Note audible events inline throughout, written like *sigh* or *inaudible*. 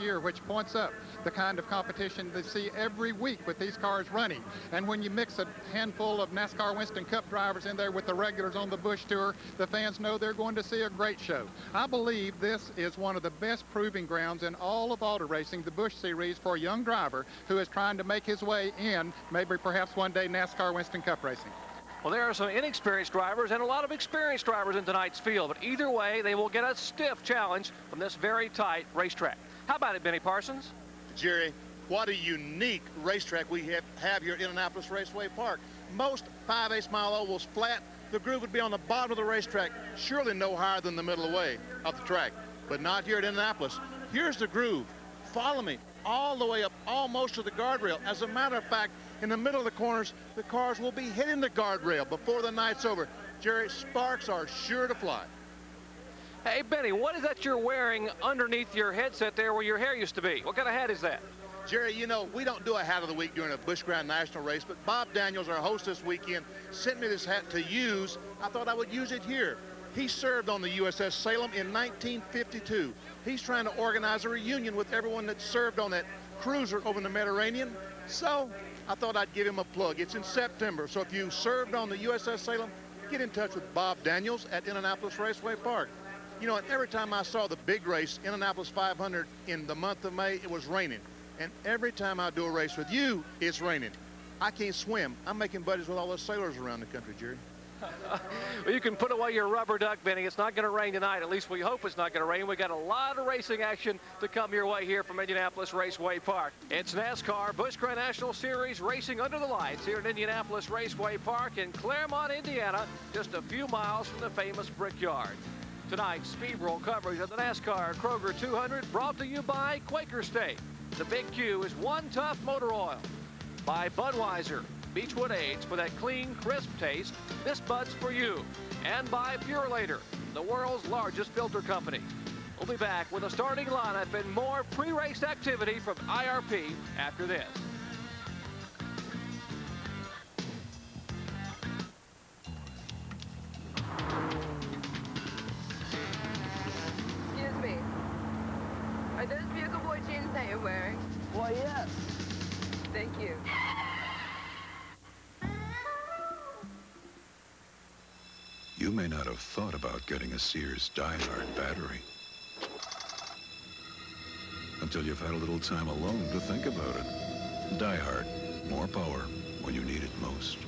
year, which points up the kind of competition they see every week with these cars running. And when you mix a handful of NASCAR Winston Cup drivers in there with the regulars on the Busch Tour, the fans know they're going to see a great show. I believe this is one of the best proving grounds in all of auto racing, the Busch Series, for a young driver who is trying to make his way in, maybe perhaps one day NASCAR Winston Cup racing. Well, there are some inexperienced drivers and a lot of experienced drivers in tonight's field, but either way, they will get a stiff challenge from this very tight racetrack. How about it, Benny Parsons? Jerry, what a unique racetrack we have, have here at Indianapolis Raceway Park. Most 5 8 mile ovals flat, the groove would be on the bottom of the racetrack, surely no higher than the middle way of the track, but not here at Indianapolis. Here's the groove. Follow me all the way up almost to the guardrail. As a matter of fact, in the middle of the corners, the cars will be hitting the guardrail before the night's over. Jerry, sparks are sure to fly. Hey, Benny, what is that you're wearing underneath your headset there where your hair used to be? What kind of hat is that? Jerry, you know, we don't do a hat of the week during a Busch Grand National race, but Bob Daniels, our host this weekend, sent me this hat to use. I thought I would use it here. He served on the USS Salem in 1952. He's trying to organize a reunion with everyone that served on that cruiser over in the Mediterranean. So I thought I'd give him a plug. It's in September, so if you served on the USS Salem, get in touch with Bob Daniels at Indianapolis Raceway Park. You know, and every time I saw the big race, Indianapolis 500, in the month of May, it was raining. And every time I do a race with you, it's raining. I can't swim. I'm making buddies with all those sailors around the country, Jerry. *laughs* well, you can put away your rubber duck, Benny. It's not going to rain tonight. At least we hope it's not going to rain. we got a lot of racing action to come your way here from Indianapolis Raceway Park. It's NASCAR Busch Grand National Series racing under the lights here at Indianapolis Raceway Park in Clermont, Indiana, just a few miles from the famous Brickyard. Tonight's SpeedWorld coverage of the NASCAR Kroger 200 brought to you by Quaker State. The Big Q is one tough motor oil. By Budweiser, Beechwood aids for that clean, crisp taste. This Bud's for you. And by Purolator, the world's largest filter company. We'll be back with a starting lineup and more pre-race activity from IRP after this. Are those Bugle Boy jeans that you're wearing? Why, yes. Thank you. You may not have thought about getting a Sears Die-Hard battery until you've had a little time alone to think about it. Die-Hard, more power when you need it most.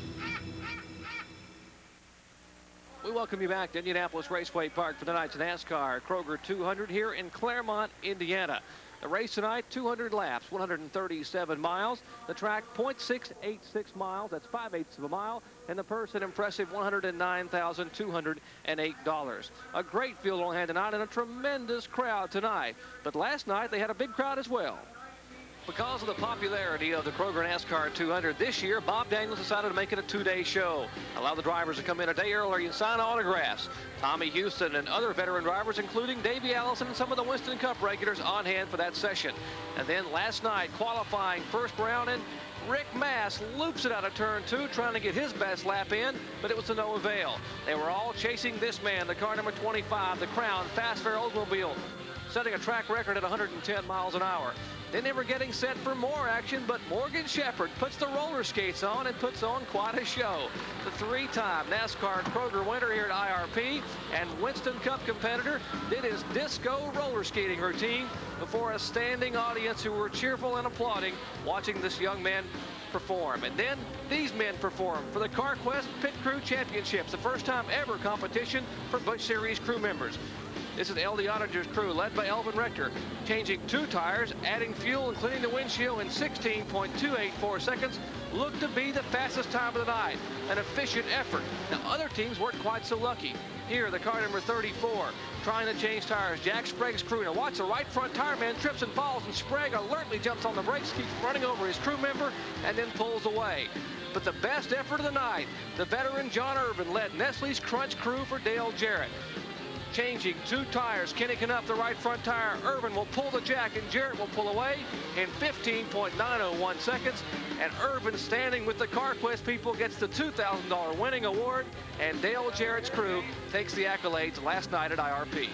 We welcome you back to Indianapolis Raceway Park for tonight's NASCAR Kroger 200 here in Clermont, Indiana. The race tonight, 200 laps, 137 miles. The track, 0.686 miles. That's 5 eighths of a mile. And the purse, an impressive $109,208. A great field on hand tonight and a tremendous crowd tonight. But last night, they had a big crowd as well. Because of the popularity of the Kroger NASCAR 200 this year, Bob Daniels decided to make it a two-day show. Allow the drivers to come in a day earlier and sign autographs. Tommy Houston and other veteran drivers, including Davey Allison and some of the Winston Cup regulars on hand for that session. And then last night, qualifying first round, and Rick Mast loops it out of turn two, trying to get his best lap in, but it was to no avail. They were all chasing this man, the car number 25, the Crown Fast Fair Oldsmobile, setting a track record at 110 miles an hour. Then they were getting set for more action, but Morgan Shepherd puts the roller skates on and puts on quite a show. The three-time NASCAR Kroger winner here at IRP and Winston Cup competitor did his disco roller skating routine before a standing audience who were cheerful and applauding watching this young man perform. And then these men perform for the CarQuest Pit Crew Championships, the first time ever competition for Busch Series crew members. This is LD Ottinger's crew, led by Elvin Rector, changing two tires, adding fuel, and cleaning the windshield in 16.284 seconds. Looked to be the fastest time of the night. An efficient effort. Now, other teams weren't quite so lucky. Here, the car number 34, trying to change tires. Jack Sprague's crew. Now, watch the right front tire man trips and falls, and Sprague alertly jumps on the brakes, keeps running over his crew member, and then pulls away. But the best effort of the night, the veteran John Irvin led Nestle's Crunch crew for Dale Jarrett changing two tires. Kenny Knuff, the right front tire. Irvin will pull the jack, and Jarrett will pull away in 15.901 seconds. And Irvin, standing with the CarQuest people, gets the $2,000 winning award. And Dale Jarrett's crew takes the accolades last night at IRP.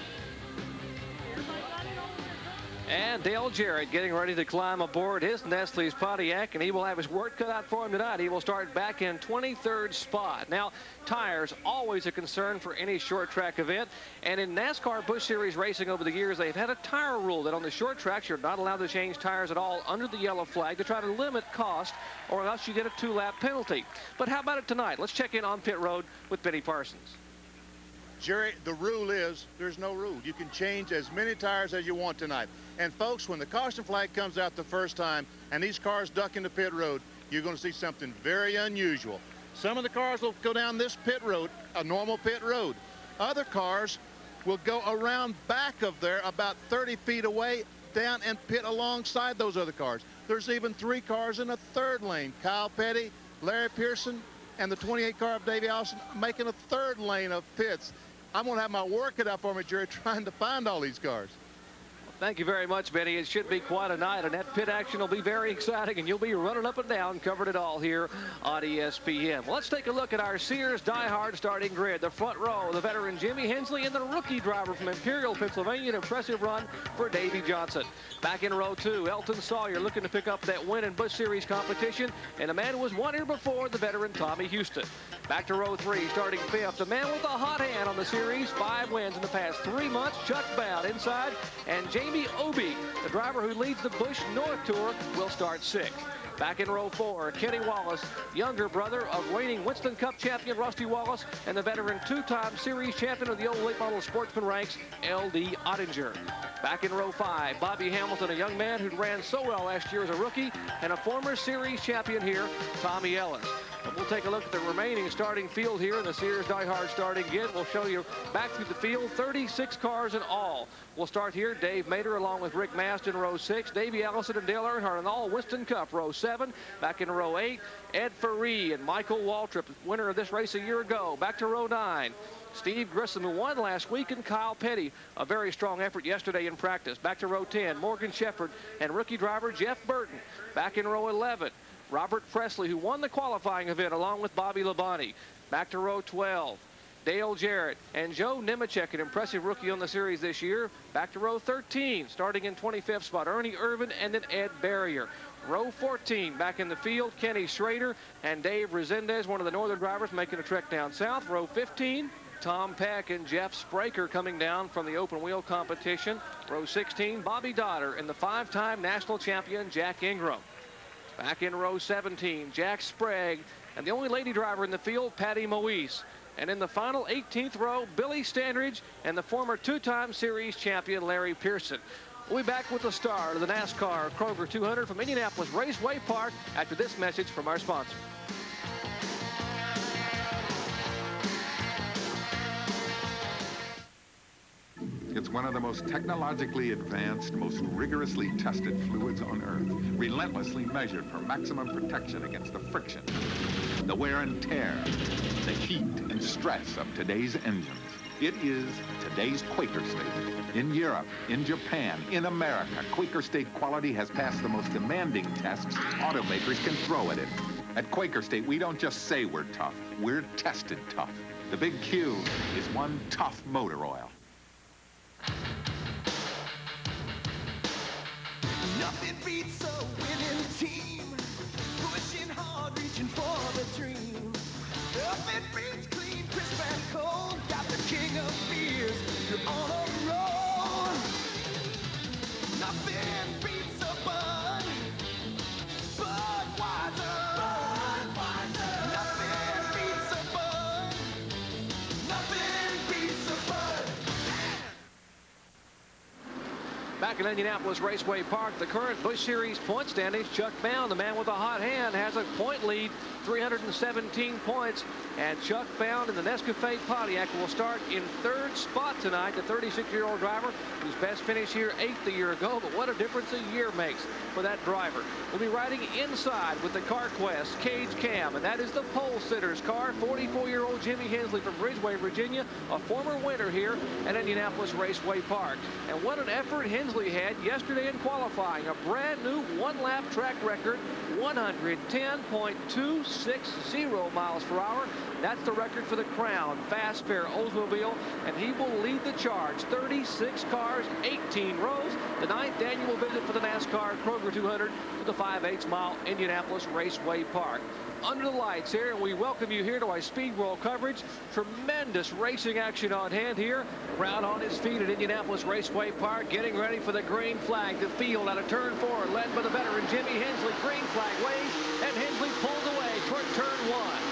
And Dale Jarrett getting ready to climb aboard his Nestle's Pontiac, and he will have his work cut out for him tonight. He will start back in 23rd spot. Now, tires, always a concern for any short track event. And in NASCAR Busch Series racing over the years, they've had a tire rule that on the short tracks, you're not allowed to change tires at all under the yellow flag to try to limit cost, or else you get a two-lap penalty. But how about it tonight? Let's check in on pit road with Benny Parsons. Jerry, the rule is there's no rule. You can change as many tires as you want tonight. And folks, when the caution flag comes out the first time and these cars duck into pit road, you're going to see something very unusual. Some of the cars will go down this pit road, a normal pit road. Other cars will go around back of there about 30 feet away down and pit alongside those other cars. There's even three cars in a third lane. Kyle Petty, Larry Pearson, and the 28 car of Davey Allison making a third lane of pits. I'm going to have my work cut out for me, Jerry, *laughs* trying to find all these cars. Thank you very much, Benny. It should be quite a night, and that pit action will be very exciting, and you'll be running up and down, covering it all here on ESPN. Well, let's take a look at our Sears Die-Hard starting grid. The front row, the veteran Jimmy Hensley and the rookie driver from Imperial, Pennsylvania. An impressive run for Davey Johnson. Back in row two, Elton Sawyer looking to pick up that win in Busch Series competition, and a man who was one here before, the veteran Tommy Houston. Back to row three, starting fifth, the man with a hot hand on the series, five wins in the past three months, Chuck Bown inside, and James Jamie Aube, the driver who leads the Busch North Tour, will start sixth. Back in row four, Kenny Wallace, younger brother of reigning Winston Cup champion Rusty Wallace and the veteran two-time series champion of the old late model sportsman ranks, L.D. Ottinger. Back in row five, Bobby Hamilton, a young man who ran so well last year as a rookie, and a former series champion here, Tommy Ellis. And we'll take a look at the remaining starting field here in the Sears Die Hard starting again. We'll show you back through the field, 36 cars in all. We'll start here. Dave Mader along with Rick Mast in row six. Davey Allison and Dale Earnhardt in all Winston Cup, row seven. Back in row eight, Ed Ferree and Michael Waltrip, winner of this race a year ago. Back to row nine. Steve Grissom, who won last week, and Kyle Petty. A very strong effort yesterday in practice. Back to row 10, Morgan Shepherd and rookie driver Jeff Burton. Back in row 11, Robert Pressley, who won the qualifying event along with Bobby Labonte. Back to row 12. Dale Jarrett and Joe Nemechek, an impressive rookie on the series this year. Back to row 13, starting in 25th spot, Ernie Irvan and then Ed Berrier. Row 14, back in the field, Kenny Schrader and Dave Rezendes, one of the northern drivers, making a trek down south. Row 15, Tom Peck and Jeff Spraker coming down from the open wheel competition. Row 16, Bobby Dotter and the five-time national champion, Jack Ingram. Back in row 17, Jack Sprague, and the only lady driver in the field, Patty Moise. And in the final 18th row, Billy Standridge and the former two-time series champion, Larry Pearson. We'll be back with the star of the NASCAR Kroger 200 from Indianapolis Raceway Park after this message from our sponsor. It's one of the most technologically advanced, most rigorously tested fluids on Earth, relentlessly measured for maximum protection against the friction, the wear and tear, the heat and stress of today's engines. It is today's Quaker State. In Europe, in Japan, in America, Quaker State quality has passed the most demanding tests automakers can throw at it. At Quaker State, we don't just say we're tough, we're tested tough. The big Q is one tough motor oil. Nothing beats a winning team, pushing hard, reaching for the Back in Indianapolis Raceway Park, the current Busch Series point standings. Chuck Bown, the man with a hot hand, has a point lead, 317 points. And Chuck Bown in the Nescafe Pontiac will start in third spot tonight. The 36-year-old driver whose best finish here eighth a year ago. But what a difference a year makes for that driver. We'll be riding inside with the CarQuest Cage Cam. And that is the pole sitter's car. 44-year-old Jimmy Hensley from Ridgeway, Virginia. A former winner here at Indianapolis Raceway Park. And what an effort Hensley had yesterday in qualifying. A brand new one-lap track record, 110.26 3.60 miles per hour. That's the record for the Crown Fast Fair Oldsmobile, and he will lead the charge. 36 cars, 18 rows. The ninth annual visit for the NASCAR Kroger 200 to the 5/8 mile Indianapolis Raceway Park under the lights here, and we welcome you here to our Speed World coverage. Tremendous racing action on hand here. Brown on his feet at Indianapolis Raceway Park, getting ready for the green flag. The field out of turn four, led by the veteran Jimmy Hensley. Green flag waves, and Hensley pulls away toward turn one.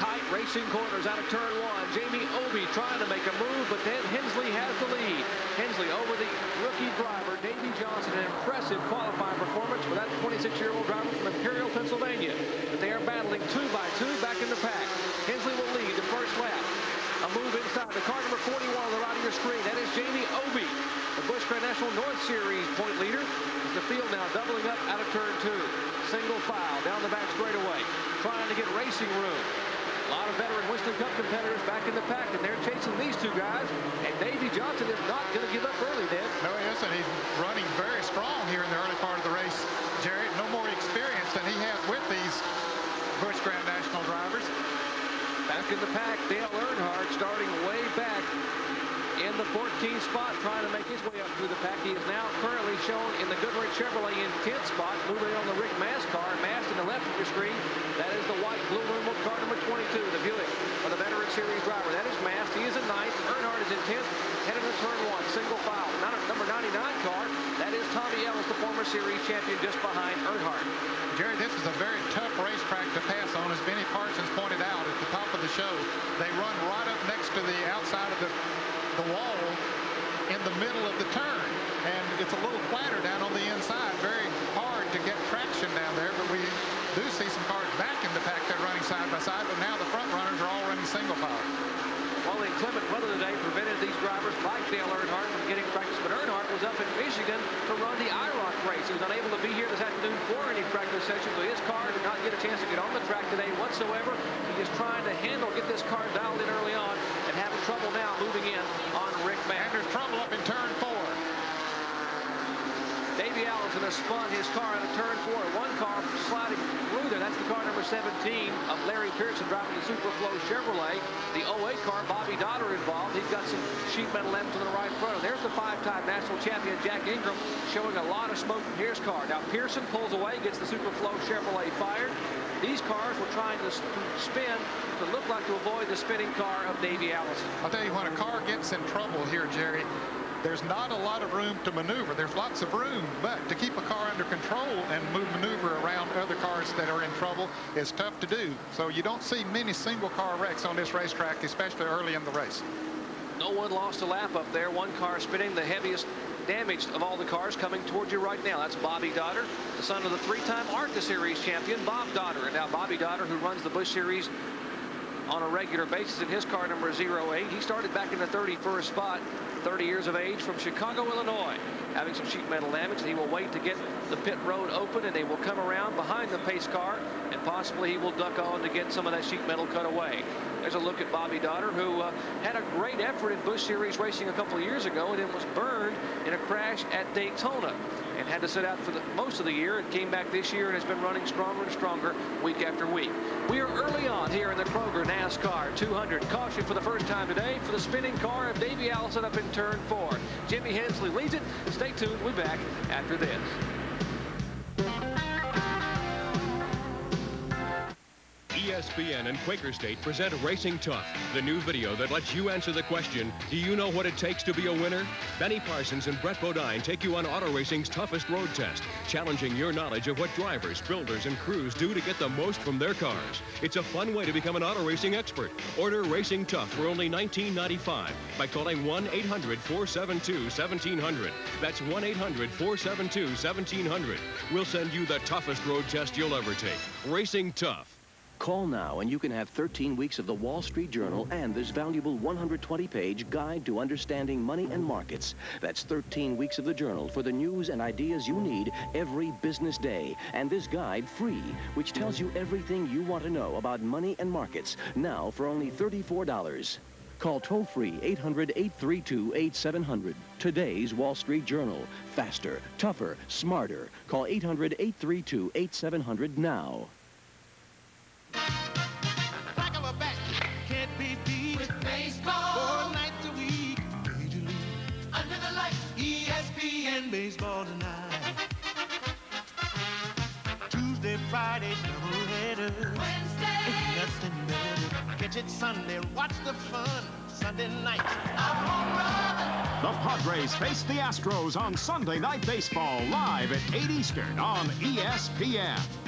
tight racing corners out of turn one. Jamie Aube trying to make a move, but then Hensley has the lead. Hensley over the rookie driver, Davey Johnson. An impressive qualifying performance for that 26-year-old driver from Imperial, Pennsylvania. But they are battling two by two back in the pack. Hensley will lead the first lap. A move inside. The car number 41 on the right of your screen. That is Jamie Aube, the North Series point leader. The field now doubling up out of turn two. Single file down the back straightaway. Trying to get racing room. A lot of veteran Winston Cup competitors back in the pack, and they're chasing these two guys. And Davey Johnson is not going to give up early, then. No, he isn't. He's running very strong here in the early part of the race, Jerry. No more experience than he has with these Busch Grand National drivers. Back in the pack, Dale Earnhardt starting way back in the 14th spot, trying to make his way up through the pack. He is now currently shown in the Goodwrench Chevrolet in 10th spot, moving on the Rick Mast car. Mast in the left of your screen. That is the white blue Moon car number 22, the Buick for the veteran series driver. That is Mast. He is in ninth. Earnhardt is in 10th, headed to turn one, single file. Number 99 car, that is Tommy Ellis, the former series champion, just behind Earnhardt. Jerry, this is a very tough racetrack to pass on, as Benny Parsons pointed out at the top of the show. They run right up next to the outside of the the wall in the middle of the turn. And it's a little flatter down on the inside. Very hard to get traction down there, but we do see some cars back in the pack. They're running side by side, but now the front runners are all running single file. Well, the inclement weather today prevented these drivers like Dale Earnhardt from getting practice, but Earnhardt was up in Michigan to run the IROC race. He was unable to be here this afternoon for any practice session, so his car did not get a chance to get on the track today whatsoever. He is trying to handle, get this car dialed in early on, and having trouble now moving in on Rick Mast. And there's trouble up in turn four. Davey Allison has spun his car out of turn four. One car sliding through there. That's the car number 17 of Larry Pearson driving the Superflow Chevrolet. The 08 car, Bobby Dotter involved. He's got some sheet metal lamps to the right front. There's the five-time national champion Jack Ingram showing a lot of smoke from his car. Now Pearson pulls away, gets the Superflow Chevrolet fired. These cars were trying to spin to look like to avoid the spinning car of Davey Allison. I'll tell you, when a car gets in trouble here, Jerry, there's not a lot of room to maneuver. There's lots of room, but to keep a car under control and move maneuver around other cars that are in trouble is tough to do. So you don't see many single car wrecks on this racetrack, especially early in the race. No one lost a lap up there. One car spinning the heaviest damaged of all the cars coming towards you right now. That's Bobby Dotter, the son of the three-time ARCA Series champion, Bob Dotter. And now Bobby Dotter, who runs the Busch Series on a regular basis in his car number 08. He started back in the 31st spot 30 years of age from Chicago, Illinois, having some sheet metal damage. He will wait to get the pit road open, and they will come around behind the pace car, and possibly he will duck on to get some of that sheet metal cut away. There's a look at Bobby Dotter, who uh, had a great effort in Busch Series racing a couple of years ago, and then was burned in a crash at Daytona had to sit out for the, most of the year and came back this year and has been running stronger and stronger week after week. We are early on here in the Kroger NASCAR 200. Caution for the first time today for the spinning car of Davey Allison up in turn four. Jimmy Hensley leads it. Stay tuned. We'll be back after this. ESPN and Quaker State present Racing Tough, the new video that lets you answer the question, do you know what it takes to be a winner? Benny Parsons and Brett Bodine take you on auto racing's toughest road test, challenging your knowledge of what drivers, builders, and crews do to get the most from their cars. It's a fun way to become an auto racing expert. Order Racing Tough for only $19.95 by calling 1-800-472-1700. That's 1-800-472-1700. We'll send you the toughest road test you'll ever take. Racing Tough. Call now and you can have 13 weeks of the Wall Street Journal and this valuable 120-page guide to understanding money and markets. That's 13 weeks of the journal for the news and ideas you need every business day. And this guide free, which tells you everything you want to know about money and markets, now for only $34. Call toll-free 800-832-8700. Today's Wall Street Journal. Faster, tougher, smarter. Call 800-832-8700 now. Baseball. Four nights a week. Major League. Under the lights. ESPN baseball tonight. Tuesday, Friday, doubleheader. Wednesday. Nothing better. Catch it Sunday, watch the fun. Sunday night. The Padres face the Astros on Sunday Night Baseball live at 8 Eastern on ESPN.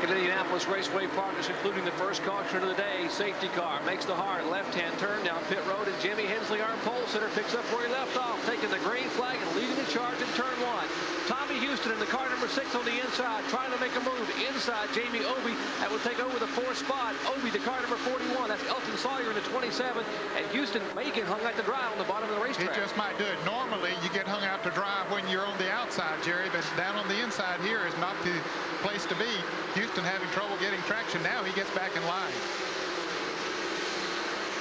Back at Indianapolis Raceway Partners, including the first caution of the day. Safety car makes the hard left-hand turn down pit road, and Jimmy Hensley, our pole sitter, picks up where he left off, taking the green flag and leading the charge in turn one. Tommy Houston in the car number six on the inside, trying to make a move inside. Jamie Aube that will take over the fourth spot. Aube, the car number 41. That's Elton Sawyer in the 27, and Houston may get hung out to dry on the bottom of the He racetrack. just might do it. Normally, you get hung out to dry when you're on the outside, Jerry, but down on the inside here is not the place to be. Houston having trouble getting traction. Now he gets back in line.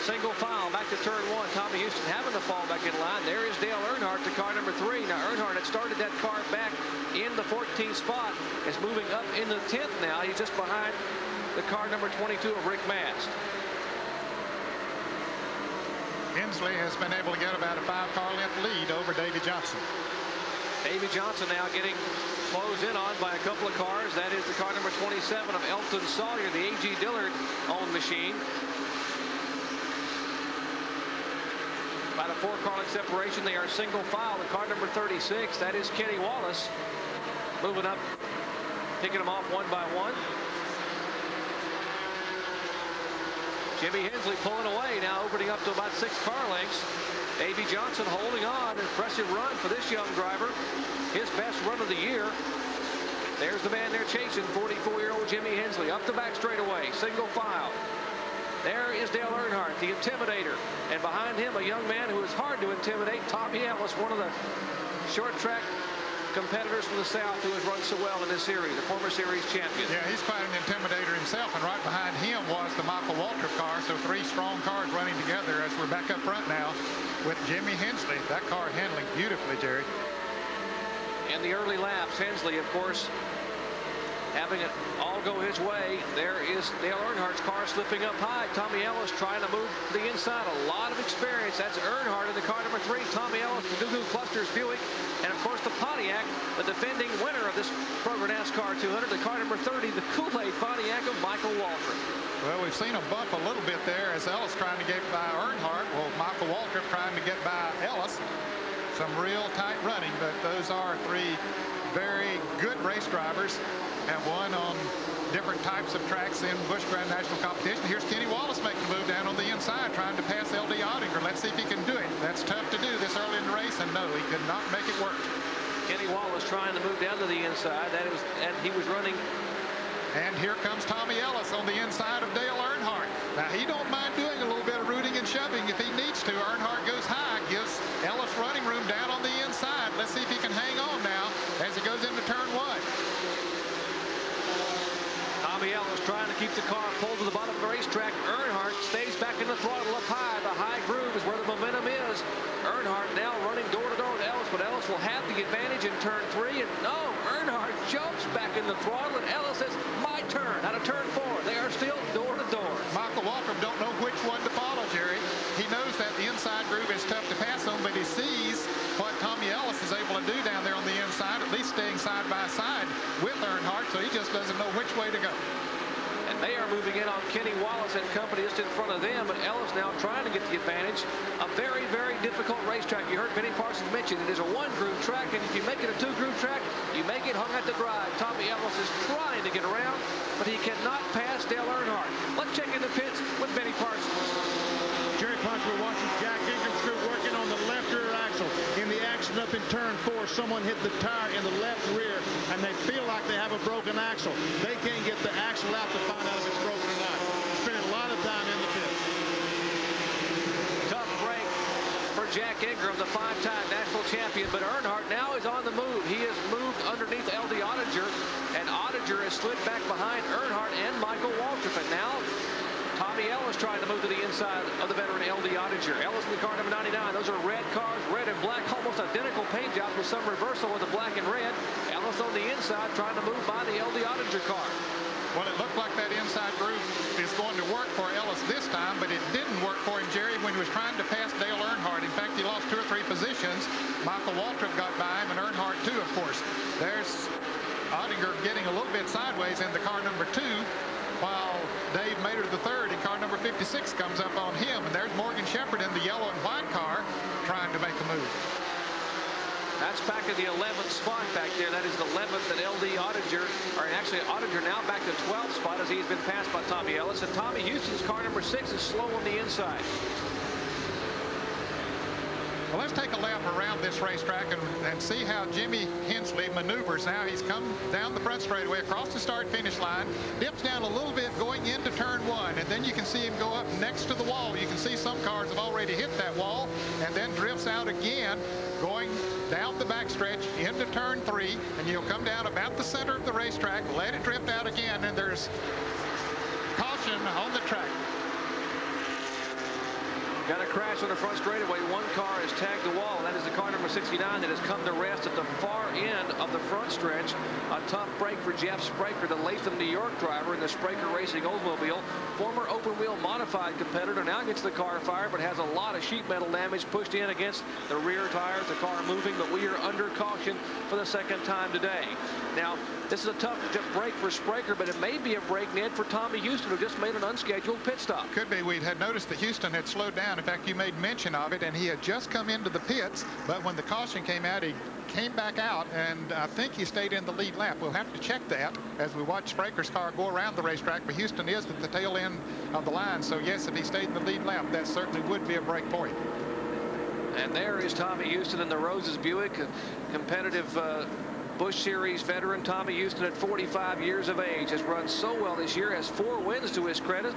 Single file back to turn one. Tommy Houston having to fall back in line. There is Dale Earnhardt, the car number three. Now Earnhardt had started that car back in the 14th spot. Is moving up in the 10th now. He's just behind the car number 22 of Rick Mast. Hensley has been able to get about a five-car length lead over Davy Johnson. Davy Johnson now getting closed in on by a couple of cars. That is the car number 27 of Elton Sawyer, the A.G. Dillard owned machine. About a four-car length separation. They are single file. The car number 36, that is Kenny Wallace, moving up, picking them off one by one. Jimmy Hensley pulling away now, opening up to about six car lengths. Davy Johnson holding on. Impressive run for this young driver. His best run of the year. There's the man they're chasing, 44-year-old Jimmy Hensley. Up the back straightaway, single file. There is Dale Earnhardt, the intimidator. And behind him, a young man who is hard to intimidate, Tommy Ellis, one of the short track competitors from the South who has run so well in this series, the former series champion. Yeah, he's quite an intimidator himself, and right behind him was the Michael Waltrip car, so three strong cars running together as we're back up front now with Jimmy Hensley. That car handling beautifully, Jerry. In the early laps, Hensley, of course, having it all go his way. There is Dale Earnhardt's car slipping up high. Tommy Ellis trying to move to the inside. A lot of experience. That's Earnhardt in the car number three. Tommy Ellis, the Goo Clusters Buick. And, of course, the Pontiac, the defending winner of this Kroger NASCAR 200, the car number 30, the Kool-Aid Pontiac of Michael Waltrip. Well, we've seen a bump a little bit there as Ellis trying to get by Earnhardt. Well, Michael Waltrip trying to get by Ellis. Some real tight running, but those are three very good race drivers and one on different types of tracks in Busch Grand National Competition. Here's Kenny Wallace making the move down on the inside, trying to pass L.D. Ottinger. Let's see if he can do it. That's tough to do this early in the race, and no, he could not make it work. Kenny Wallace trying to move down to the inside. That was, and he was running And here comes Tommy Ellis on the inside of Dale Earnhardt. Now, he don't mind doing a little bit of rooting and shoving if he needs to. Earnhardt goes high, gives Ellis running room down on the inside. Let's see if he can hang on now as he goes into turn one. Tommy Ellis trying to keep the car pulled to the bottom of the racetrack. Earnhardt stays back in the throttle up high. The high groove is where the momentum is. Earnhardt now running door to door with Ellis, but Ellis will have the advantage in turn three. And no, Earnhardt jumps back in the throttle, and Ellis. Out of turn four, they are still door to door. Michael Waltrip don't know which one to follow, Jerry. He knows that the inside groove is tough to pass on, but he sees what Tommy Ellis is able to do down there on the inside, at least staying side by side with Earnhardt, so he just doesn't know which way to go. They are moving in on Kenny Wallace and company just in front of them, but Ellis now trying to get the advantage. A very, very difficult racetrack. You heard Benny Parsons mention it is a one-groove track, and if you make it a two-groove track, you make it hung at the drive. Tommy Ellis is trying to get around, but he cannot pass Dale Earnhardt. Let's check in the pits with Benny Parsons. Jerry Punch, we're watching Jack Ingram's crew working on the left rear axle. Action up in turn four, someone hit the tire in the left rear, and they feel like they have a broken axle. They can't get the axle out to find out if it's broken or not. Spending a lot of time in the pit. Tough break for Jack Ingram, the five-time national champion, but Earnhardt now is on the move. He has moved underneath L.D. Ottinger, and Ottinger has slid back behind Earnhardt and Michael Waltrip, and now Tommy Ellis trying to move to the inside of the veteran L.D. Ottinger. Ellis in the car number 99. Those are red cars, red and black, almost identical some reversal with the black and red. Ellis on the inside trying to move by the L.D. Ottinger car. Well, it looked like that inside groove is going to work for Ellis this time, but it didn't work for him, Jerry, when he was trying to pass Dale Earnhardt. In fact, he lost two or three positions. Michael Waltrip got by him, and Earnhardt too, of course. There's Ottinger getting a little bit sideways in the car number two, while Dave Mader the third in car number 56 comes up on him. And there's Morgan Shepherd in the yellow and white car trying to make a move. That's back in the 11th spot back there. That is the 11th that L.D. Ottinger, or actually Ottinger now back to 12th spot as he's been passed by Tommy Ellis. And Tommy Houston's car number six is slow on the inside. Well, let's take a lap around this racetrack and, and see how Jimmy Hensley maneuvers. Now he's come down the front straightaway across the start-finish line, dips down a little bit going into turn one, and then you can see him go up next to the wall. You can see some cars have already hit that wall, and then drifts out again, going down the backstretch into turn three, and you'll come down about the center of the racetrack, let it drift out again, and there's caution on the track. Got a crash on the front straightaway. One car has tagged the wall. That is the car number 69 that has come to rest at the far end of the front stretch. A tough break for Jeff Spraker, the Latham, New York driver in the Spraker Racing Oldsmobile. Former open-wheel modified competitor. Now gets the car fired, but has a lot of sheet metal damage pushed in against the rear tires. The car moving, but we are under caution for the second time today. Now, this is a tough break for Spraker, but it may be a break, Ned, for Tommy Houston, who just made an unscheduled pit stop. Could be. We had noticed that Houston had slowed down in fact, you made mention of it, and he had just come into the pits, but when the caution came out, he came back out, and I think he stayed in the lead lap. We'll have to check that as we watch Spraker's car go around the racetrack, but Houston is at the tail end of the line, so yes, if he stayed in the lead lap, that certainly would be a break point. And there is Tommy Houston in the Roses Buick, a competitive uh, Busch Series veteran Tommy Houston at 45 years of age has run so well this year, has four wins to his credit.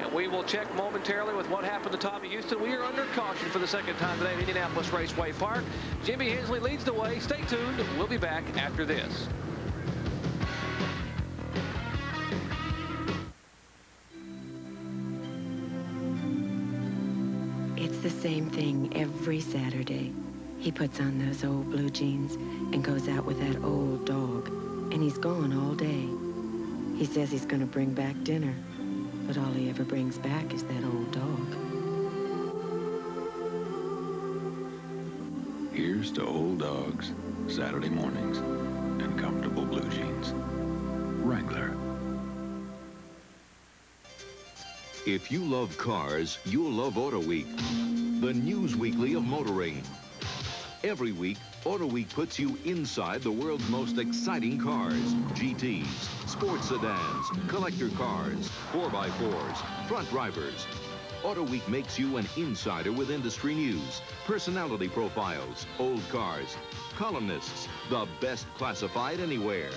And we will check momentarily with what happened to Tommy Houston. We are under caution for the second time today at Indianapolis Raceway Park. Jimmy Hensley leads the way. Stay tuned. We'll be back after this. It's the same thing every Saturday. He puts on those old blue jeans and goes out with that old dog, and he's gone all day. He says he's going to bring back dinner, but all he ever brings back is that old dog. Here's to old dogs, Saturday mornings, and comfortable blue jeans. Wrangler. If you love cars, you'll love Auto Week, the news weekly of motoring. Every week, Auto Week puts you inside the world's most exciting cars. GTs, sports sedans, collector cars, 4x4s, front drivers. Auto Week makes you an insider with industry news, personality profiles, old cars, columnists, the best classified anywhere.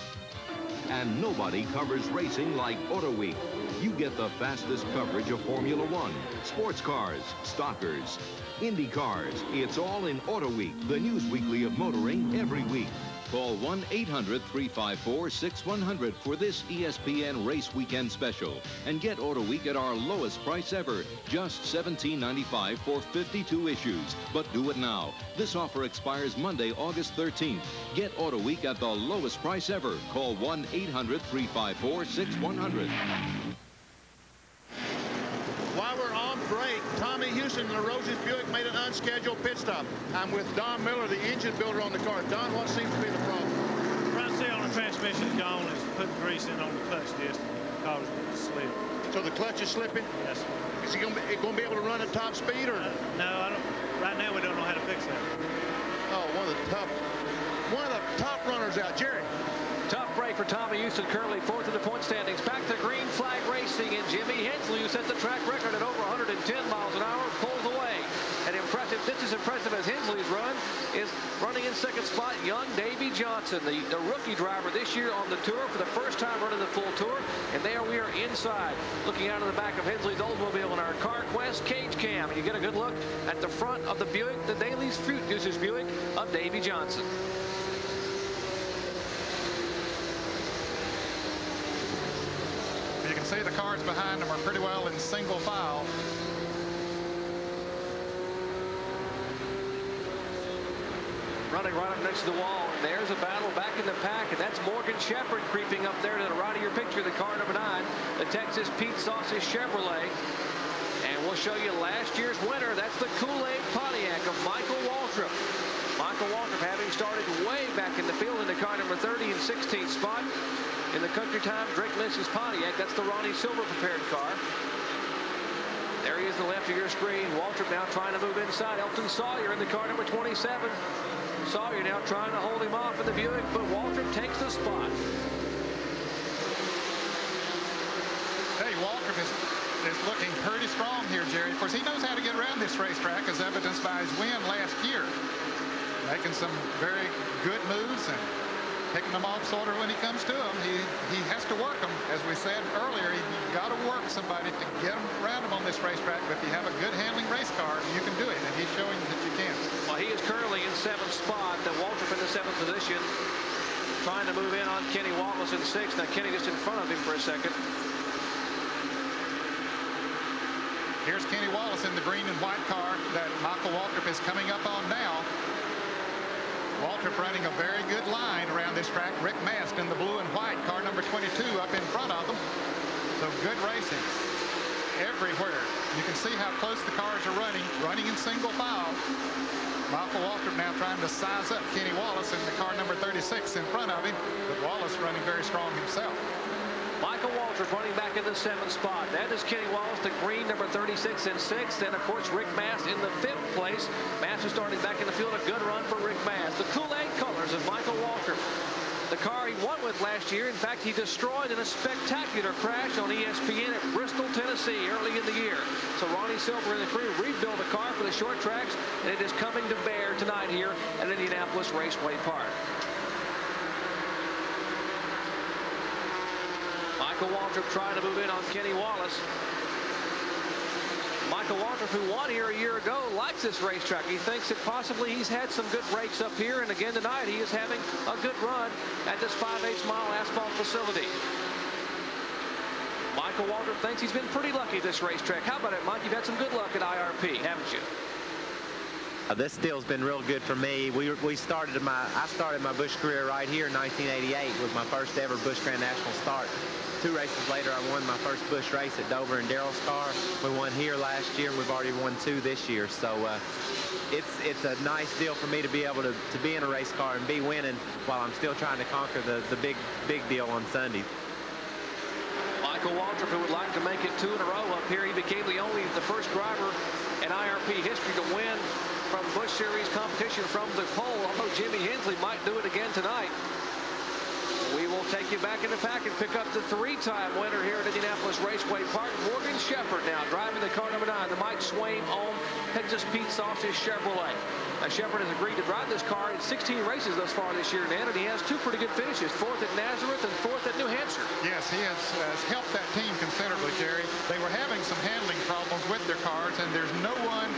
And nobody covers racing like Auto Week. You get the fastest coverage of Formula One, sports cars, stockers, Indy cars. It's all in Auto Week, the news weekly of motoring every week. Call 1-800-354-6100 for this ESPN Race Weekend special and get Auto Week at our lowest price ever, just $17.95 for 52 issues. But do it now. This offer expires Monday, August 13th. Get Auto Week at the lowest price ever. Call 1-800-354-6100. Break, Tommy Houston in the Roses Buick made an unscheduled pit stop. I'm with Don Miller, the engine builder on the car. Don, what seems to be the problem? Front seal on the transmission is gone. It's putting grease in on the clutch disc and causing it to slip. So the clutch is slipping? Yes. Sir. Is he going to be, going to be able to run at top speed or? Uh, no, I don't. Right now we don't know how to fix that. Oh, one of the top, one of the top runners out, Jerry. Tough break for Tommy Houston, currently fourth in the point standings. Back to green flag racing, and Jimmy Hensley, who set the track record at over 110 miles an hour, pulls away. An impressive, just as impressive as Hensley's run, is running in second spot, young Davey Johnson, the, the rookie driver this year on the tour for the first time running the full tour. And there we are inside, looking out of the back of Hensley's Oldsmobile in our CarQuest cage cam. And you get a good look at the front of the Buick, the Daily's Fruit Juices Buick of Davey Johnson. See the cars behind them are pretty well in single file. running right up next to the wall. There's a battle back in the pack, and that's Morgan Shepherd creeping up there to the right of your picture, the car number nine, the Texas Pete Sauces Chevrolet. And we'll show you last year's winner. That's the Kool-Aid Pontiac of Michael Waltrip. Michael Waltrip having started way back in the field in the car number 30 and 16th spot. In the country time, Drink Mixes Pontiac. That's the Ronnie Silver prepared car. There he is the left of your screen. Waltrip now trying to move inside. Elton Sawyer in the car number 27. Sawyer now trying to hold him off in the Buick, but Waltrip takes the spot. Hey, Waltrip is, is looking pretty strong here, Jerry. Of course, he knows how to get around this racetrack, as evidenced by his win last year. Making some very good moves and picking them off sort of when he comes to them. He, he has to work them. As we said earlier, you've got to work somebody to get them around them on this racetrack. But if you have a good handling race car, you can do it. And he's showing that you can. Well, he is currently in seventh spot. The Waltrip in the seventh position. Trying to move in on Kenny Wallace in sixth. Now, Kenny just in front of him for a second. Here's Kenny Wallace in the green and white car that Michael Waltrip is coming up on now. Waltrip running a very good line around this track. Rick Mast in the blue and white, car number 22 up in front of them. So good racing everywhere. You can see how close the cars are running, running in single file. Michael Waltrip now trying to size up Kenny Wallace in the car number 36 in front of him, but Wallace running very strong himself. Michael Waltrip running back in the seventh spot. That is Kenny Wallace, the green number 36 and sixth. And of course, Rick Mast in the fifth place. Mast is starting back in the field. A good run for Rick Mast. The Kool-Aid colors of Michael Waltrip. The car he won with last year. In fact, he destroyed in a spectacular crash on ESPN at Bristol, Tennessee early in the year. So Ronnie Silver and the crew rebuilt the car for the short tracks, and it is coming to bear tonight here at Indianapolis Raceway Park. Michael Waltrip trying to move in on Kenny Wallace. Michael Waltrip, who won here a year ago, likes this racetrack. He thinks that possibly he's had some good breaks up here, and again tonight he is having a good run at this 5/8 mile asphalt facility. Michael Waltrip thinks he's been pretty lucky this racetrack. How about it, Mike? You've had some good luck at IRP, haven't you? Uh, this deal's been real good for me. We, we started my I started my Busch career right here in 1988 with my first ever Busch Grand National start two races later, I won my first Busch race at Dover in Daryl's car. We won here last year, and we've already won two this year. So uh, it's it's a nice deal for me to be able to, to be in a race car and be winning while I'm still trying to conquer the, the big, big deal on Sunday. Michael Waltrip, who would like to make it two in a row up here. He became the only, the first driver in IRP history to win from Busch Series competition from the pole, although Jimmy Hensley might do it again tonight. We will take you back in the pack and pick up the three-time winner here at Indianapolis Raceway Park, Morgan Shepherd now driving the car number nine, the Mike Swain on Texas Pete Sauces Chevrolet. Now, Shepherd has agreed to drive this car in 16 races thus far this year, and he has two pretty good finishes, fourth at Nazareth and fourth at New Hampshire. Yes, he has, has helped that team considerably, Jerry. They were having some handling problems with their cars, and there's no one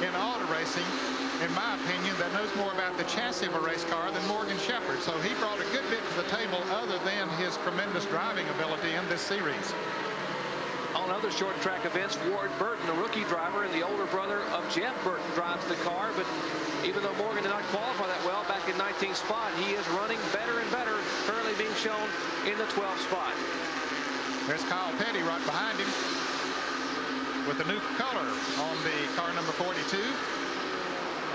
in auto racing in my opinion, that knows more about the chassis of a race car than Morgan Shepherd. So he brought a good bit to the table other than his tremendous driving ability in this series. On other short track events, Ward Burton, a rookie driver and the older brother of Jeff Burton, drives the car. But even though Morgan did not qualify that well back in 19th spot, he is running better and better, currently being shown in the 12th spot. There's Kyle Petty right behind him with the new color on the car number 42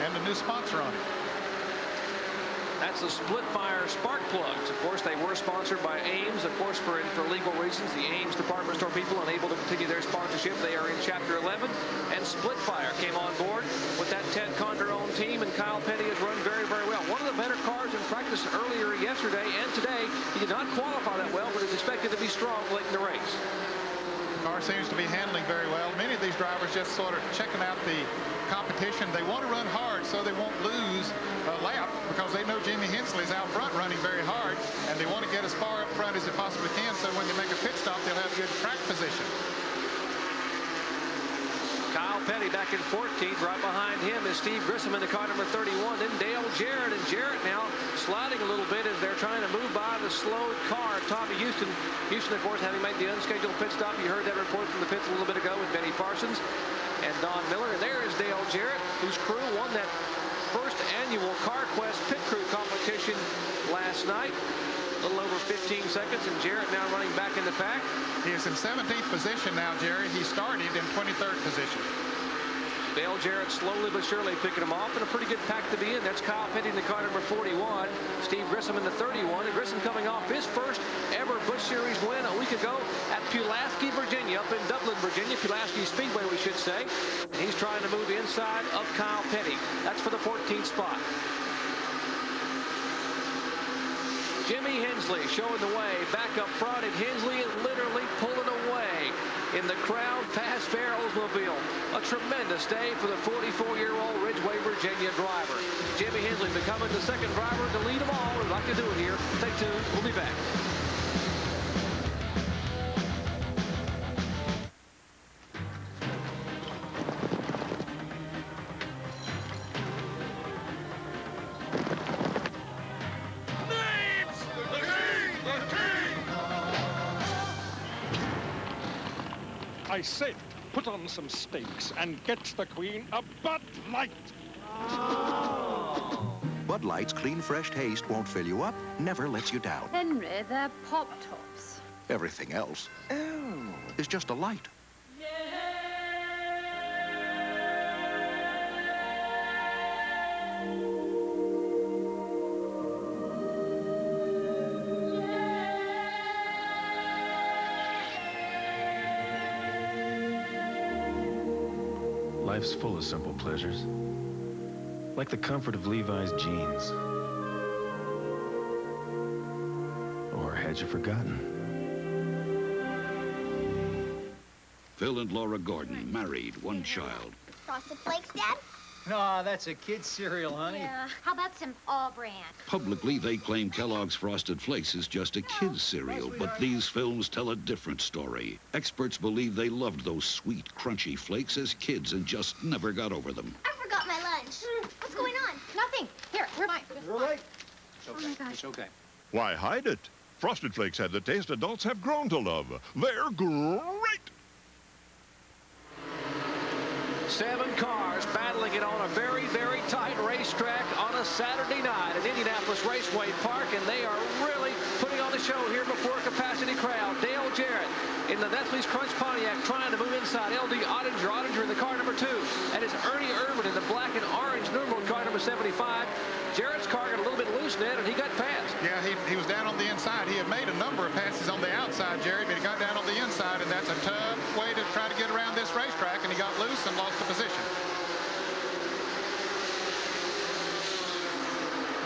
and a new sponsor on it. That's the Splitfire spark plugs. Of course, they were sponsored by Ames. Of course, for, for legal reasons, the Ames department store people unable to continue their sponsorship. They are in Chapter 11. And Splitfire came on board with that Ted Condor-owned team, and Kyle Petty has run very, very well. One of the better cars in practice earlier yesterday and today. He did not qualify that well, but is expected to be strong late in the race car seems to be handling very well. Many these drivers just sort of checking out the competition. They want to run hard so they won't lose a lap because they know Jimmy Hensley's out front running very hard and they want to get as far up front as they possibly can so when they make a pit stop they'll have good track position. Petty back in 14th. Right behind him is Steve Grissom in the car number 31. Then Dale Jarrett. And Jarrett now sliding a little bit as they're trying to move by the slowed car. Tommy Houston. Houston, of course, having made the unscheduled pit stop. You heard that report from the pits a little bit ago with Benny Parsons and Don Miller. And there is Dale Jarrett, whose crew won that first annual CarQuest Pit Crew competition last night. A little over 15 seconds, and Jarrett now running back in the pack. He is in 17th position now, Jerry. He started in 23rd position. Dale Jarrett slowly but surely picking him off, and a pretty good pack to be in. That's Kyle Petty in the car number 41, Steve Grissom in the 31, and Grissom coming off his first ever Busch Series win a week ago at Pulaski, Virginia, up in Dublin, Virginia, Pulaski Speedway, we should say. And he's trying to move inside of Kyle Petty. That's for the 14th spot. Jimmy Hensley showing the way back up front, and Hensley is literally pulling away in the crowd past Fair Oldsmobile. A tremendous day for the 44-year-old Ridgeway, Virginia driver. Jimmy Hensley becoming the second driver to lead them all. We'd like to do it here. Stay tuned. We'll be back. I said, put on some steaks and get the Queen a Bud Light. *laughs* Bud Light's clean, fresh taste won't fill you up, never lets you down. Henry, they're Pop-Tops. Everything else oh. is just a light. Life's full of simple pleasures. Like the comfort of Levi's jeans. Or had you forgotten? Phil and Laura Gordon, married, one child. Frosted Flakes, Dad? No, that's a kid's cereal, honey. Yeah. How about some all brand? Publicly, they claim Kellogg's Frosted Flakes is just a oh, kid's cereal, but these films tell a different story. Experts believe they loved those sweet, crunchy flakes as kids and just never got over them. I forgot my lunch. What's going on? Nothing. Here, we're mine. You're right. Oh it's okay. Oh my gosh. It's okay. Why hide it? Frosted Flakes have the taste adults have grown to love. They're great! Seven cars battling it on a very, very tight racetrack on a Saturday night at Indianapolis Raceway Park, and they are really putting on the show here before a capacity crowd. Dale Jarrett in the Nestle's Crunch Pontiac trying to move inside. L.D. Ottinger, Ottinger in the car number two. That is Ernie Irvan in the black and orange numeral car number 75. Jarrett's car got a little bit loose then, and he got past. Yeah, he, he was down on the inside. He had made a number of passes on the outside, Jerry, but he got down on the inside, and that's a tough way to try to get around this racetrack, and he got loose and lost the position.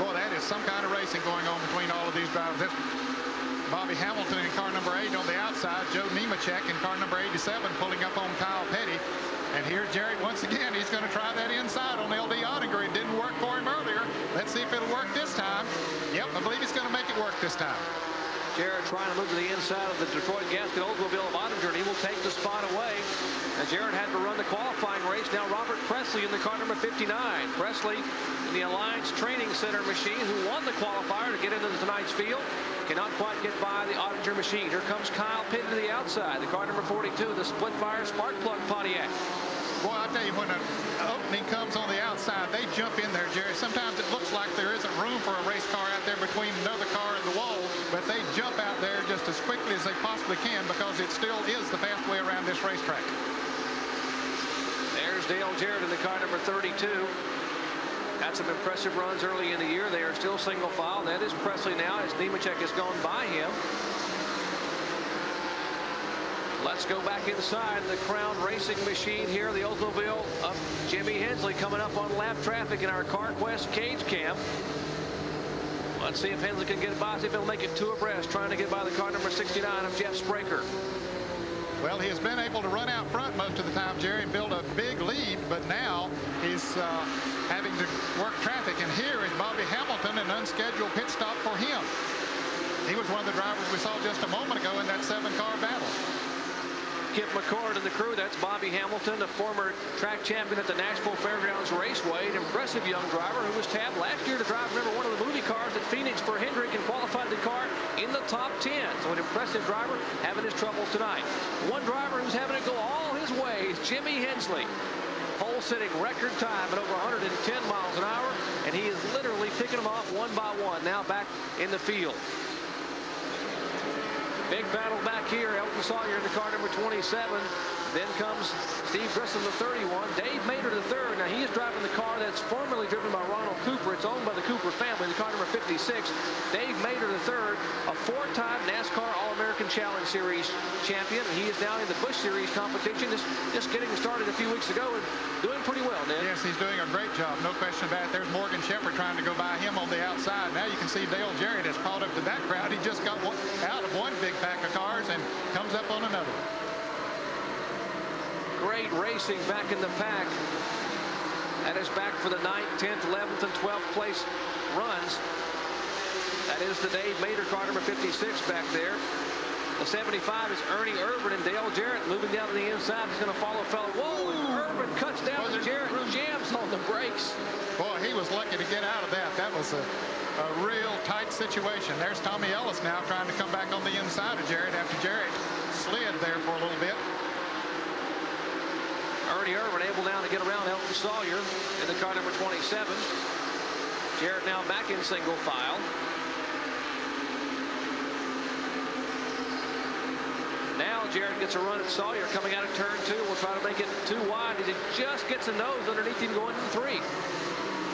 Boy, that is some kind of racing going on between all of these drivers. That's Bobby Hamilton in car number eight on the outside. Joe Nemechek in car number 87 pulling up on Kyle Petty. And here, Jerry, once again, he's going to try that inside on L.D. Ottinger. It didn't work for him earlier. Let's see if it'll work this time. Yep, I believe he's going to make it work this time. Jarrett trying to move to the inside of the Detroit Gasket Oldsmobile of Ottinger, and he will take the spot away. And Jarrett had to run the qualifying race. Now Robert Pressley in the car number 59. Pressley in the Alliance Training Center machine who won the qualifier to get into tonight's field. Cannot quite get by the Ottinger machine. Here comes Kyle Petty to the outside. The car number 42, the split fire spark plug Pontiac. Boy, I tell you, when an opening comes on the outside, they jump in there, Jerry. Sometimes it looks like there isn't room for a race car out there between another car and the wall, but they jump out there just as quickly as they possibly can because it still is the fast way around this racetrack. There's Dale Jarrett in the car number 32. Had some impressive runs early in the year. They are still single file. That is Pressley now as Nemechek has gone by him. Let's go back inside the Crown Racing machine here. The Oldsmobile of Jimmy Hensley coming up on lap traffic in our CarQuest cage cam. Let's see if Hensley can get by, see if he'll make it two abreast, trying to get by the car number 69 of Jeff Spraker. Well, he has been able to run out front most of the time, Jerry, and build a big lead, but now he's uh, having to work traffic. And here is Bobby Hamilton, an unscheduled pit stop for him. He was one of the drivers we saw just a moment ago in that seven-car battle. Kip McCord and the crew. That's Bobby Hamilton, a former track champion at the Nashville Fairgrounds Raceway, an impressive young driver who was tabbed last year to drive, remember, one of the movie cars at Phoenix for Hendrick and qualified the car in the top 10. So an impressive driver having his troubles tonight. One driver who's having it go all his way is Jimmy Hensley. Pole sitting record time at over 110 miles an hour, and he is literally picking them off one by one. Now back in the field. Big battle back here. Elton Sawyer in the car number 27. Then comes Steve Grissom, the 31. Dave Mader, the third. Now, he is driving the car that's formerly driven by Ronald Cooper. It's owned by the Cooper family, the car number 56. Dave Mader, the third, a four-time NASCAR All-American Challenge Series champion. And he is now in the Busch Series competition, just, just getting started a few weeks ago and doing pretty well, Ned. Yes, he's doing a great job. No question about it. There's Morgan Shepherd trying to go by him on the outside. Now you can see Dale Jarrett has caught up to that crowd. He just got one, out of one big pack of cars and comes up on another. Great racing back in the pack. That is back for the 9th, 10th, 11th, and 12th place runs. That is the Dave Mader car number 56 back there. The 75 is Ernie Irvan and Dale Jarrett moving down to the inside. He's going to follow fellow. Whoa, Irvan cuts down to Jarrett, jams on the brakes. Boy, he was lucky to get out of that. That was a, a real tight situation. There's Tommy Ellis now trying to come back on the inside of Jarrett after Jarrett slid there for a little bit. Ernie Irvan able now to get around Elton Sawyer in the car number 27. Jarrett now back in single file. Now Jarrett gets a run at Sawyer coming out of turn two. We'll try to make it too wide as he just gets a nose underneath him going to three.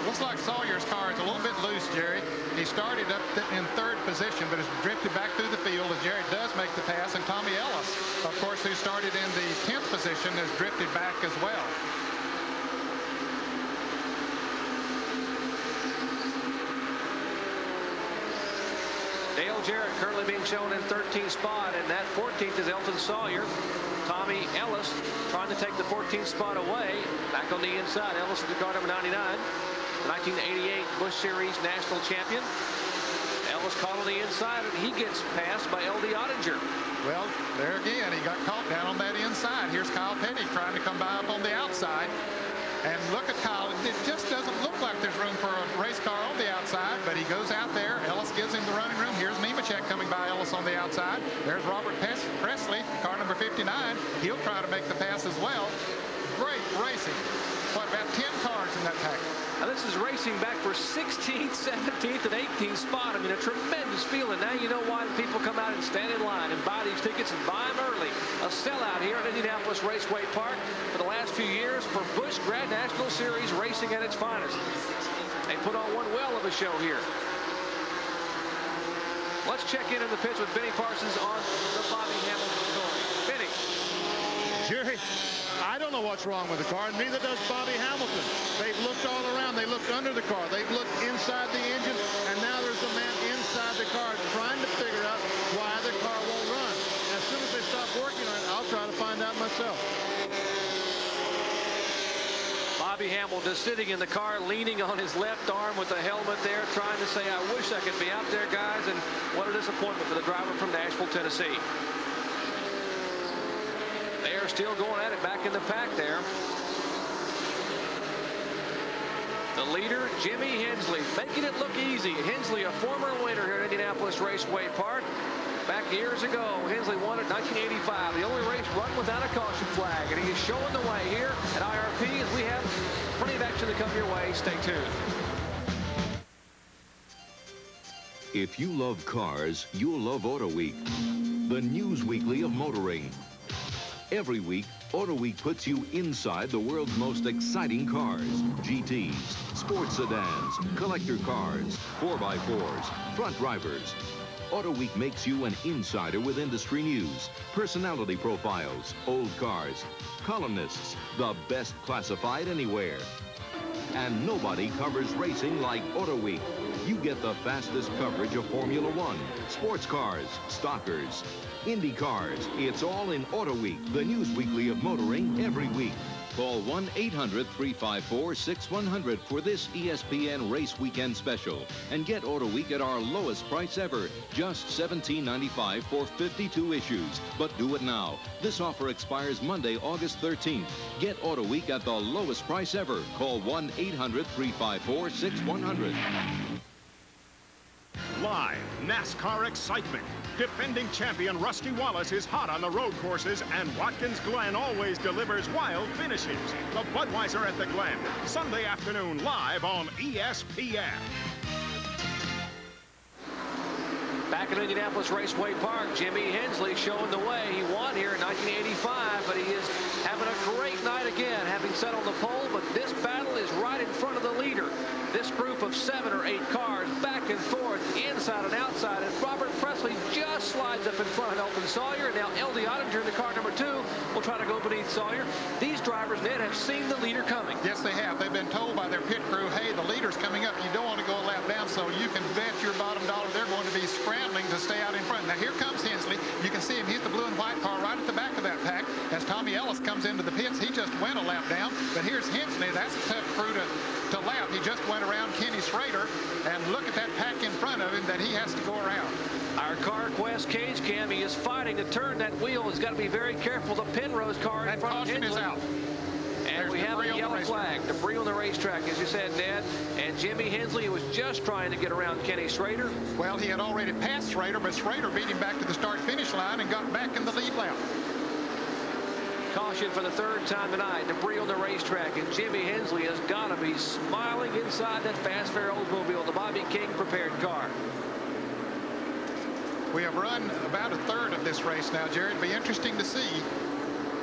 Looks like Sawyer's car is a little bit loose, Jerry. He started up in third position, but has drifted back through the field as Jerry does make the pass. And Tommy Ellis, of course, who started in the 10th position, has drifted back as well. Dale Jarrett currently being shown in 13th spot, and that 14th is Elton Sawyer. Tommy Ellis trying to take the 14th spot away. Back on the inside, Ellis is the car number 99. 1988 Busch Series national champion. Ellis caught on the inside, and he gets passed by L.D. Ottinger. Well, there again, he got caught down on that inside. Here's Kyle Petty trying to come by up on the outside. And look at Kyle. It just doesn't look like there's room for a race car on the outside, but he goes out there. Ellis gives him the running room. Here's Nemechek coming by Ellis on the outside. There's Robert Pressley, car number 59. He'll try to make the pass as well. Great racing. What, about 10 cars in that pack? Now this is racing back for 16th, 17th, and 18th spot. I mean, a tremendous feeling. Now you know why people come out and stand in line and buy these tickets and buy them early. A sellout here at Indianapolis Raceway Park for the last few years for Busch Grand National Series racing at its finest. They put on one well of a show here. Let's check in in the pits with Benny Parsons on the Bobby Hamilton story. Benny. Jerry, I don't know what's wrong with the car, and neither does Bobby Hamilton. They've looked all around. They looked under the car. They've looked inside the engine, and now there's a man inside the car trying to figure out why the car won't run. As soon as they stop working on it, I'll try to find out myself. Bobby Hamilton sitting in the car, leaning on his left arm with the helmet there, trying to say, I wish I could be out there, guys. And what a disappointment for the driver from Nashville, Tennessee. They are still going at it back in the pack there. The leader, Jimmy Hensley, making it look easy. Hensley, a former winner here at Indianapolis Raceway Park. Back years ago, Hensley won it 1985, the only race run without a caution flag. And he is showing the way here at IRP as we have plenty of action to come your way. Stay tuned. If you love cars, you'll love Auto Week, the news weekly of motoring. Every week, Auto Week puts you inside the world's most exciting cars. GTs, sports sedans, collector cars, 4x4s, front drivers. Auto Week makes you an insider with industry news, personality profiles, old cars, columnists, the best classified anywhere. And nobody covers racing like Auto Week. You get the fastest coverage of Formula One, sports cars, stockers, Indy cars. It's all in Auto Week, the news weekly of motoring every week. Call 1-800-354-6100 for this ESPN Race Weekend special and get Auto Week at our lowest price ever, just $17.95 for 52 issues. But do it now. This offer expires Monday, August 13th. Get Auto Week at the lowest price ever. Call 1-800-354-6100. Live NASCAR excitement. Defending champion Rusty Wallace is hot on the road courses, and Watkins Glen always delivers wild finishes. The Budweiser at the Glen, Sunday afternoon, live on ESPN. Back at Indianapolis Raceway Park, Jimmy Hensley showing the way. He won here in 1985, but he is having a great night again, having set on the pole, but this battle is right in front of the leader. This group of seven or eight cars back and forth, inside and outside, and Robert Pressley just slides up in front of Elton Sawyer, and now L.D. Ottinger in the car number two will try to go beneath Sawyer. These drivers, Ned, have seen the leader coming. Yes, they have. They've been told by their pit crew, hey, the leader's coming up. You don't want to go a lap down, so you can bet your bottom dollar they're going to be scrambling to stay out in front. Now, here comes Hensley. You can see him. He's the blue and white car right at the back of that pack. As Tommy Ellis comes into the pits, he just went a lap down. But here's Hensley. That's a tough crew to, to lap. He just went around Kenny Schrader, and look at that pack in front of him that he has to go around. Our CarQuest cage cam, he is fighting to turn that wheel. He's got to be very careful. The Penrose car in front of Hensley. is out. And There's we have a debris on the yellow flag, debris on the racetrack, as you said, Ned. And Jimmy Hensley was just trying to get around Kenny Schrader. Well, he had already passed Schrader, but Schrader beat him back to the start-finish line and got back in the lead lap. Caution for the third time tonight. Debris on the racetrack, and Jimmy Hensley has got to be smiling inside that Fast Fare Oldsmobile, the Bobby King prepared car. We have run about a third of this race now, Jared. It'd be interesting to see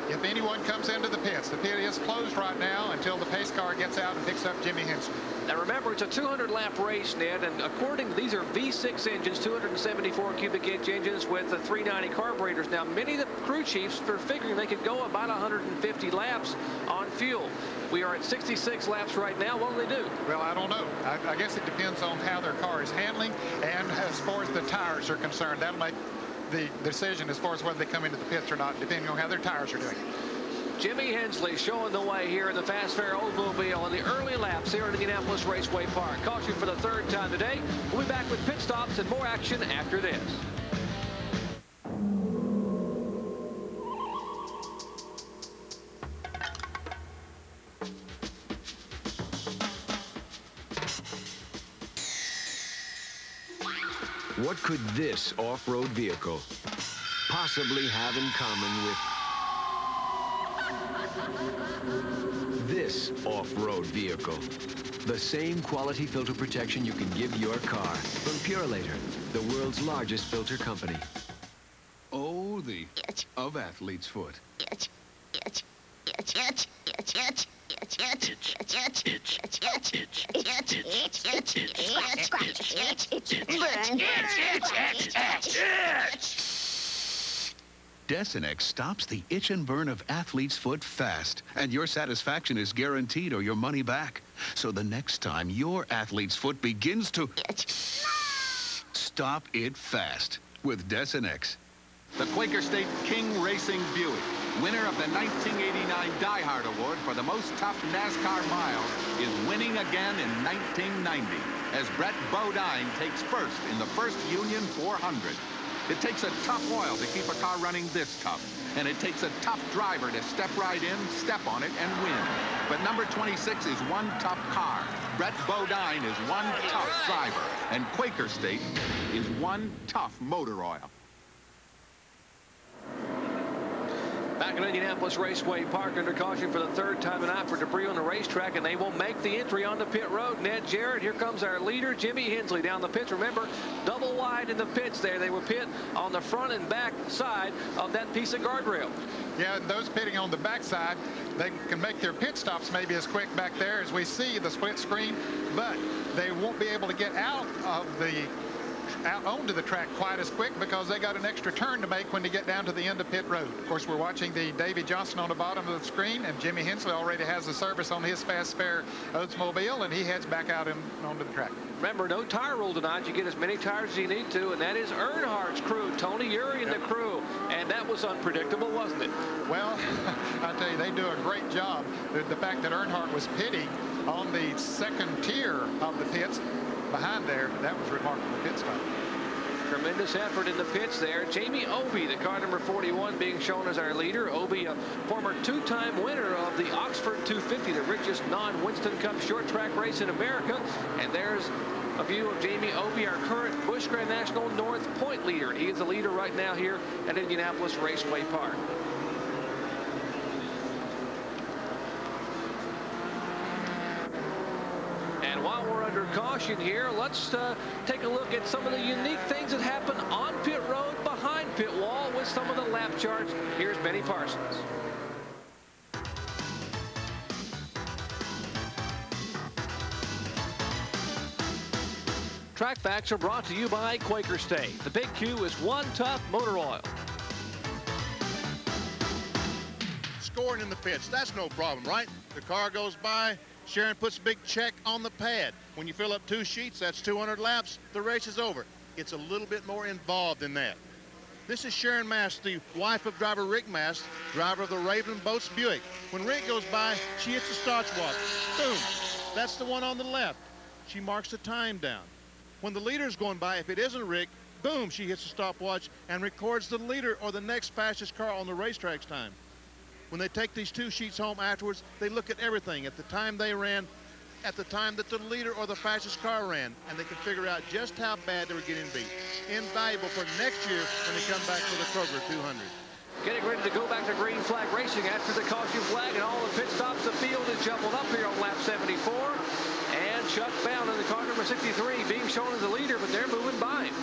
if anyone comes into the pits. The pit is closed right now until the pace car gets out and picks up Jimmy Hensley. Now remember, it's a 200-lap race, Ned, and according to these are V6 engines, 274 cubic inch engines with the 390 carburetors. Now, many of the crew chiefs were figuring they could go about 150 laps on fuel. We are at 66 laps right now. What will they do? Well, I don't know. I, I guess it depends on how their car is handling and as far as the tires are concerned. That'll make the decision as far as whether they come into the pits or not, depending on how their tires are doing. Jimmy Hensley showing the way here in the Fast Fare Oldsmobile in the early laps here at Indianapolis Raceway Park. Caution for the third time today. We'll be back with pit stops and more action after this. What could this off-road vehicle possibly have in common with this off-road vehicle? The same quality filter protection you can give your car from Purolator, the world's largest filter company. Oh, the of athlete's foot. Desinex stops the itch and burn of athlete's foot fast, and your satisfaction is guaranteed or your money back. So the next time your athlete's foot begins to itch, stop it fast with Desinex. The Quaker State King Racing Buick, winner of the 1989 Die Hard Award for the most tough NASCAR miles, is winning again in 1990 as Brett Bodine takes first in the first Union 400. It takes a tough oil to keep a car running this tough, and it takes a tough driver to step right in, step on it, and win. But number 26 is one tough car. Brett Bodine is one tough driver, and Quaker State is one tough motor oil. Back at Indianapolis Raceway Park under caution for the third time tonight for debris on the racetrack, and they will make the entry on the pit road. Ned Jarrett, here comes our leader, Jimmy Hensley, down the pits. Remember, double wide in the pits there. They will pit on the front and back side of that piece of guardrail. Yeah, those pitting on the backside, they can make their pit stops maybe as quick back there as we see the split screen, but they won't be able to get out of the out onto the track quite as quick because they got an extra turn to make when they get down to the end of pit road. Of course, we're watching the Davy Johnson on the bottom of the screen, and Jimmy Hensley already has the service on his fast spare Oldsmobile, and he heads back out in, onto the track. Remember, no tire rule tonight. You get as many tires as you need to, and that is Earnhardt's crew, Tony Eury and yep. the crew. And that was unpredictable, wasn't it? Well, *laughs* I tell you, they do a great job. The, the fact that Earnhardt was pitting on the second tier of the pits behind there, but that was remarkable pit stop. Tremendous effort in the pits there. Jamie Aube, the car number 41, being shown as our leader. Aube, a former two-time winner of the Oxford 250, the richest non-Winston Cup short track race in America. And there's a view of Jamie Aube, our current Busch Grand National North Point leader. He is the leader right now here at Indianapolis Raceway Park. while we're under caution here, let's uh, take a look at some of the unique things that happen on pit road behind pit wall with some of the lap charts. Here's Benny Parsons. Track facts are brought to you by Quaker State. The big Q is one tough motor oil. Scoring in the pits, that's no problem, right? The car goes by, Sharon puts a big check on the pad. When you fill up two sheets, that's 200 laps. The race is over. It's a little bit more involved than that. This is Sharon Mast, the wife of driver Rick Mast, driver of the Raven Boats Buick. When Rick goes by, she hits the stopwatch. Boom. That's the one on the left. She marks the time down. When the leader's going by, if it isn't Rick, boom, she hits the stopwatch and records the leader or the next fastest car on the racetrack's time. When they take these two sheets home afterwards, they look at everything at the time they ran, at the time that the leader or the fastest car ran, and they can figure out just how bad they were getting beat. Invaluable for next year when they come back for the Kroger 200. Getting ready to go back to green flag racing after the caution flag and all the pit stops. The field is jumbled up here on lap 74. And Chuck Bown in the car number 63 being shown as the leader, but they're moving by him.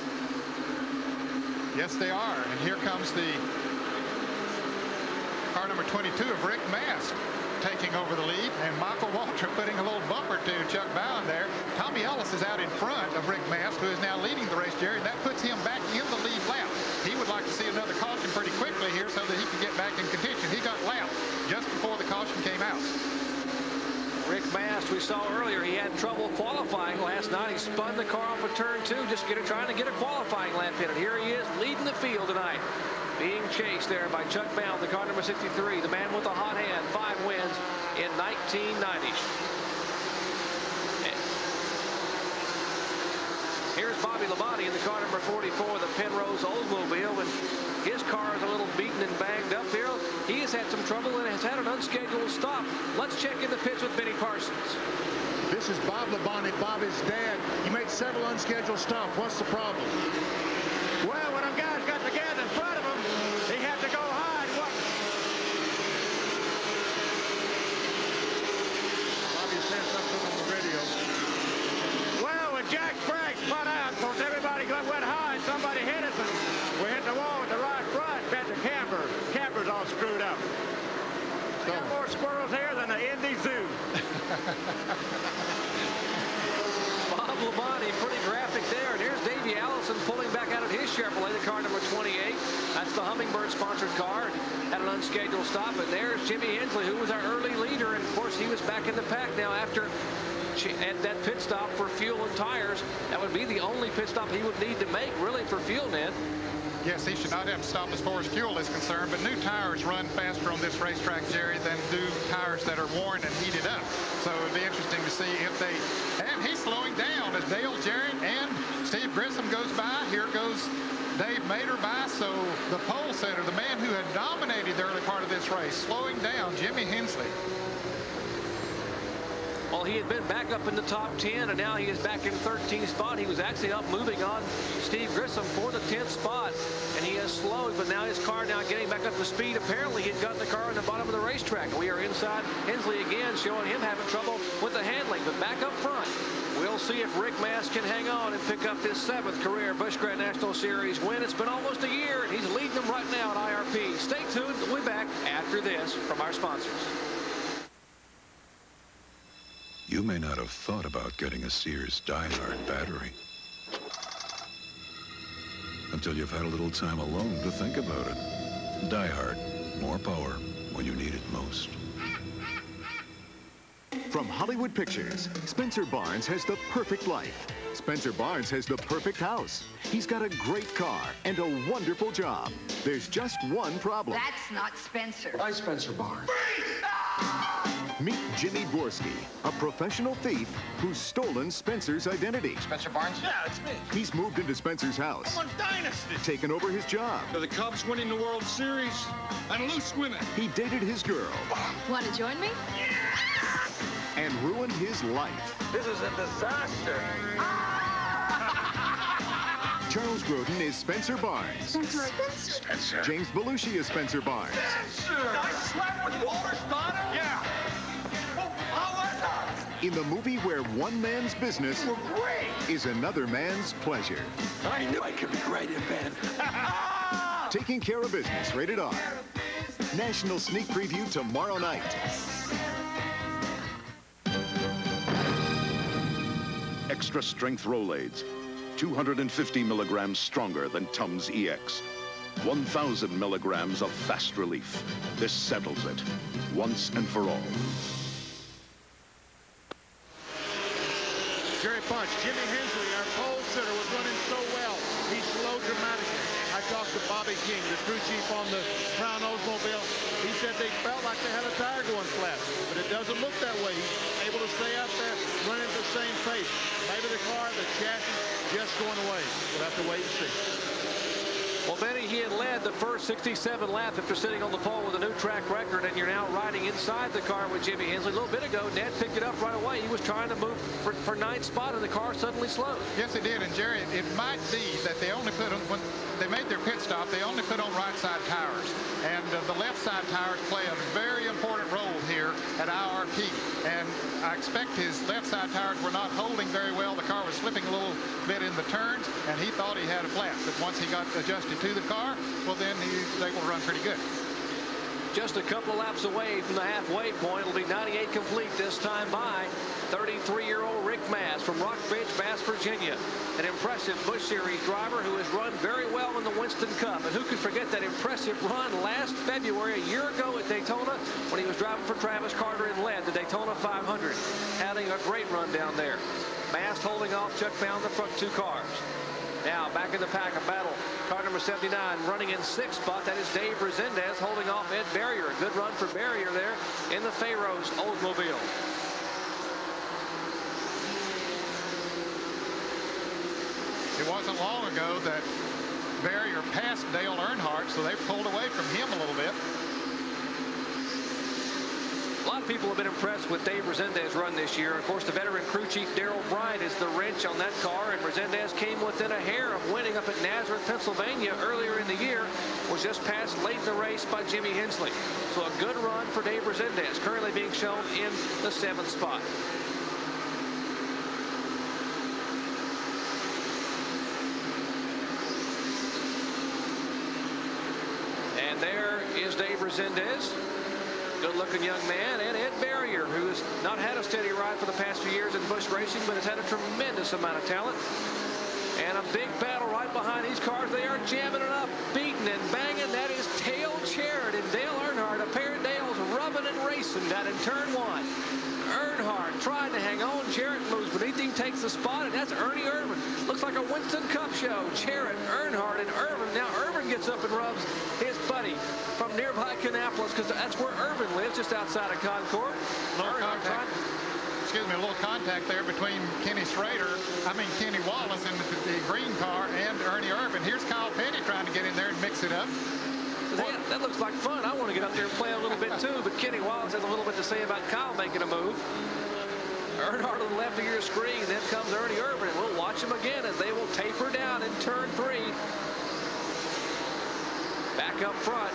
Yes, they are. And here comes the car number 22 of Rick Mast taking over the lead, and Michael Waltrip *laughs* putting a little bumper to Chuck Bown there. Tommy Ellis is out in front of Rick Mast, who is now leading the race, Jerry. And that puts him back in the lead lap. He would like to see another caution pretty quickly here so that he can get back in contention. He got lapped just before the caution came out. Rick Mast, we saw earlier, he had trouble qualifying last night. He spun the car off of turn two, just get trying to get a qualifying lap in. And here he is leading the field tonight being chased there by Chuck Bown, the car number 63, the man with the hot hand, five wins in 1990. Here's Bobby Labonte in the car number 44, the Penrose Oldsmobile, and his car is a little beaten and banged up here. He has had some trouble and has had an unscheduled stop. Let's check in the pits with Benny Parsons. This is Bob Labonte, Bobby's dad. You made several unscheduled stops. What's the problem? Well, when them guys got the gas in front of him, he had to go high. What? Bobby said something on the radio. Well, when Jack Sprague spun out, of course, everybody went high, and somebody hit us, and we hit the wall with the right front. Bet the camber. Camber's all screwed up. We got more squirrels here than the Indy Zoo. *laughs* Bob Labonte, pretty graphic there. And here's Davey Allison pulling back out of his Chevrolet, the car number 28. That's the Hummingbird-sponsored car. Had an unscheduled stop. And there's Jimmy Hensley, who was our early leader. And of course, he was back in the pack now after at that pit stop for fuel and tires. That would be the only pit stop he would need to make, really, for fuel, Ned. Yes, he should not have to stop as far as fuel is concerned, but new tires run faster on this racetrack, Jerry, than do tires that are worn and heated up. So it would be interesting to see if they... And he's slowing down as Dale Jarrett and Steve Grissom goes by. Here goes Dave Mader by. So the pole setter, the man who had dominated the early part of this race, slowing down, Jimmy Hensley. Well, he had been back up in the top 10, and now he is back in 13th spot. He was actually up moving on Steve Grissom for the 10th spot, and he has slowed, but now his car now getting back up to speed. Apparently, he had gotten the car on the bottom of the racetrack. We are inside Hensley again, showing him having trouble with the handling, but back up front. We'll see if Rick Mast can hang on and pick up his seventh career Busch Grand National Series win. It's been almost a year, and he's leading them right now at IRP. Stay tuned. We'll be back after this from our sponsors. You may not have thought about getting a Sears Die Hard battery. Until you've had a little time alone to think about it. Die Hard. More power when you need it most. From Hollywood Pictures, Spencer Barnes has the perfect life. Spencer Barnes has the perfect house. He's got a great car and a wonderful job. There's just one problem. That's not Spencer. I'm Spencer Barnes. Ah! Meet Jimmy Dworski, a professional thief who's stolen Spencer's identity. Spencer Barnes? Yeah, it's me. He's moved into Spencer's house. I'm on Dynasty. Taken over his job. Are the Cubs winning the World Series? And loose women. He dated his girl Want to join me? Yeah! and ruined his life. This is a disaster. *laughs* Charles Grodin is Spencer Barnes. Spencer. Spencer. James Belushi is Spencer Barnes. Spencer. I slept with Walter's daughter? Yeah. In the movie where one man's business is another man's pleasure. I knew I could be great in bed. *laughs* Taking care of business, rated R. National sneak preview tomorrow night. Extra strength Rolaids. 250 milligrams stronger than Tums EX. 1,000 milligrams of fast relief. This settles it. Once and for all. Jerry Punch, Jimmy Hensley, our pole sitter, was running so well. He slowed dramatically. I talked to Bobby King, the crew chief on the Crown Oldsmobile. He said they felt like they had a tire going flat, but it doesn't look that way. He's able to stay out there, running at the same pace. Maybe the car, the chassis, just going away. We'll have to wait and see. Well, Benny, he had led the first 67 laps after sitting on the pole with a new track record, and you're now riding inside the car with Jimmy Hensley. A little bit ago, Ned picked it up right away. He was trying to move for, for ninth spot, and the car suddenly slowed. Yes, it did. And Jerry, it might be that they only put on, when they made their pit stop, they only put on right side tires. And uh, the left side tires play a very important role here at IRP. And I expect his left side tires were not holding very well. The car was slipping a little bit in the turns, and he thought he had a flat. But once he got adjusted to the car, well, then he was able to run pretty good. Just a couple laps away from the halfway point. It'll be 98 complete this time by 33-year-old Rick Mast from Rockbridge, Baths, Virginia. An impressive Busch Series driver who has run very well in the Winston Cup. And who could forget that impressive run last February, a year ago at Daytona, when he was driving for Travis Carter and led the Daytona 500. Having a great run down there. Mast holding off Chuck Bown the front two cars. Now back in the pack, of battle. Car number 79 running in sixth spot. That is Dave Rezendes holding off Ed Berrier. Good run for Berrier there in the Pharaohs Oldsmobile. It wasn't long ago that Berrier passed Dale Earnhardt, so they pulled away from him a little bit. Lot of people have been impressed with Dave Rezendes's run this year. Of course, the veteran crew chief Daryl Bryant is the wrench on that car, and Rezendes came within a hair of winning up at Nazareth, Pennsylvania earlier in the year. Was just passed late in the race by Jimmy Hensley. So a good run for Dave Rezendes, currently being shown in the seventh spot. And there is Dave Rezendes. Good-looking young man, and Ed Berrier, who has not had a steady ride for the past few years in Busch Racing, but has had a tremendous amount of talent. And a big battle right behind these cars. They are jamming it up, beating and banging. That is Tail and Dale Earnhardt. A pair of Dales rubbing and racing down in turn one. Earnhardt trying to hang on. Jarrett moves beneath him, takes the spot, and that's Ernie Irvan. Looks like a Winston Cup show. Jarrett, Earnhardt, and Irvan. Now Irvan gets up and rubs his buddy from nearby Kannapolis because that's where Irvan lives, just outside of Concord. Little Earnhardt contact, trying- excuse me, a little contact there between Kenny Schrader, I mean Kenny Wallace in the, the green car and Ernie Irvan. Here's Kyle Petty trying to get in there and mix it up. Man, that looks like fun. I want to get up there and play a little bit too, but Kenny Wallace has a little bit to say about Kyle making a move. Earnhardt on the left of your screen. Then comes Ernie Irvan. and We'll watch him again as they will taper down in turn three. Back up front.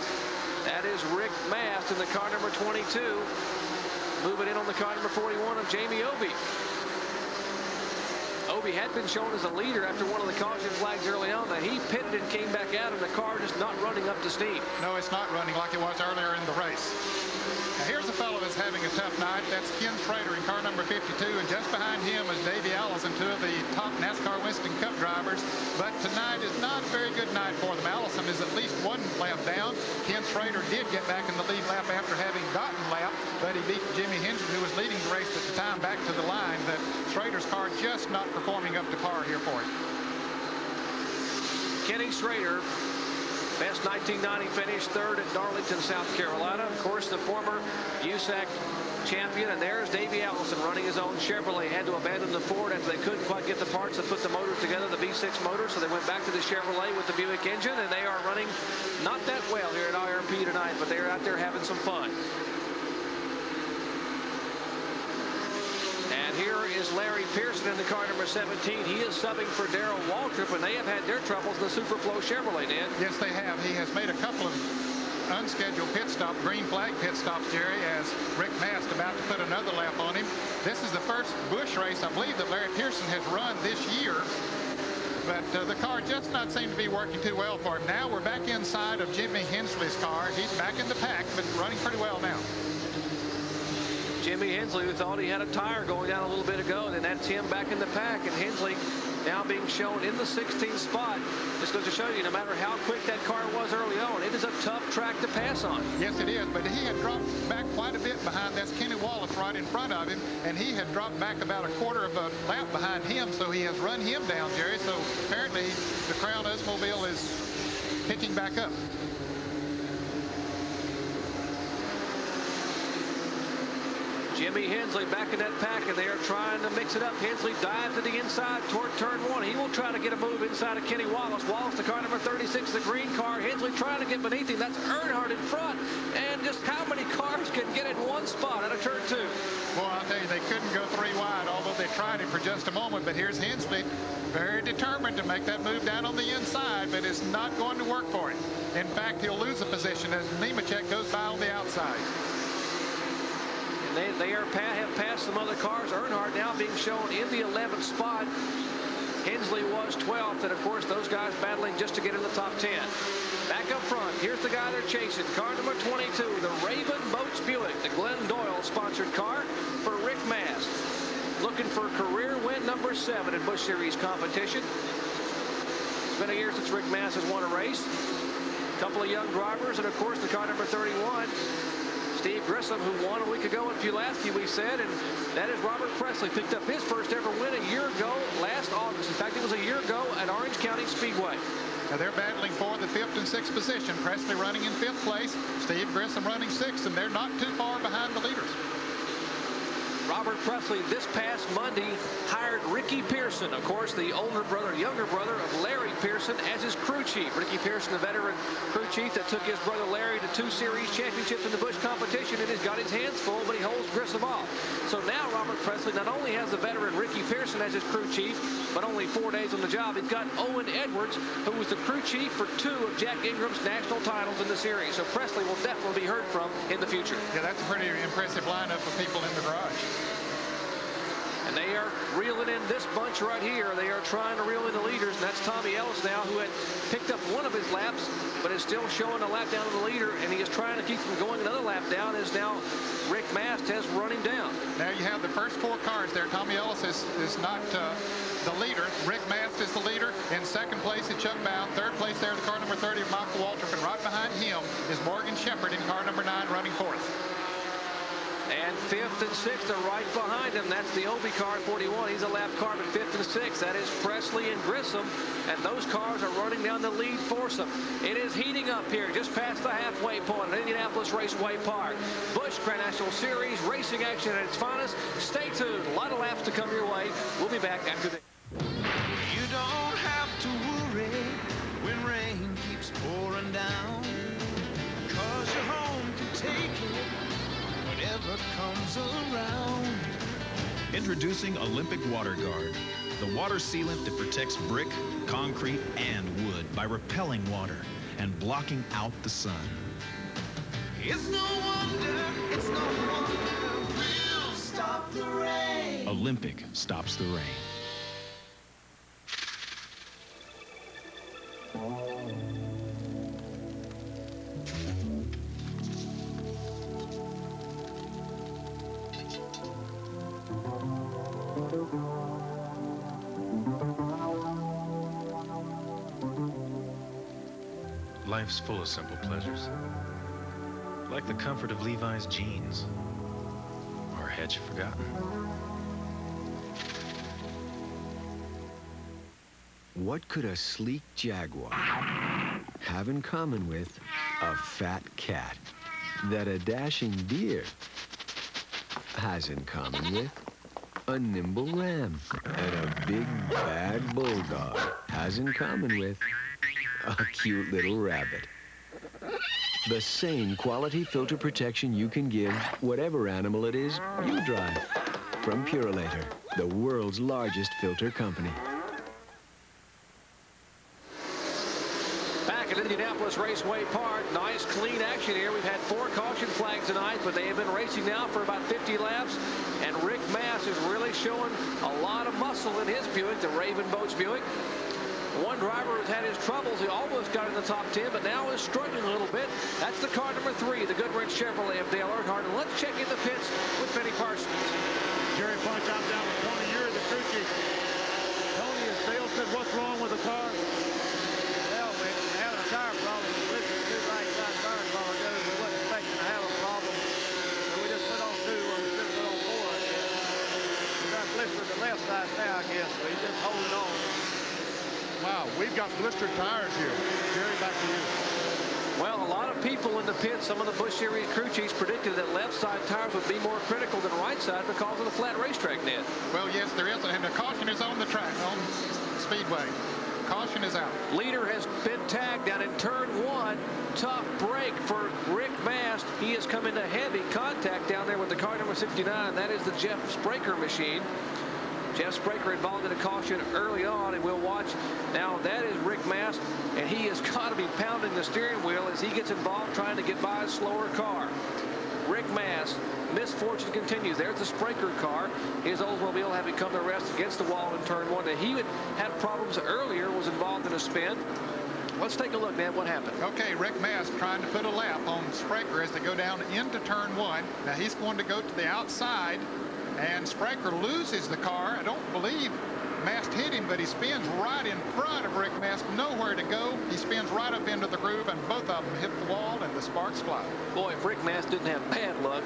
That is Rick Mast in the car number 22. Moving in on the car number 41 of Jamie Aube. Aube had been shown as a leader after one of the caution flags early on. That he pitted and came back out, and the car just not running up to steam. No, it's not running like it was earlier in the race. Now, here's a fellow that's having a tough night. That's Ken Schrader in car number 52, and just behind him is Davey Allison, two of the top NASCAR Winston Cup drivers. But tonight is not a very good night for them. Allison is at least one lap down. Ken Schrader did get back in the lead lap after having gotten lap, but he beat Jimmy Hensley, who was leading the race at the time, back to the line. But Schrader's car just not performing up to par here for him. Kenny Schrader Best 1990 finish, third at Darlington, South Carolina. Of course, the former USAC champion. And there's Davey Allison running his own Chevrolet. Had to abandon the Ford after they couldn't quite get the parts to put the motor together, the V6 motor. So they went back to the Chevrolet with the Buick engine. And they are running not that well here at IRP tonight, but they're out there having some fun. Here is Larry Pearson in the car number 17. He is subbing for Darrell Waltrip, and they have had their troubles the Superflow Chevrolet, Dan. Yes, they have. He has made a couple of unscheduled pit stop, green flag pit stops, Jerry, as Rick Mast about to put another lap on him. This is the first Busch race, I believe, that Larry Pearson has run this year. But uh, the car just not seem to be working too well for him. Now we're back inside of Jimmy Hensley's car. He's back in the pack, but running pretty well now. Jimmy Hensley, who thought he had a tire going down a little bit ago. And then that's him back in the pack. And Hensley now being shown in the 16th spot. This goes to show you, no matter how quick that car was early on, it is a tough track to pass on. Yes, it is. But he had dropped back quite a bit behind. That's Kenny Wallace right in front of him. And he had dropped back about a quarter of a lap behind him. So he has run him down, Jerry. So apparently the Crown Oldsmobile is picking back up. Jimmy Hensley back in that pack, and they are trying to mix it up. Hensley dives to the inside toward turn one. He will try to get a move inside of Kenny Wallace. Wallace, the car number 36, the green car. Hensley trying to get beneath him. That's Earnhardt in front. And just how many cars can get in one spot out of turn two? Well, I'll tell you, they couldn't go three wide, although they tried it for just a moment. But here's Hensley, very determined to make that move down on the inside, but it's not going to work for him. In fact, he'll lose a position as Nemechek goes by on the outside. They, they are have passed some other cars. Earnhardt now being shown in the 11th spot. Hensley was 12th, and of course those guys battling just to get in the top 10. Back up front, here's the guy they're chasing. Car number 22, the Raven Boats Buick, the Glenn Doyle sponsored car for Rick Mast. Looking for career win number seven in Busch Series competition. It's been a year since Rick Mast has won a race. A couple of young drivers, and of course the car number 31, Steve Grissom, who won a week ago in Pulaski, we said, and that is Robert Pressley. Picked up his first ever win a year ago, last August. In fact, it was a year ago at Orange County Speedway. Now they're battling for the fifth and sixth position. Pressley running in fifth place, Steve Grissom running sixth, and they're not too far behind the leaders. Robert Pressley this past Monday hired Ricky Pearson, of course, the older brother, younger brother of Larry Pearson, as his crew chief. Ricky Pearson, the veteran crew chief that took his brother Larry to two series championships in the Busch competition and he's got his hands full, but he holds Grissom off. So now Robert Pressley not only has the veteran Ricky Pearson as his crew chief, but only four days on the job. He's got Owen Edwards, who was the crew chief for two of Jack Ingram's national titles in the series. So Pressley will definitely be heard from in the future. Yeah, that's a pretty impressive lineup of people in the garage. And they are reeling in this bunch right here. They are trying to reel in the leaders, and that's Tommy Ellis now, who had picked up one of his laps, but is still showing a lap down to the leader, and he is trying to keep from going another lap down as now Rick Mast has run him down. Now you have the first four cars there. Tommy Ellis is, is not uh, the leader. Rick Mast is the leader. In second place is Chuck Bown. Third place there, the car number 30 of Michael Waltrip. And right behind him is Morgan Shepherd in car number nine running fourth. And fifth and sixth are right behind him. That's the Aube car 41. He's a lap car, but fifth and sixth. That is Pressley and Grissom. And those cars are running down the lead foursome. It is heating up here just past the halfway point at Indianapolis Raceway Park. Busch Grand National Series racing action at its finest. Stay tuned. A lot of laps to come your way. We'll be back after this. You don't have to worry when rain keeps pouring down. Cause your home can take comes around. Introducing Olympic Water Guard, the water sealant that protects brick, concrete, and wood by repelling water and blocking out the sun. It's no wonder, it's no wonder we'll stop the rain. Olympic stops the rain. Of simple pleasures. Like the comfort of Levi's jeans. Or had you forgotten? What could a sleek Jaguar have in common with a fat cat that a dashing deer has in common with a nimble ram and a big bad bulldog has in common with a cute little rabbit? The same quality filter protection you can give whatever animal it is you drive. From Purolator, the world's largest filter company. Back at Indianapolis Raceway Park, nice clean action here. We've had four caution flags tonight, but they have been racing now for about 50 laps. And Rick Mast is really showing a lot of muscle in his Buick, the Raven Boats Buick. One driver has had his troubles. He almost got in the top 10, but now is struggling a little bit. That's the car number three, the Goodwrench Chevrolet of Dale Earnhardt. And let's check in the pits with Benny Parsons. Jerry Punch out down with Tony. You're the crew chief. Tony, as Dale said, what's wrong with the car? Well, we had a tire problem. We listened to two right side tires a while ago. We wasn't expecting to have a problem. So we just put on two when we should have put on four, I guess. We got blistered the left side now, I guess. We just holding on. Wow, we've got blistered tires here. Jerry, back to you. Well, a lot of people in the pit, some of the Busch Series crew chiefs predicted that left side tires would be more critical than right side because of the flat racetrack net. Well, yes, there is, and the caution is on the track, on Speedway. Caution is out. Leader has been tagged down in turn one. Tough break for Rick Mast. He has come into heavy contact down there with the car number 69. That is the Jeff Spraker machine. Jeff Spraker involved in a caution early on, and we'll watch. Now, that is Rick Mast, and he has *laughs* got to be pounding the steering wheel as he gets involved trying to get by a slower car. Rick Mast, misfortune continues. There's the Spraker car. His Oldsmobile having come to rest against the wall in turn one. Now, he had, problems earlier, was involved in a spin. Let's take a look, man. What happened? Okay, Rick Mast trying to put a lap on Spraker as they go down into turn one. Now, he's going to go to the outside and Spraker loses the car. I don't believe Mast hit him, but he spins right in front of Rick Mast. Nowhere to go. He spins right up into the groove, and both of them hit the wall, and the sparks fly. Boy, if Rick Mast didn't have bad luck,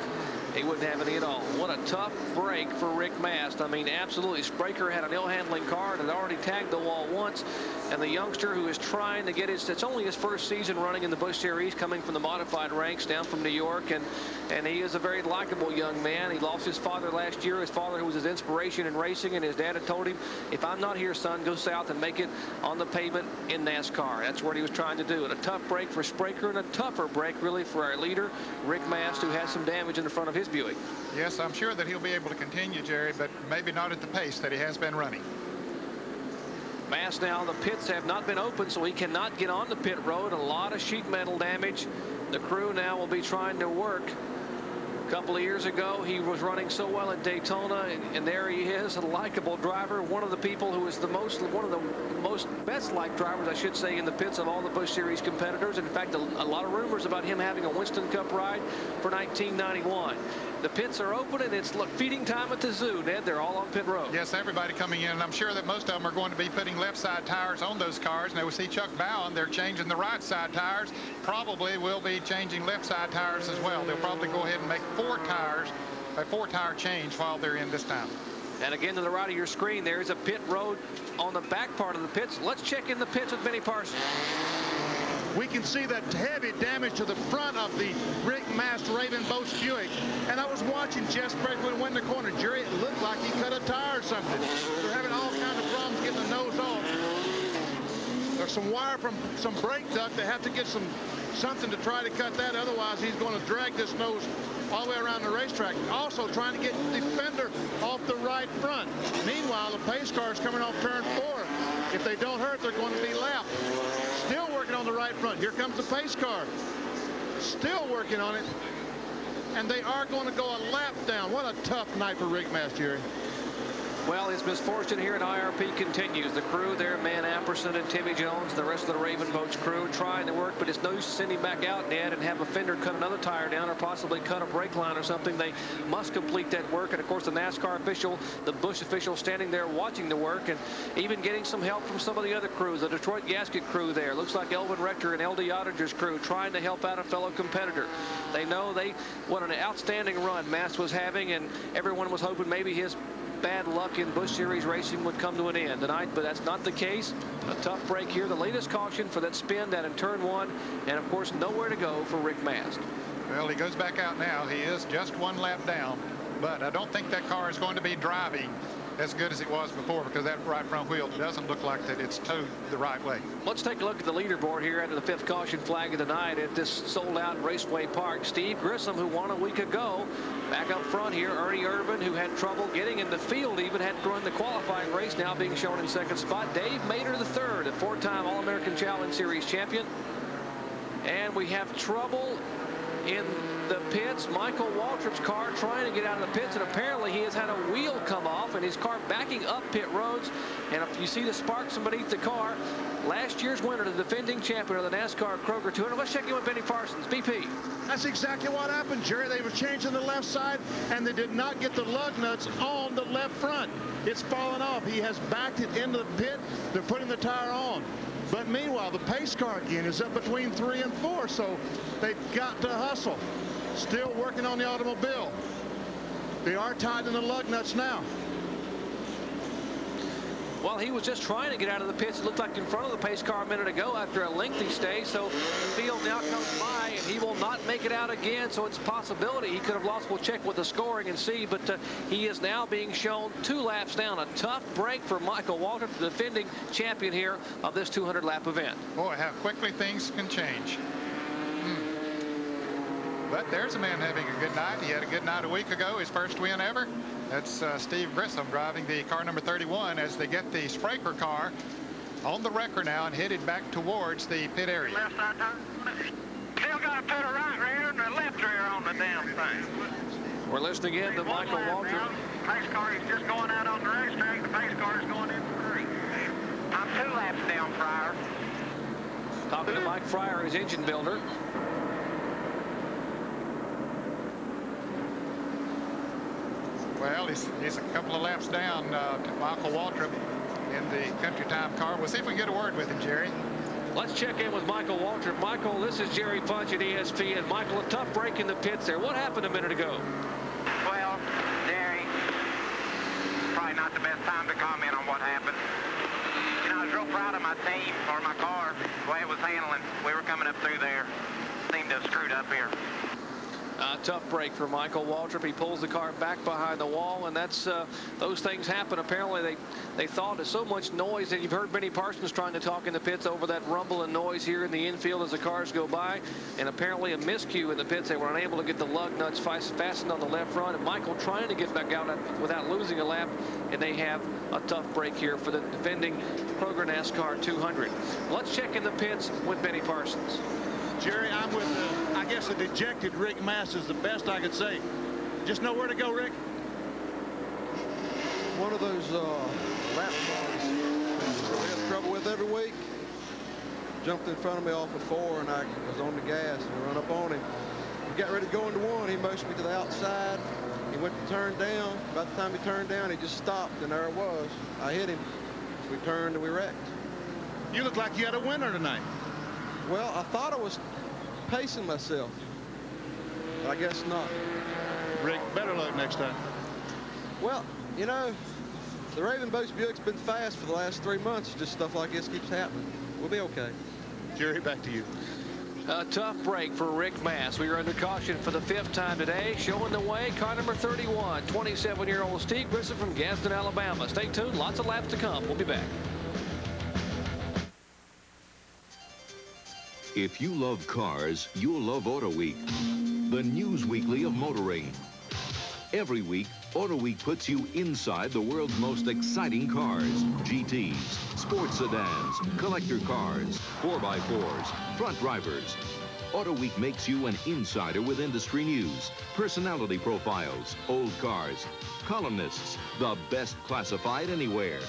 he wouldn't have any at all. What a tough break for Rick Mast. I mean, absolutely. Spraker had an ill-handling car and had already tagged the wall once. And the youngster who is trying to get his, it's only his first season running in the Busch Series, coming from the modified ranks down from New York. And, and he is a very likable young man. He lost his father last year. His father who was his inspiration in racing. And his dad had told him, if I'm not here, son, go south and make it on the pavement in NASCAR. That's what he was trying to do. And a tough break for Spraker and a tougher break, really, for our leader, Rick Mast, who has some damage in the front of his Buick. Yes, I'm sure that he'll be able to continue, Jerry, but maybe not at the pace that he has been running. Mast now, the pits have not been open, so he cannot get on the pit road. A lot of sheet metal damage. The crew now will be trying to work. A couple of years ago, he was running so well at Daytona, and, and there he is, a likable driver. One of the people who is the most, one of the most best-liked drivers, I should say, in the pits of all the Busch Series competitors. In fact, a, a lot of rumors about him having a Winston Cup ride for 1991. The pits are open, and it's look feeding time at the zoo, Ned. They're all on pit road. Yes, everybody coming in, and I'm sure that most of them are going to be putting left side tires on those cars. Now we see Chuck Bown, they're changing the right side tires. Probably will be changing left side tires as well. They'll probably go ahead and make four tires, a four tire change while they're in this time. And again, to the right of your screen, there's a pit road on the back part of the pits. Let's check in the pits with Benny Parsons. We can see that heavy damage to the front of the Rick Mast Raven Boats Buick. And I was watching Jeff Spraker when he went in the corner. Jerry, it looked like he cut a tire or something. They're having all kinds of problems getting the nose off. There's some wire from some brake duct. They have to get some something to try to cut that. Otherwise, he's going to drag this nose all the way around the racetrack. Also trying to get the fender off the right front. Meanwhile, the pace car is coming off turn four. If they don't hurt, they're going to be lapped. Still working on the right front. Here comes the pace car. Still working on it. And they are going to go a lap down. What a tough night for Rick Mast, Jerry. Well, his misfortune here at IRP continues. The crew there, Man Apperson and Timmy Jones, the rest of the Raven Boats crew trying to work, but it's no use sending back out, Ned, and have a fender cut another tire down or possibly cut a brake line or something. They must complete that work. And, of course, the NASCAR official, the Busch official standing there watching the work and even getting some help from some of the other crews, the Detroit Gasket crew there. Looks like Elvin Rector and LD Ottinger's crew trying to help out a fellow competitor. They know they what an outstanding run Mast was having, and everyone was hoping maybe his bad luck in Busch Series racing would come to an end tonight, but that's not the case. A tough break here. The latest caution for that spin down in turn one, and of course nowhere to go for Rick Mast. Well, he goes back out now. He is just one lap down, but I don't think that car is going to be driving as good as it was before because that right front wheel doesn't look like that it's towed the right way. Let's take a look at the leaderboard here after the fifth caution flag of the night at this sold-out Raceway Park. Steve Grissom, who won a week ago, back up front here. Ernie Irvan, who had trouble getting in the field, even had to run the qualifying race, now being shown in second spot. Dave Mader the third, a four-time All-American Challenge Series champion. And we have trouble in the pits. Michael Waltrip's car trying to get out of the pits, and apparently he has had a wheel come off, and his car backing up pit roads. And if you see the sparks beneath the car, last year's winner, the defending champion of the NASCAR Kroger 200. Let's check in with Benny Parsons, BP. That's exactly what happened, Jerry. They were changing the left side, and they did not get the lug nuts on the left front. It's fallen off. He has backed it into the pit. They're putting the tire on. But meanwhile, the pace car again is up between three and four, so they've got to hustle. Still working on the automobile. They are tied in the lug nuts now. Well, he was just trying to get out of the pits. It looked like in front of the pace car a minute ago after a lengthy stay. So field now comes by, and he will not make it out again. So it's a possibility he could have lost. We'll check with the scoring and see. But uh, he is now being shown two laps down. A tough break for Michael Waltrip, the defending champion here of this 200-lap event. Boy, how quickly things can change. But there's a man having a good night. He had a good night a week ago, his first win ever. That's uh, Steve Grissom driving the car number 31 as they get the Spraker car on the wrecker now and headed back towards the pit area. Left side turn. Still got to put a right rear and a left rear on the damn thing. We're listening in to Michael Waltrip. Pace car is just going out on the racetrack. The pace car is going in three. I'm two laps down, Fryer. Talking to Mike Fryer, his engine builder. Well, he's, he's a couple of laps down uh, to Michael Waltrip in the country time car. We'll see if we can get a word with him, Jerry. Let's check in with Michael Waltrip. Michael, this is Jerry Punch at ESPN. Michael, a tough break in the pits there. What happened a minute ago? Well, Jerry, probably not the best time to comment on what happened. You know, I was real proud of my team or my car, the way it was handling. We were coming up through there. Seemed to have screwed up here. Uh, tough break for Michael Waltrip. He pulls the car back behind the wall, and that's uh, those things happen. Apparently, they they thought there's so much noise, and you've heard Benny Parsons trying to talk in the pits over that rumble and noise here in the infield as the cars go by, and apparently a miscue in the pits. They were unable to get the lug nuts fastened on the left front, and Michael trying to get back out without losing a lap, and they have a tough break here for the defending Kroger NASCAR 200. Let's check in the pits with Benny Parsons. Jerry, I'm with, the, I guess, a dejected Rick Mast is the best I could say. Just know where to go, Rick. One of those uh, lap cars we have trouble with every week. Jumped in front of me off of four, and I was on the gas and run up on him. We got ready to go into one. He motioned me to the outside. He went to turn down. By the time he turned down, he just stopped, and there it was. I hit him. We turned and we wrecked. You look like you had a winner tonight. Well, I thought I was pacing myself. But I guess not. Rick, better luck next time. Well, you know, the Raven Boats Buick's been fast for the last three months. Just stuff like this keeps happening. We'll be okay. Jerry, back to you. A tough break for Rick Mast. We are under caution for the fifth time today. Showing the way, car number 31, 27-year-old Steve Grissom from Gadsden, Alabama. Stay tuned. Lots of laps to come. We'll be back. If you love cars, you'll love Auto Week, the news weekly of motoring. Every week, Auto Week puts you inside the world's most exciting cars. GTs, sports sedans, collector cars, 4x4s, front drivers. Auto Week makes you an insider with industry news, personality profiles, old cars, columnists, the best classified anywhere.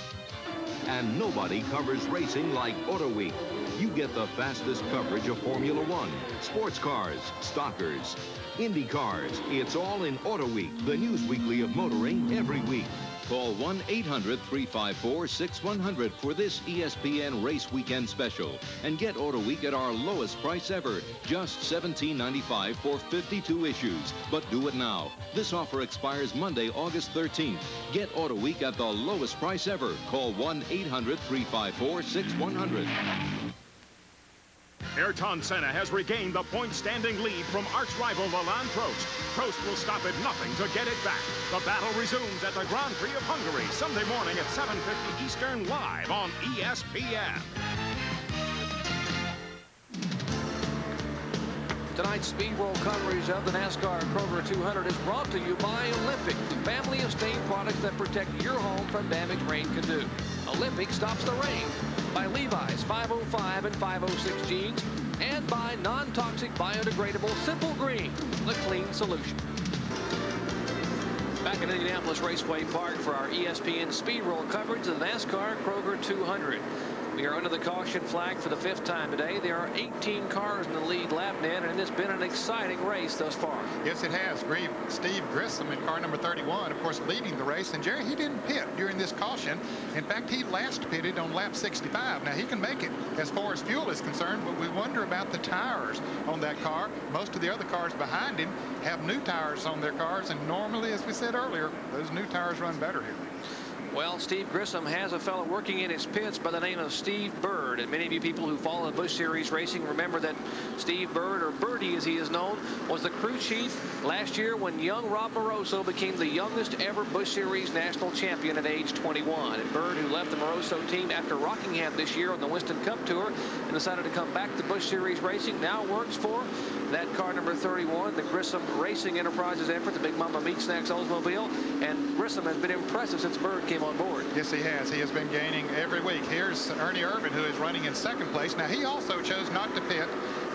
And nobody covers racing like Auto Week. You get the fastest coverage of Formula One, sports cars, stockers, Indy cars. It's all in Auto Week, the news weekly of motoring every week. Call 1-800-354-6100 for this ESPN Race Weekend special and get Auto Week at our lowest price ever, just $17.95 for 52 issues. But do it now. This offer expires Monday, August 13th. Get Auto Week at the lowest price ever. Call 1-800-354-6100. Ayrton Senna has regained the point-standing lead from arch rival Alain Prost. Prost will stop at nothing to get it back. The battle resumes at the Grand Prix of Hungary Sunday morning at 7.50 Eastern live on ESPN. Tonight's SpeedWorld coverage of the NASCAR Kroger 200 is brought to you by Olympic, the family of stain products that protect your home from damage rain can do. Olympic stops the rain by Levi's 505 and 506 jeans and by non-toxic biodegradable Simple Green, the clean solution. Back at Indianapolis Raceway Park for our ESPN SpeedWorld coverage of the NASCAR Kroger 200. We are under the caution flag for the fifth time today. There are 18 cars in the lead lap net, and it's been an exciting race thus far. Yes, it has. Steve Grissom in car number 31, of course, leading the race. And Jerry, he didn't pit during this caution. In fact, he last pitted on lap 65. Now, he can make it as far as fuel is concerned, but we wonder about the tires on that car. Most of the other cars behind him have new tires on their cars, and normally, as we said earlier, those new tires run better here. Well, Steve Grissom has a fellow working in his pits by the name of Steve Bird. And many of you people who follow Busch Series racing remember that Steve Bird, or Birdie as he is known, was the crew chief last year when young Rob Moroso became the youngest ever Busch Series national champion at age 21. And Bird, who left the Moroso team after Rockingham this year on the Winston Cup Tour and decided to come back to Busch Series racing, now works for that car number 31, the Grissom Racing Enterprises effort, the Big Mama Meat Snacks Oldsmobile. And Grissom has been impressive since Bird came on board. Yes, he has. He has been gaining every week. Here's Ernie Irvan, who is running in second place. Now, he also chose not to pit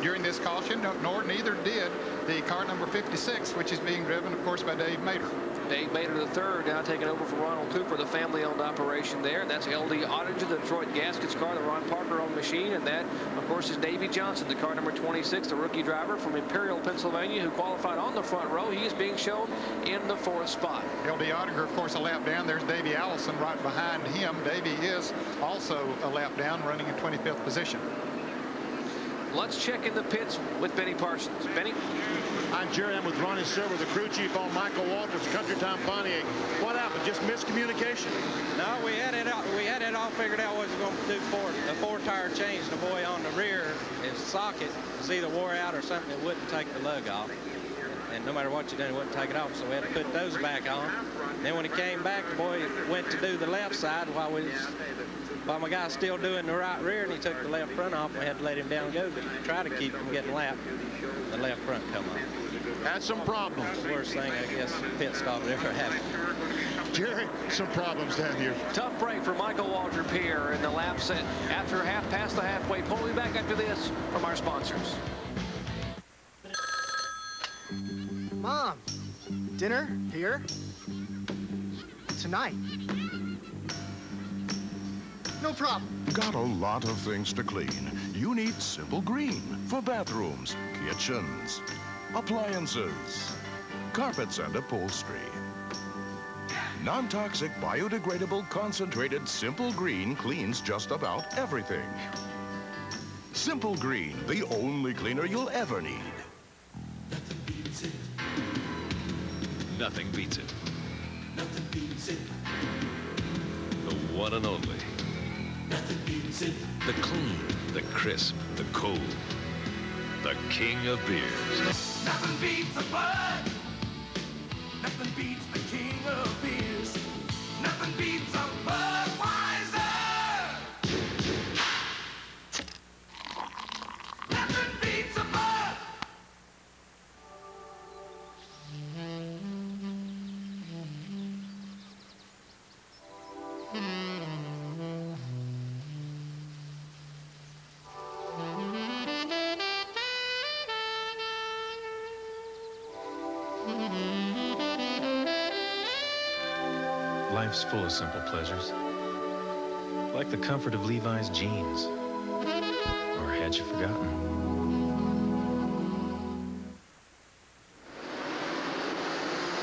during this caution, no- nor neither did the car number 56, which is being driven, of course, by Dave Mader. Dave Mader III now taking over for Ronald Cooper, the family-owned operation there. That's LD Ottinger, the Detroit Gaskets car, the Ron Parker-owned machine. And that, of course, is Davey Johnson, the car number 26, the rookie driver from Imperial, Pennsylvania, who qualified on the front row. He is being shown in the fourth spot. LD Ottinger, of course, a lap down. There's Davey Allison right behind him. Davey is also a lap down, running in 25th position. Let's check in the pits with Benny Parsons. Benny? I'm Jerry. I'm with Ronnie Silver, the crew chief on Michael Walters, Country Time Pontiac. What happened? Just miscommunication? No, we had it out, we had it all figured out what was going to do for the four tire change. The boy on the rear, his socket was either wore out or something that wouldn't take the lug off. And no matter what you done, it wouldn't take it off. So we had to put those back on. Then when he came back, the boy went to do the left side while we was, while my guy's still doing the right rear, and he took the left front off. We had to let him down go to try to keep him getting lapped. The left front come off. Had some problems. Worst thing, I guess, pit stop that ever happened. Jerry, some problems down here. Tough break for Michael Walter Pierre in the lap set after half past the halfway point. We'll back after this from our sponsors. Mom, dinner here tonight. No problem. Got a lot of things to clean. You need Simple Green for bathrooms, kitchens, appliances, carpets and upholstery. Non-toxic, biodegradable, concentrated Simple Green cleans just about everything. Simple Green, the only cleaner you'll ever need. Nothing beats it. Nothing beats it. The one and only. Nothing beats it. The clean, the crisp, the cold. The king of beers. Nothing beats a bud. Nothing beats Life's full of simple pleasures. Like the comfort of Levi's jeans. Or had you forgotten?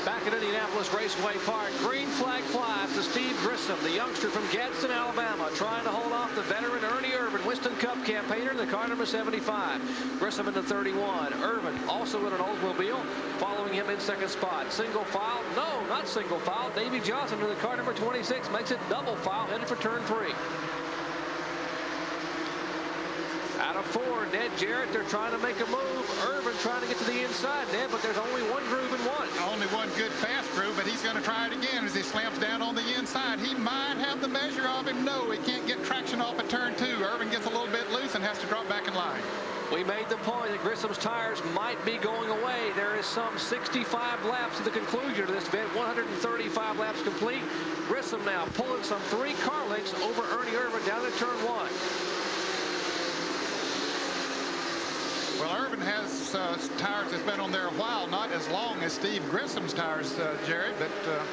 Back at Indianapolis Raceway Park, green flag flies to Steve Grissom, the youngster from Gadsden, Alabama, trying to hold off the veteran Ernie Irvan, Winston Cup campaigner in the car number 75. Grissom in the 31. Irvan also in an Oldsmobile, following him in second spot. Single file, no, not single file. Davey Johnson in the car number 26 makes it double file, headed for turn three. Out of four, Ned Jarrett, they're trying to make a move. Irvan trying to get to the inside, Ned, but there's only one groove in one. Only one good fast groove, but he's going to try it again as he slams down on the inside. He might have the measure of him. No, he can't get traction off a turn two. Irvan gets a little bit loose and has to drop back in line. We made the point that Grissom's tires might be going away. There is some 65 laps to the conclusion of this event, 135 laps complete. Grissom now pulling some three car lengths over Ernie Irvan down to turn one. Well, Irvan has uh, tires that's been on there a while, not as long as Steve Grissom's tires, uh, Jerry, but uh,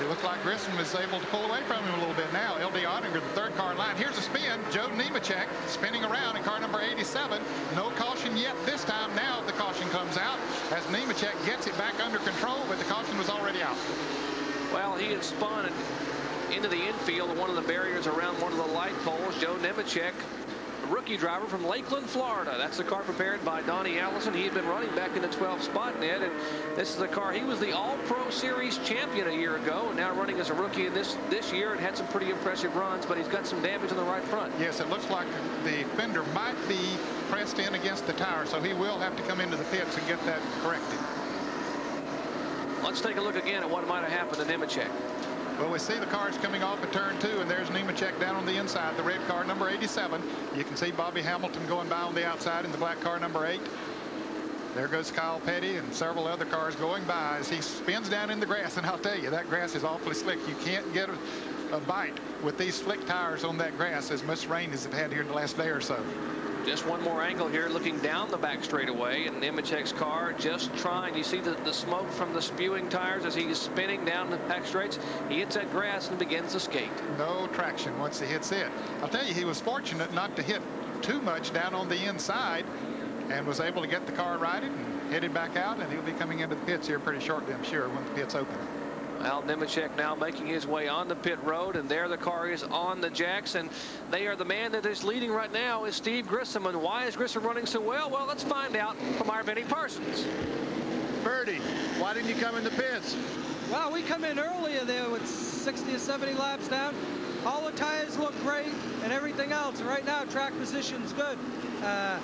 it looks like Grissom is able to pull away from him a little bit now. LD Ottinger, the third car in line. Here's a spin. Joe Nemechek spinning around in car number 87. No caution yet this time. Now the caution comes out as Nemechek gets it back under control, but the caution was already out. Well, he had spun into the infield one of the barriers around one of the light poles. Joe Nemechek rookie driver from Lakeland, Florida. That's the car prepared by Donnie Allison. He had been running back in the 12th spot, Ned, and this is the car. He was the All-Pro Series champion a year ago, and now running as a rookie in this this year and had some pretty impressive runs, but he's got some damage on the right front. Yes, it looks like the fender might be pressed in against the tire, so he will have to come into the pits and get that corrected. Let's take a look again at what might have happened to Nemechek. Well, we see the cars coming off at turn two, and there's Nemechek down on the inside, the red car, number 87. You can see Bobby Hamilton going by on the outside in the black car, number eight. There goes Kyle Petty and several other cars going by as he spins down in the grass. And I'll tell you, that grass is awfully slick. You can't get a, a bite with these slick tires on that grass as much rain as it had here in the last day or so. Just one more angle here, looking down the back straightaway, and Nemechek's car just trying. You see the, the smoke from the spewing tires as he's spinning down the back straights. He hits that grass and begins to skate. No traction once he hits it. I'll tell you, he was fortunate not to hit too much down on the inside and was able to get the car righted and headed back out, and he'll be coming into the pits here pretty shortly, I'm sure, when the pits open. Al Nemechek now making his way on the pit road, and there the car is on the jacks, and they are the man that is leading right now is Steve Grissom. And why is Grissom running so well? Well, let's find out from our Benny Parsons. Birdie, why didn't you come in the pits? Well, we come in earlier there with 60 or 70 laps down. All the tires look great and everything else. Right now, track position's good. Uh,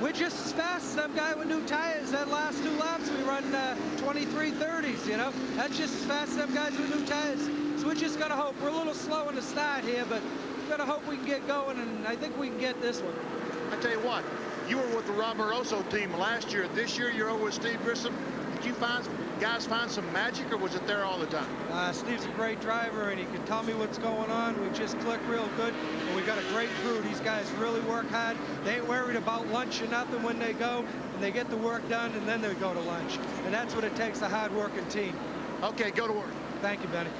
we're just as fast as them guy with new tires. That last two laps, we run uh, 23 30s, you know? That's just as fast as them guys with new tires. So we're just going to hope. We're a little slow in the start here, but we're going to hope we can get going, and I think we can get this one. I tell you what, you were with the Rob Moroso team last year. This year, you're over with Steve Grissom. Did you find guys find some magic, or was it there all the time? Uh, Steve's a great driver, and he can tell me what's going on. We just click real good, and we got a great crew. These guys really work hard. They ain't worried about lunch or nothing when they go, and they get the work done, and then they go to lunch. And that's what it takes, a hard-working team. Okay, go to work. Thank you, Benny.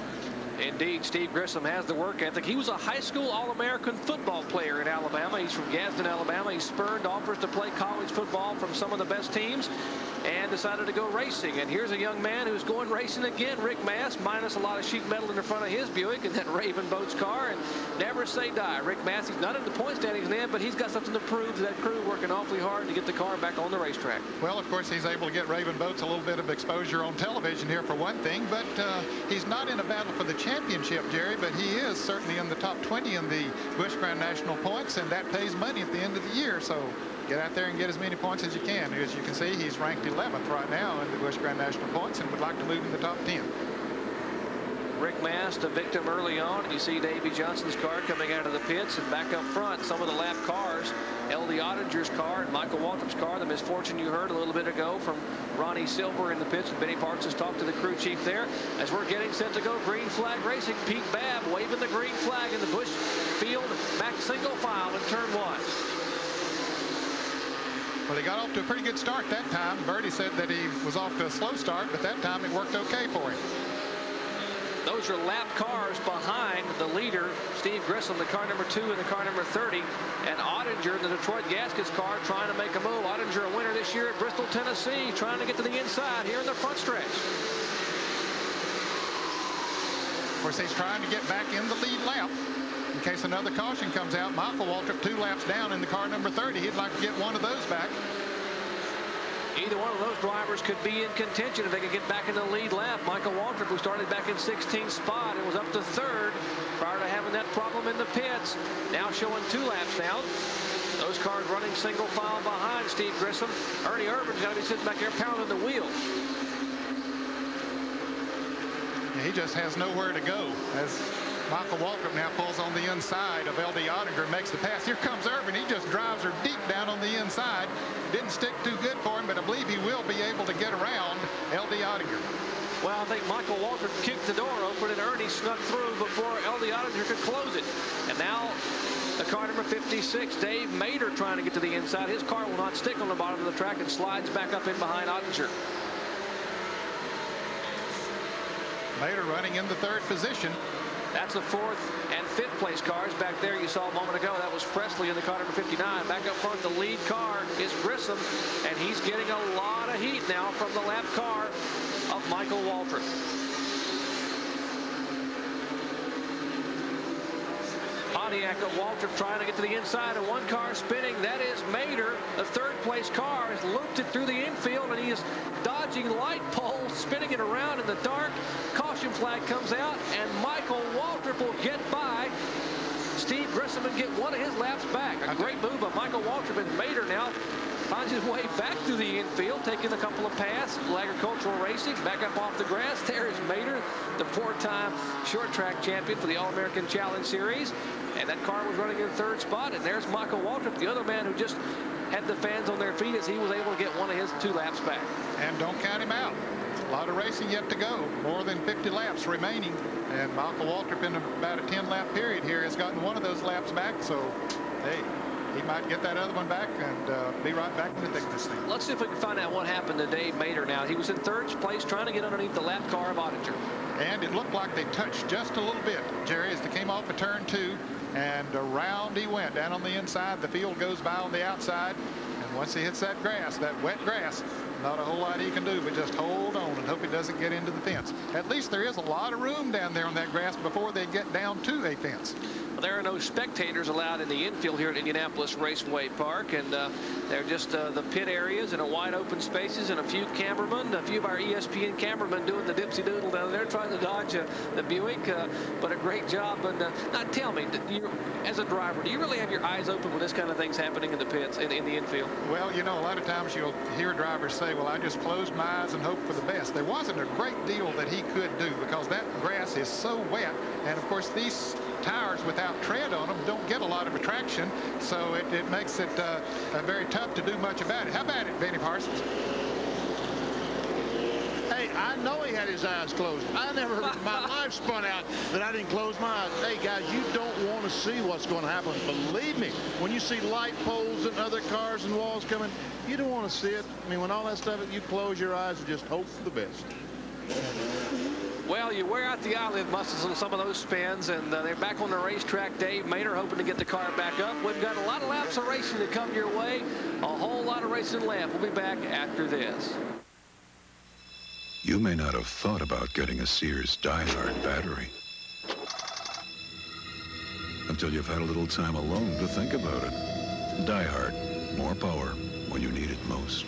Indeed, Steve Grissom has the work ethic. He was a high school All-American football player in Alabama. He's from Gadsden, Alabama. He spurned offers to play college football from some of the best teams and decided to go racing. And here's a young man who's going racing again, Rick Mast, minus a lot of sheet metal in the front of his Buick and that Raven Boats car. And never say die. Rick Mast, he's not in the point standings then, but he's got something to prove to that crew working awfully hard to get the car back on the racetrack. Well, of course, he's able to get Raven Boats a little bit of exposure on television here for one thing, but uh, he's not in a battle for the championship, Jerry, but he is certainly in the top 20 in the Busch Grand National points, and that pays money at the end of the year. So get out there and get as many points as you can. As you can see, he's ranked 11th right now in the Busch Grand National points and would like to move in the top 10. Rick Mast, a victim early on. You see Davey Johnson's car coming out of the pits and back up front. Some of the lap cars, L.D. Ottinger's car and Michael Waltrip's car. The misfortune you heard a little bit ago from Ronnie Silver in the pits. And Benny Parks has talked to the crew chief there. As we're getting set to go, green flag racing. Pete Babb waving the green flag in the Bush field. Back single file in turn one. Well, he got off to a pretty good start that time. Birdie said that he was off to a slow start, but that time it worked okay for him. Those are lap cars behind the leader, Steve Grissom, the car number two and the car number 30, and Ottinger, the Detroit Gaskets car, trying to make a move. Ottinger, a winner this year at Bristol, Tennessee, trying to get to the inside here in the front stretch. Of course, he's trying to get back in the lead lap. In case another caution comes out, Michael Waltrip two laps down in the car number 30. He'd like to get one of those back. Either one of those drivers could be in contention if they could get back in the lead lap. Michael Waltrip, who started back in 16th spot and was up to third prior to having that problem in the pits, now showing two laps down. Those cars running single file behind Steve Grissom. Ernie Irvan's got to be sitting back there pounding the wheel. He just has nowhere to go as Michael Waltrip now pulls on the inside of L.D. Ottinger, makes the pass. Here comes Irvan. He just drives her deep down on the inside. Didn't stick too good for him, but I believe he will be able to get around L.D. Ottinger. Well, I think Michael Waltrip kicked the door open and Ernie snuck through before L.D. Ottinger could close it. And now the car number 56, Dave Mader, trying to get to the inside. His car will not stick on the bottom of the track and slides back up in behind Ottinger. Mader running in the third position. That's the fourth and fifth place cars back there you saw a moment ago. That was Pressley in the car number 59. Back up front, the lead car is Grissom, and he's getting a lot of heat now from the lap car of Michael Waltrip. Pontiac of Waltrip trying to get to the inside and one car spinning. That is Mader, The third place car has looped it through the infield and he is dodging light poles, spinning it around in the dark. Caution flag comes out and Michael Waltrip will get by Steve Grissom get one of his laps back. A great move by Michael Waltrip and Mader now finds his way back through the infield, taking a couple of pass. Agricultural Racing back up off the grass. There is Mader, the four-time short track champion for the All-American Challenge Series. And that car was running in third spot. And there's Michael Waltrip, the other man who just had the fans on their feet as he was able to get one of his two laps back. And don't count him out. A lot of racing yet to go. More than 50 laps remaining. And Michael Waltrip in about a 10-lap period here has gotten one of those laps back. So, hey, he might get that other one back and uh, be right back in the thick of this thing. Let's see if we can find out what happened to Dave Mader now. He was in third place trying to get underneath the lap car of Ottinger. And it looked like they touched just a little bit, Jerry, as they came off of turn two. And around he went, down on the inside. The field goes by on the outside. And once he hits that grass, that wet grass, not a whole lot he can do but just hold on and hope he doesn't get into the fence. At least there is a lot of room down there on that grass before they get down to a fence. Well, there are no spectators allowed in the infield here at Indianapolis Raceway Park, and uh, they're just uh, the pit areas and a wide open spaces and a few cameramen, a few of our ESPN cameramen doing the dipsy doodle down there trying to dodge uh, the Buick, uh, but a great job. And uh, now tell me, as a driver, do you really have your eyes open when this kind of thing's happening in the pits, in, in the infield? Well, you know, a lot of times you'll hear drivers say, well, I just closed my eyes and hope for the best. There wasn't a great deal that he could do because that grass is so wet. And, of course, these tires without tread on them don't get a lot of attraction, so it, it makes it uh, very tough to do much about it. How about it, Benny Parsons? Hey, I know he had his eyes closed. I never, my *laughs* life spun out that I didn't close my eyes. Hey, guys, you don't want to see what's going to happen. Believe me, when you see light poles and other cars and walls coming, you don't want to see it. I mean, when all that stuff, you close your eyes and just hope for the best. Well, you wear out the eyelid muscles on some of those spins, and uh, they're back on the racetrack. Dave Mader hoping to get the car back up. We've got a lot of laps of racing to come your way. A whole lot of racing left. We'll be back after this. You may not have thought about getting a Sears Diehard battery until you've had a little time alone to think about it. Diehard, more power when you need it most.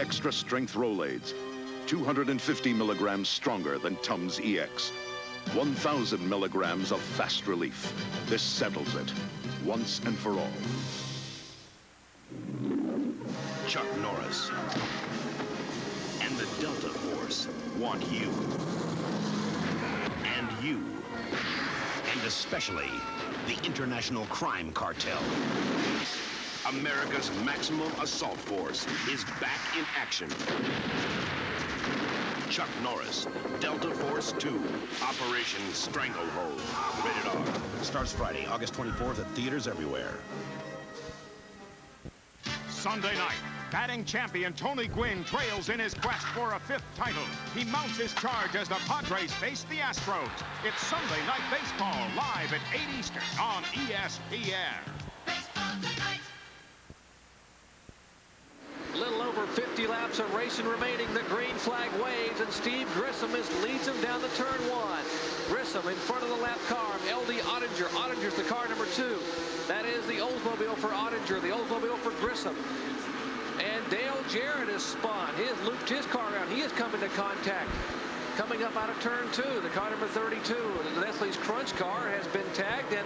Extra strength Rolaids, 250 milligrams stronger than Tums EX. 1,000 milligrams of fast relief. This settles it, once and for all. Chuck Norris and the Delta Force want you. And you. And especially the International Crime Cartel. America's maximum assault force is back in action. Chuck Norris, Delta Force 2, Operation Stranglehold. Rated R. Starts Friday, August 24th at theaters everywhere. Sunday night, Batting champion Tony Gwynn trails in his quest for a fifth title. He mounts his charge as the Padres face the Astros. It's Sunday Night Baseball live at 8 Eastern on ESPN. A little over 50 laps of racing remaining. The green flag waves, and Steve Grissom is leads him down the turn one. Grissom in front of the lap car. LD Ottinger. Ottinger's the car number two. That is the Oldsmobile for Ottinger, the Oldsmobile for Grissom. And Dale Jarrett has spun. He has looped his car around. He has come into contact. Coming up out of turn two, the car number 32, Nestle's Crunch car has been tagged, and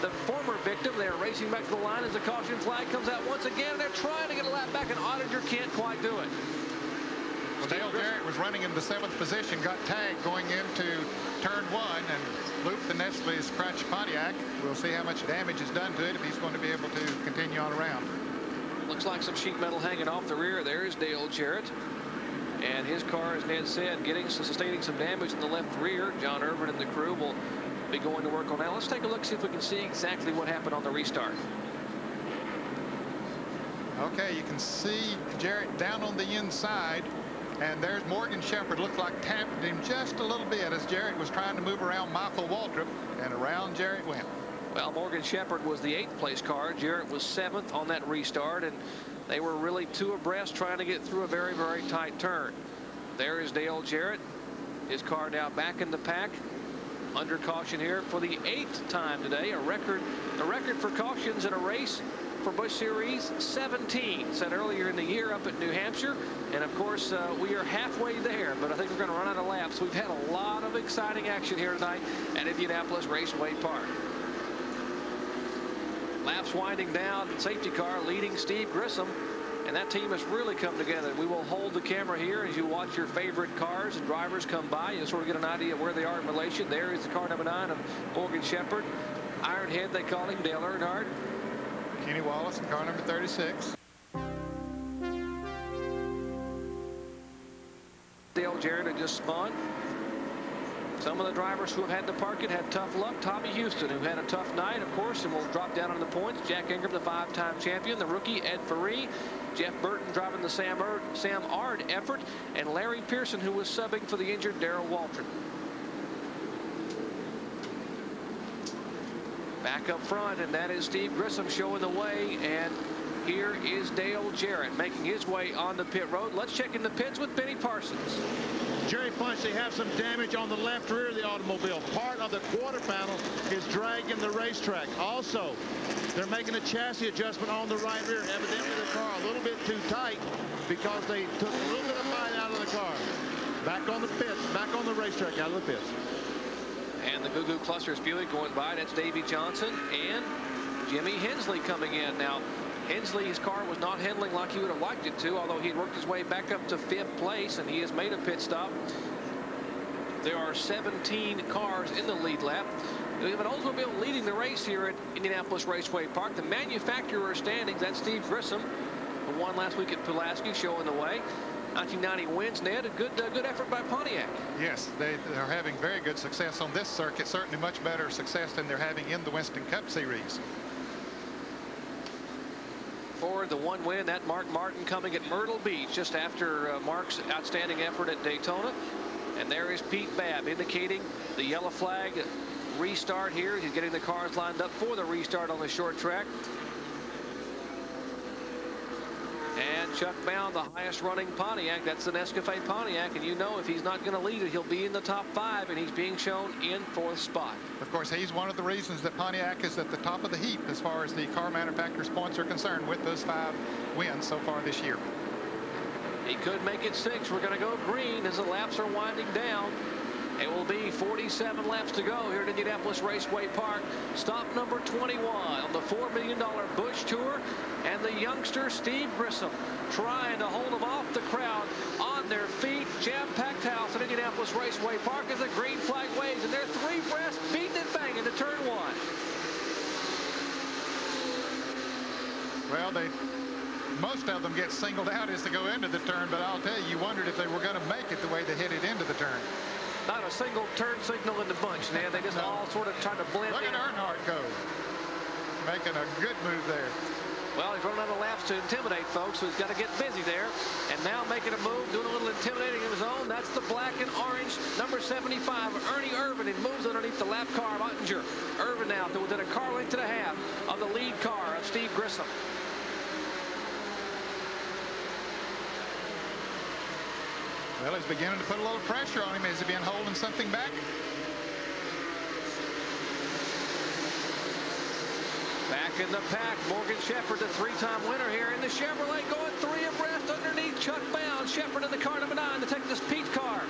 the former victim, they're racing back to the line as the caution flag comes out once again. They're trying to get a lap back, and Ottinger can't quite do it. Well, Dale Jarrett was running in the seventh position, got tagged going into turn one and looped the Nestle's Crunch Pontiac. We'll see how much damage is done to it if he's going to be able to continue on around. Looks like some sheet metal hanging off the rear. There is Dale Jarrett. And his car, as Ned said, getting sustaining some damage in the left rear. John Irvin and the crew will be going to work on that. Let's take a look, see if we can see exactly what happened on the restart. Okay, you can see Jarrett down on the inside. And there's Morgan Shepherd. Looked like tapped him just a little bit as Jarrett was trying to move around Michael Waltrip. And around Jarrett went. Well, Morgan Shepherd was the eighth place car. Jarrett was seventh on that restart. And they were really two abreast trying to get through a very, very tight turn. There is Dale Jarrett. His car now back in the pack. Under caution here for the eighth time today. A record, a record for cautions in a race for Busch Series 17 set earlier in the year up at New Hampshire. And of course, uh, we are halfway there, but I think we're going to run out of laps. We've had a lot of exciting action here tonight at Indianapolis Raceway Park. Laps winding down, safety car leading Steve Grissom. And that team has really come together. We will hold the camera here as you watch your favorite cars and drivers come by. You sort of get an idea of where they are in relation. There is the car number nine of Morgan Shepherd. Ironhead, they call him, Dale Earnhardt. Kenny Wallace in car number 36. Dale Jarrett had just spun. Some of the drivers who have had to park it had tough luck. Tommy Houston, who had a tough night, of course, and will drop down on the points. Jack Ingram, the five-time champion. The rookie, Ed Ferree. Jeff Burton driving the Sam, Ard, Sam Ard effort. And Larry Pearson, who was subbing for the injured Darrell Waltrip. Back up front, and that is Steve Grissom showing the way. And here is Dale Jarrett making his way on the pit road. Let's check in the pits with Benny Parsons. Jerry Punch, they have some damage on the left rear of the automobile. Part of the quarter panel is dragging the racetrack. Also, they're making a chassis adjustment on the right rear. Evidently, the car a little bit too tight because they took a little bit of bite out of the car. Back on the pits, back on the racetrack, out of the pits. And the Goo Goo Clusters Buick going by. That's Davey Johnson and Jimmy Hensley coming in. Now, Hensley's car was not handling like he would have liked it to, although he had worked his way back up to fifth place, and he has made a pit stop. There are 17 cars in the lead lap. We have an Oldsmobile leading the race here at Indianapolis Raceway Park. The manufacturer standings, that's Steve Grissom, who won last week at Pulaski, showing the way. 1990 wins, Ned. A good, uh, good effort by Pontiac. Yes, they are having very good success on this circuit. Certainly much better success than they're having in the Winston Cup Series. For the one win, that Mark Martin coming at Myrtle Beach just after uh, Mark's outstanding effort at Daytona. And there is Pete Babb indicating the yellow flag restart here. He's getting the cars lined up for the restart on the short track. And Chuck Bown, the highest running Pontiac. That's an Nescafe Pontiac. And you know if he's not going to lead it, he'll be in the top five. And he's being shown in fourth spot. Of course, he's one of the reasons that Pontiac is at the top of the heap as far as the car manufacturer's points are concerned with those five wins so far this year. He could make it six. We're going to go green as the laps are winding down. It will be 47 laps to go here at Indianapolis Raceway Park. Stop number 21 on the $4 million Busch Tour. And the youngster Steve Grissom trying to hold them off the crowd on their feet. Jam-packed house at Indianapolis Raceway Park as the green flag waves. And they're three breaths beating and banging to turn one. Well, they most of them get singled out as to go into the turn, but I'll tell you, you wondered if they were going to make it the way they hit it into the turn. Not a single turn signal in the bunch, man. They just no. all sort of trying to blend Look in. at Earnhardt go. Making a good move there. Well, he's running out of laps to intimidate folks, so he's got to get busy there. And now making a move, doing a little intimidating of his own. That's the black and orange, number 75, Ernie Irvan. He moves underneath the lap car of Ottinger. Irvan now to within a car length and a half of the lead car of Steve Grissom. Well, he's beginning to put a little pressure on him. Has he been holding something back? Back in the pack, Morgan Shepherd, the three-time winner here in the Chevrolet, going three abreast underneath Chuck Bown. Shepherd in the car number nine, the Texas Pete car.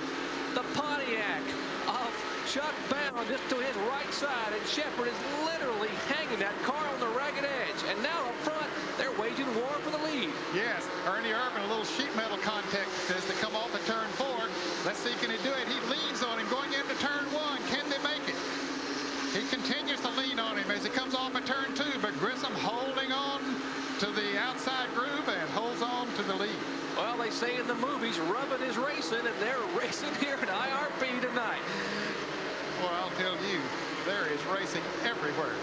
The Pontiac of Chuck Bown just to his right side, and Shepherd is literally hanging that car on the ragged edge. And now up front, they're waging war for the lead. Yes, Ernie Irvan, a little sheet metal contact as they come off of turn four. Let's see, can he do it? He leans on him going into turn one. Can they make it? He continues to lean on him as he comes off of turn two, but Grissom holding on to the outside groove and holds on to the lead. Well, they say in the movies, rubbing is racing, and they're *laughs* racing here at IRP tonight. Well, I'll tell you, there is racing everywhere.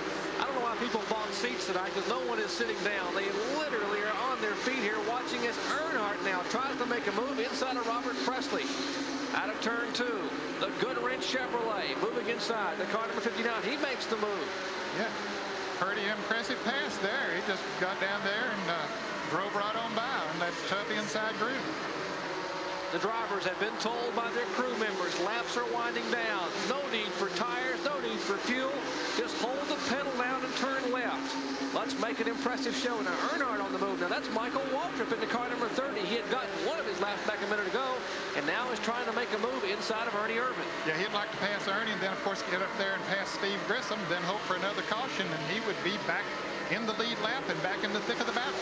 I don't why people bought seats tonight because no one is sitting down. They literally are on their feet here watching as Earnhardt now tries to make a move inside of Robert Pressley. Out of turn two, the Goodwrench Chevrolet moving inside. The car number 59, he makes the move. Yeah, pretty impressive pass there. He just got down there and uh, drove right on by on that tough inside groove. The drivers have been told by their crew members laps are winding down. No need for tires, no need for fuel. Just hold the pedal down and turn left. Let's make an impressive show. Now Earnhardt on the move. Now that's Michael Waltrip in the car number 30. He had gotten one of his laps back a minute ago and now is trying to make a move inside of Ernie Irvan. Yeah, he'd like to pass Ernie and then of course get up there and pass Steve Grissom, then hope for another caution and he would be back in the lead lap and back in the thick of the battle.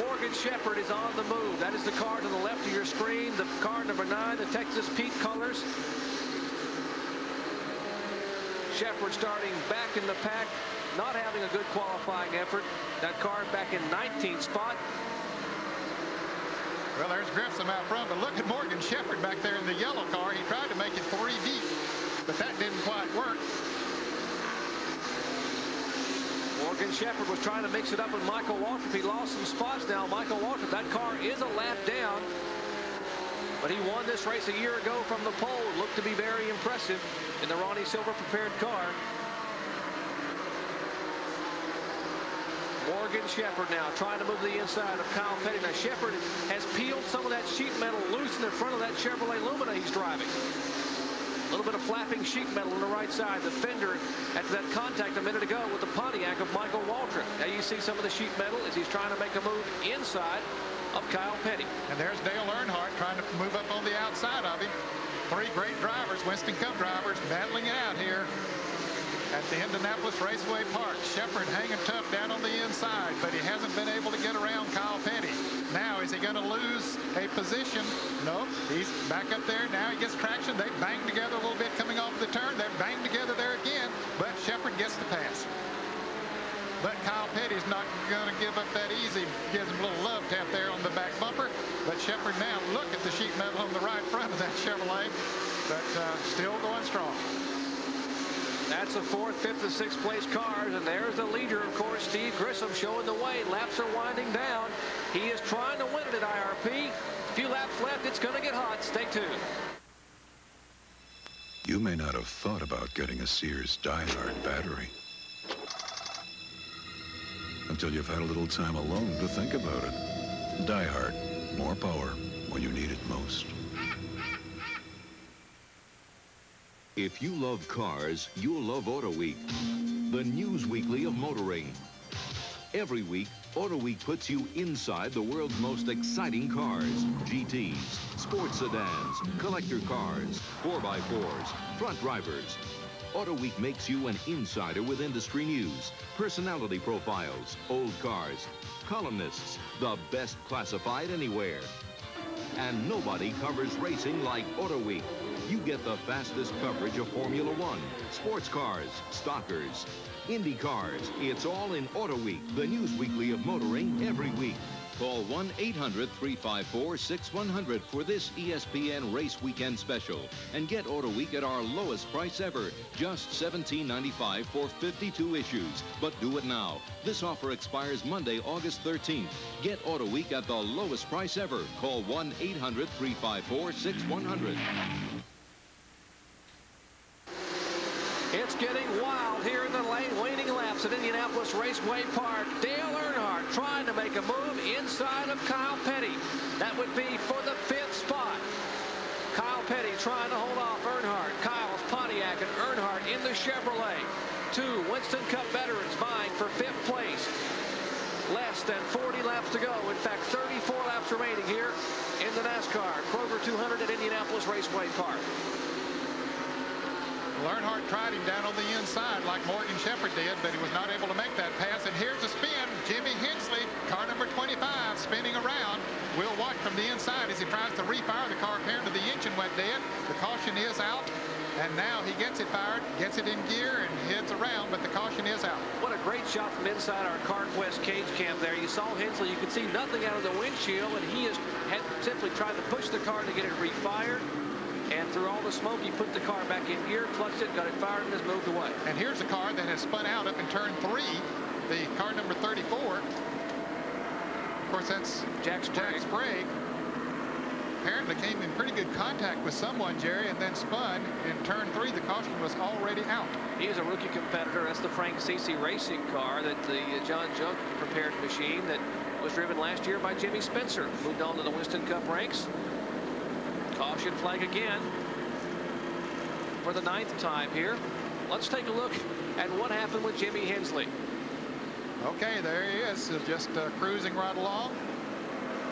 Morgan Shepherd is on the move. That is the car to the left of your screen. The car number nine, the Texas Pete colors. Shepherd starting back in the pack, not having a good qualifying effort. That car back in 19th spot. Well, there's Grissom out front, but look at Morgan Shepherd back there in the yellow car. He tried to make it three deep, but that didn't quite work. Morgan Shepherd was trying to mix it up with Michael Waltrip. He lost some spots now. Michael Waltrip, that car is a lap down. But he won this race a year ago from the pole. Looked to be very impressive in the Ronnie Silver prepared car. Morgan Shepherd now trying to move to the inside of Kyle Petty. Now Shepherd has peeled some of that sheet metal loose in the front of that Chevrolet Lumina he's driving. A little bit of flapping sheet metal on the right side. The fender after that contact a minute ago with the Pontiac of Michael Waltrip. Now you see some of the sheet metal as he's trying to make a move inside of Kyle Petty. And there's Dale Earnhardt trying to move up on the outside of him. Three great drivers, Winston Cup drivers, battling it out here at the Indianapolis Raceway Park. Shepherd hanging tough down on the inside, but he hasn't been able to get around Kyle Petty. Now, is he going to lose a position? No, he's back up there. Now he gets traction. They bang together a little bit coming off the turn. They bang together there again, but Shepherd gets the pass. But Kyle Petty's not going to give up that easy. Gives him a little love tap there on the back bumper. But Shepherd now, look at the sheet metal on the right front of that Chevrolet. But uh, still going strong. That's the fourth, fifth, and sixth place cars. And there's the leader, of course, Steve Grissom showing the way. Laps are winding down. He is trying to win it at IRP. A few laps left. It's going to get hot. Stay tuned. You may not have thought about getting a Sears Die-Hard battery until you've had a little time alone to think about it. Die-Hard, more power when you need it most. If you love cars, you'll love Auto Week, the news weekly of motoring. Every week, Auto Week puts you inside the world's most exciting cars. GTs, sports sedans, collector cars, 4x4s, front drivers. Auto Week makes you an insider with industry news, personality profiles, old cars, columnists, the best classified anywhere. And nobody covers racing like Auto Week. You get the fastest coverage of Formula One, sports cars, stockers, Indy cars. It's all in Auto Week, the news weekly of motoring every week. Call 1-800-354-6100 for this ESPN Race Weekend special and get Auto Week at our lowest price ever, just $17.95 for 52 issues. But do it now. This offer expires Monday, August 13th. Get Auto Week at the lowest price ever. Call 1-800-354-6100. It's getting wild here in the lane, waning laps at Indianapolis Raceway Park. Dale Earnhardt trying to make a move inside of Kyle Petty. That would be for the fifth spot. Kyle Petty trying to hold off Earnhardt. Kyle's Pontiac and Earnhardt in the Chevrolet. Two Winston Cup veterans vying for fifth place. Less than 40 laps to go. In fact, 34 laps remaining here in the NASCAR Kroger 200 at Indianapolis Raceway Park. Earnhardt tried him down on the inside like Morgan Shepherd did, but he was not able to make that pass. And here's a spin. Jimmy Hensley, car number 25, spinning around. We'll watch from the inside as he tries to refire the car. Apparently the engine went dead. The caution is out. And now he gets it fired, gets it in gear, and heads around, but the caution is out. What a great shot from inside our CarQuest cage cam there. You saw Hensley. You could see nothing out of the windshield, and he has simply tried to push the car to get it refired. And through all the smoke, he put the car back in gear, clutched it, got it fired, and has moved away. And here's a car that has spun out up in turn three, the car number 34. Of course, that's Jack Sprague. Jack Sprague. Apparently came in pretty good contact with someone, Jerry, and then spun. In turn three, the caution was already out. He is a rookie competitor. That's the Frank Cicci racing car that the John Junk prepared machine that was driven last year by Jimmy Spencer. Moved on to the Winston Cup ranks. Caution flag again for the ninth time here. Let's take a look at what happened with Jimmy Hensley. Okay, there he is, just uh, cruising right along.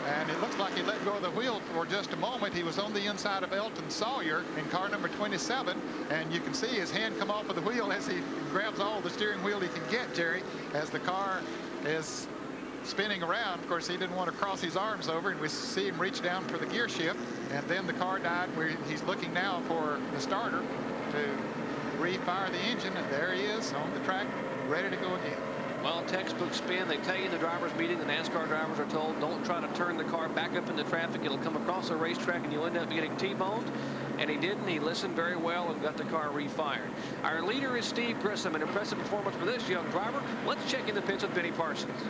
And it looks like he let go of the wheel for just a moment. He was on the inside of Elton Sawyer in car number 27. And you can see his hand come off of the wheel as he grabs all the steering wheel he can get, Jerry, as the car is spinning around. Of course, he didn't want to cross his arms over, and we see him reach down for the gear shift. And then the car died. He's looking now for the starter to refire the engine. And there he is on the track, ready to go again. Well, textbook spin. They tell you in the driver's meeting, the NASCAR drivers are told, don't try to turn the car back up into traffic. It'll come across the racetrack and you'll end up getting T-boned. And he didn't. He listened very well and got the car refired. Our leader is Steve Grissom. An impressive performance for this young driver. Let's check in the pits with Benny Parsons.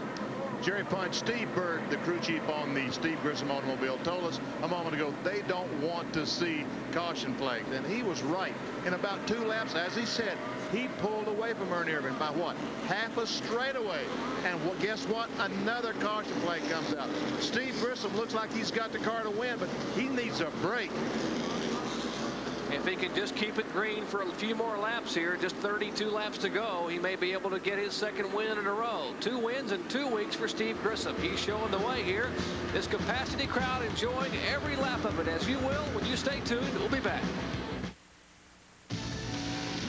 Jerry Punch, Steve Bird, the crew chief on the Steve Grissom automobile, told us a moment ago they don't want to see caution flags. And he was right. In about two laps, as he said, he pulled away from Ernie Irvan by what? Half a straightaway. And what, guess what? Another caution flag comes out. Steve Grissom looks like he's got the car to win, but he needs a break. If he can just keep it green for a few more laps here, just 32 laps to go, he may be able to get his second win in a row. Two wins in two weeks for Steve Grissom. He's showing the way here. This capacity crowd enjoying every lap of it, as you will when you stay tuned. We'll be back.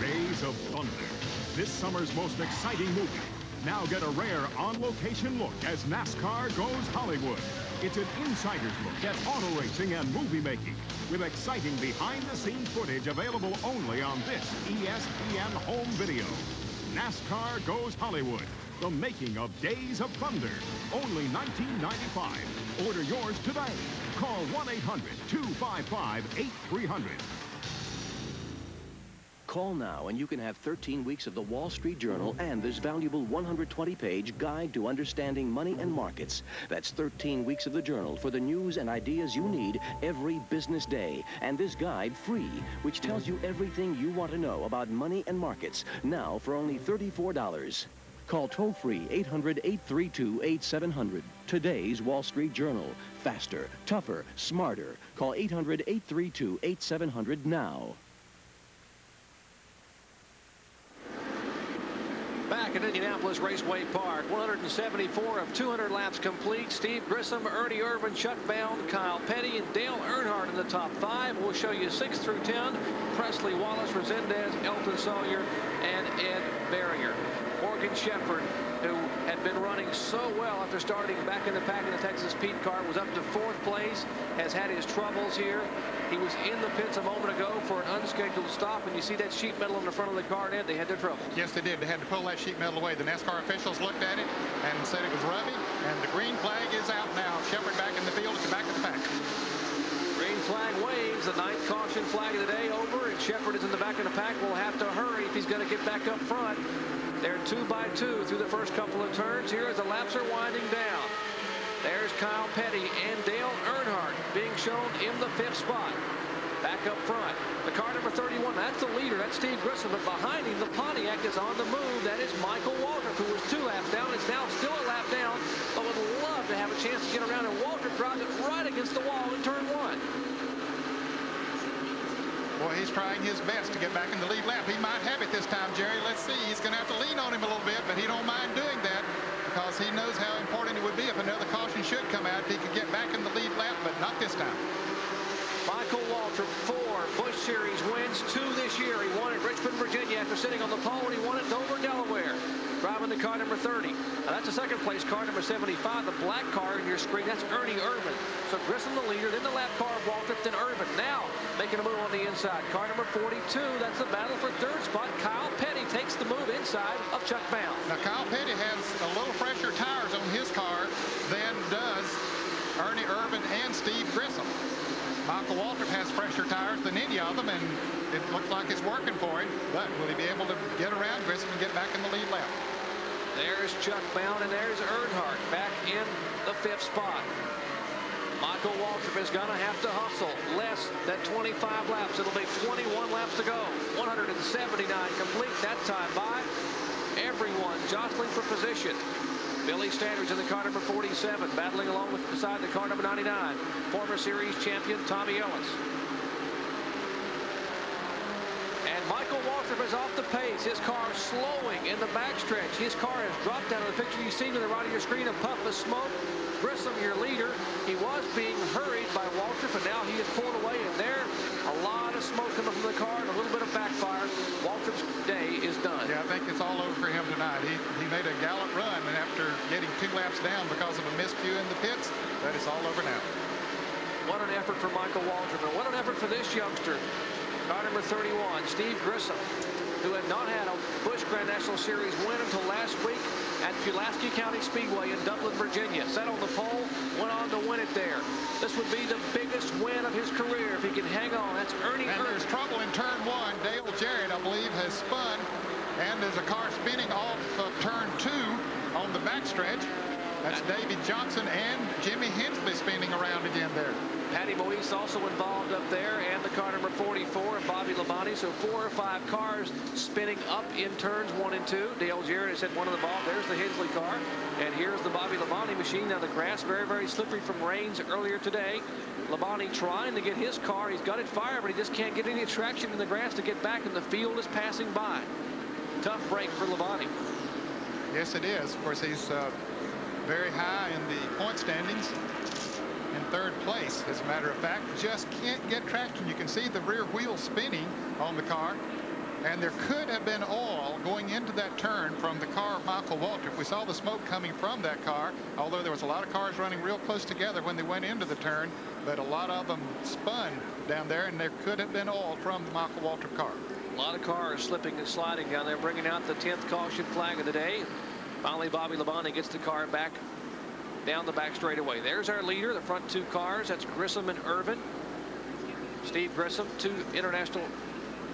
Days of Thunder, this summer's most exciting movie. Now get a rare on-location look as NASCAR goes Hollywood. It's an insider's look at auto racing and movie making with exciting behind-the-scenes footage available only on this ESPN home video. NASCAR goes Hollywood, the making of Days of Thunder, only $19.95. Order yours today. Call 1-800-255-8300. Call now and you can have 13 weeks of the Wall Street Journal and this valuable 120-page guide to understanding money and markets. That's 13 weeks of the journal for the news and ideas you need every business day. And this guide free, which tells you everything you want to know about money and markets, now for only $34. Call toll-free 800-832-8700. Today's Wall Street Journal. Faster, tougher, smarter. Call 800-832-8700 now. Back at Indianapolis Raceway Park, 174 of 200 laps complete. Steve Grissom, Ernie Irvan, Chuck Bown, Kyle Petty, and Dale Earnhardt in the top five. We'll show you 6 through 10. Pressley Wallace, Rezendes, Elton Sawyer, and Ed Berrier. Morgan Shepherd, had been running so well after starting back in the pack in the Texas Pete car, was up to fourth place, has had his troubles here. He was in the pits a moment ago for an unscheduled stop, and you see that sheet metal in the front of the car, Ed, they had their trouble. Yes, they did. They had to pull that sheet metal away. The NASCAR officials looked at it and said it was rubby, and the green flag is out now. Shepherd back in the field at the back of the pack. Green flag waves, the ninth caution flag of the day over, and Shepherd is in the back of the pack. Will have to hurry if he's going to get back up front. They're two by two through the first couple of turns. Here as the laps are winding down. There's Kyle Petty and Dale Earnhardt being shown in the fifth spot. Back up front. The car number 31, that's the leader. That's Steve Grissom. But behind him, the Pontiac is on the move. That is Michael Waltrip, who was two laps down. It's now still a lap down, but would love to have a chance to get around. And Waltrip drives it right against the wall in turn one. Boy, he's trying his best to get back in the lead lap. He might have it this time, Jerry. Let's see. He's going to have to lean on him a little bit, but he don't mind doing that because he knows how important it would be if another caution should come out. He could get back in the lead lap, but not this time. Michael Waltrip, four Busch Series wins, two this year. He won at Richmond, Virginia after sitting on the pole, and he won at Dover, Delaware. Driving the car number 30. Now that's the second place car number 75. The black car in your screen, that's Ernie Irvan. So Grissom the leader, then the lap car of Waltrip, then Irvan. Now making a move on the inside. Car number 42, that's the battle for third spot. Kyle Petty takes the move inside of Chuck Bown. Now Kyle Petty has a little fresher tires on his car than does Ernie Irvan and Steve Grissom. Michael Waltrip has fresher tires than any of them, and it looks like it's working for him. But will he be able to get around Grissom and get back in the lead lap? There's Chuck Bown, and there's Earnhardt back in the fifth spot. Michael Waltrip is going to have to hustle less than 25 laps. It'll be 21 laps to go. 179 complete that time by everyone jostling for position. Billy Standridge in the car number 47, battling along with beside the car number 99, former series champion Tommy Ellis. And Michael Waltrip is off the pace. His car slowing in the backstretch. His car has dropped down. The picture you see to the right of your screen, a puff of smoke. Grissom, your leader, he was being hurried by Waltrip, and now he is pulled away, and there, a lot of smoke coming from the car and a little bit of backfire. Waltrip's day is done. Yeah, I think it's all over for him tonight. He, he made a gallant run, and after getting two laps down because of a miscue in the pits, that is all over now. What an effort for Michael Waltrip, and what an effort for this youngster. Car number 31, Steve Grissom, who had not had a Busch Grand National Series win until last week at Pulaski County Speedway in Dublin, Virginia. Sat on the pole, went on to win it there. This would be the biggest win of his career if he can hang on. That's Ernie And there's trouble in turn one. Dale Jarrett, I believe, has spun, and there's a car spinning off of turn two on the backstretch. That's David Johnson and Jimmy Hensley spinning around again there. Patty Moise also involved up there, and the car number 44, and Bobby Labonte. So four or five cars spinning up in turns one and two. Dale Jarrett has hit one of the ball. There's the Hensley car, and here's the Bobby Labonte machine. Now the grass very, very slippery from rains earlier today. Labonte trying to get his car. He's got it fired, but he just can't get any traction in the grass to get back, and the field is passing by. Tough break for Labonte. Yes, it is. Of course, he's uh, very high in the point standings in third place, as a matter of fact. Just can't get traction. You can see the rear wheel spinning on the car. And there could have been oil going into that turn from the car of Michael Waltrip. We saw the smoke coming from that car, although there was a lot of cars running real close together when they went into the turn, but a lot of them spun down there, and there could have been oil from the Michael Waltrip car. A lot of cars slipping and sliding down there, bringing out the 10th caution flag of the day. Finally, Bobby Labonte gets the car back down the back straightaway. There's our leader, the front two cars. That's Grissom and Irvan. Steve Grissom, two international,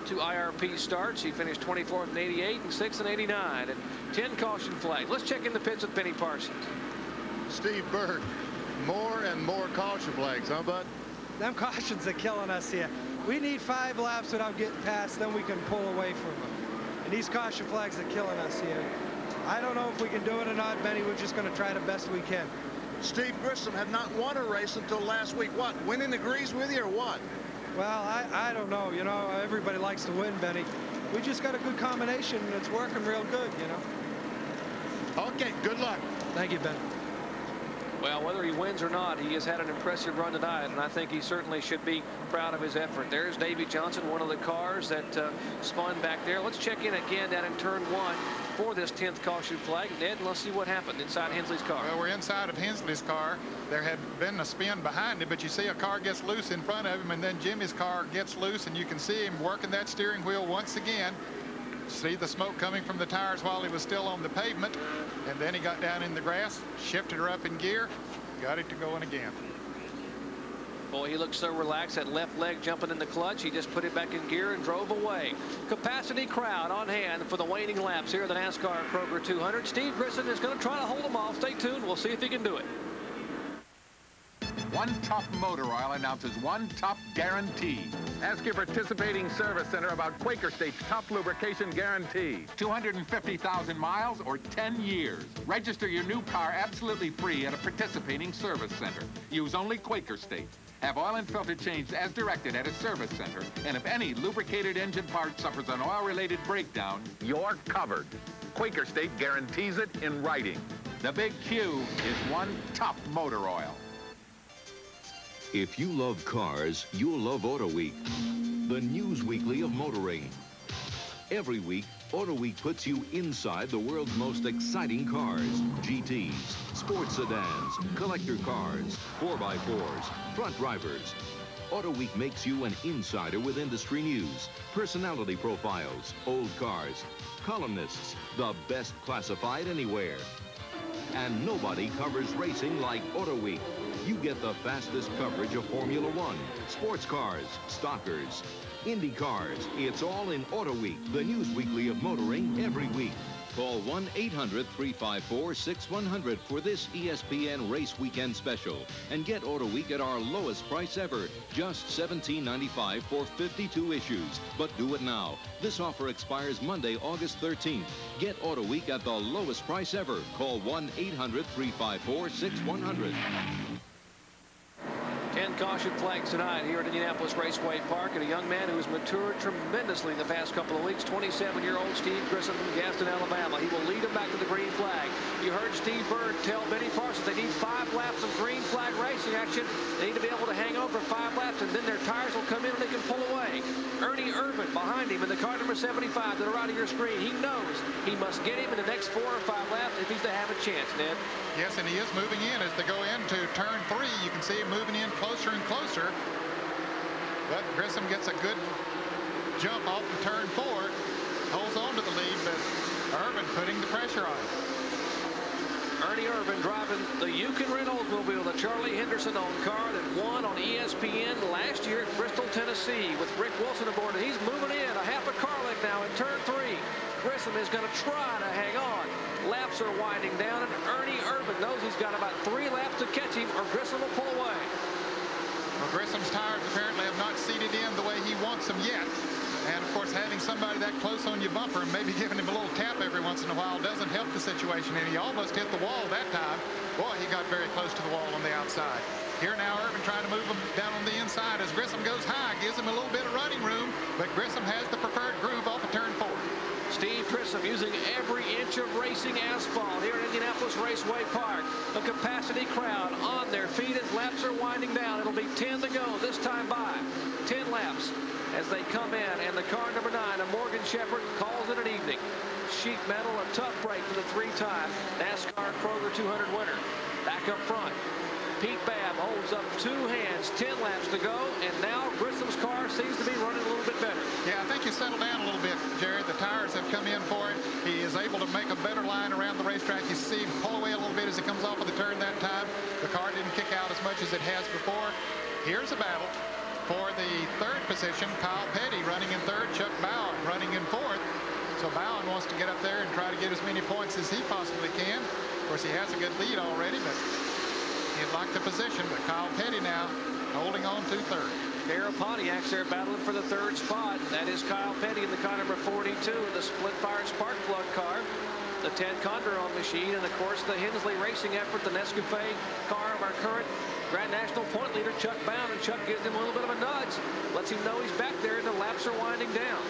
two IRP starts. He finished 24th in 88 and 6th in 89. And 10 caution flags. Let's check in the pits with Benny Parsons. Steve Byrd, more and more caution flags, huh, Bud? Them cautions are killing us here. We need five laps without getting past, then we can pull away from them. And these caution flags are killing us here. I don't know if we can do it or not, Benny. We're just going to try the best we can. Steve Grissom had not won a race until last week. What, winning agrees with you or what? Well, I, I don't know. You know, everybody likes to win, Benny. We just got a good combination, and it's working real good, you know. Okay, good luck. Thank you, Ben. Well, whether he wins or not, he has had an impressive run tonight, and I think he certainly should be proud of his effort. There's Davy Johnson, one of the cars that uh, spun back there. Let's check in again down in turn one for this 10th caution flag. Ned, let's see what happened inside Hensley's car. Well, we're inside of Hensley's car. There had been a spin behind him, but you see a car gets loose in front of him, and then Jimmy's car gets loose, and you can see him working that steering wheel once again. See the smoke coming from the tires while he was still on the pavement. And then he got down in the grass, shifted her up in gear, got it to going again. Boy, he looked so relaxed. That left leg jumping in the clutch. He just put it back in gear and drove away. Capacity crowd on hand for the waning laps here at the NASCAR Kroger 200. Steve Grissom is going to try to hold them off. Stay tuned. We'll see if he can do it. One Top Motor Oil announces one Top guarantee. Ask your participating service center about Quaker State's Top lubrication guarantee. 250,000 miles or 10 years. Register your new car absolutely free at a participating service center. Use only Quaker State. Have oil and filter changed as directed at a service center. And if any lubricated engine part suffers an oil-related breakdown, You're covered. Quaker State guarantees it in writing. the big Q is one top motor oil. If you love cars, you'll love Auto Week, the news weekly of motoring. Every week, Auto Week puts you inside the world's most exciting cars. GTs, sports sedans, collector cars, 4x4s, front drivers. Auto Week makes you an insider with industry news, personality profiles, old cars, columnists, the best classified anywhere. And nobody covers racing like Auto Week. You get the fastest coverage of Formula One, sports cars, stockers, Indy cars. It's all in Auto Week, the news weekly of motoring every week. Call 1-800-354-6100 for this ESPN Race Weekend special and get Auto Week at our lowest price ever, just $17.95 for 52 issues. But do it now. This offer expires Monday, August 13th. Get Auto Week at the lowest price ever. Call 1-800-354-6100. 10 caution flags tonight here at Indianapolis Raceway Park and a young man who has matured tremendously in the past couple of weeks 27-year-old Steve Grissom from Gadsden Alabama. He will lead them back to the green flag. You heard Steve Bird tell Benny Parsons they need five laps of green flag racing action. They need to be able to hang on for five laps and then their tires will come in and they can pull away. Ernie Irvan behind him in the car number 75 to the right of your screen. He knows he must get him in the next four or five laps if he's to have a chance Ned Yes, and he is moving in as they go into turn three. You can see him moving in closer and closer. But Grissom gets a good jump off of turn four. Holds on to the lead, but Irvan putting the pressure on. Ernie Irvan driving the Yukon Red Oldsmobile, the Charlie Henderson owned car that won on ESPN last year at Bristol, Tennessee with Rick Wilson aboard. And he's moving in a half a car length now in turn three. Grissom is going to try to hang on. Laps are winding down, and Ernie Irvan knows he's got about three laps to catch him, or Grissom will pull away. Well, Grissom's tires apparently have not seated in the way he wants them yet. And of course, having somebody that close on your bumper and maybe *laughs* giving him a little tap every once in a while doesn't help the situation. And he almost hit the wall that time. Boy, he got very close to the wall on the outside. Here now, Irvan trying to move him down on the inside as Grissom goes high, gives him a little bit of running room, but Grissom has the preferred groove off of turn Steve Grissom using every inch of racing asphalt here at Indianapolis Raceway Park. A capacity crowd on their feet as laps are winding down. It'll be 10 to go this time by. 10 laps as they come in. And the car number nine, a Morgan Shepherd, calls it an evening. Sheet metal, a tough break for the three-time NASCAR Kroger 200 winner. Back up front. Pete Babb holds up two hands, 10 laps to go, and now Grissom's car seems to be running a little bit better. Yeah, I think he's settled down a little bit, Jerry. The tires have come in for him. He is able to make a better line around the racetrack. You see him pull away a little bit as he comes off of the turn that time. The car didn't kick out as much as it has before. Here's a battle for the third position. Kyle Petty running in third, Chuck Bown running in fourth. So Bown wants to get up there and try to get as many points as he possibly can. Of course, he has a good lead already, but he'd like the position. But Kyle Petty now holding on to third. Darrell Pontiac's there battling for the third spot. That is Kyle Petty in the car number 42 in the split fire spark plug car. The Ted Condron machine, and of course the Hensley racing effort, the Nescafe car of our current Grand National point leader, Chuck Bown. And Chuck gives him a little bit of a nudge, lets him know he's back there, and the laps are winding down.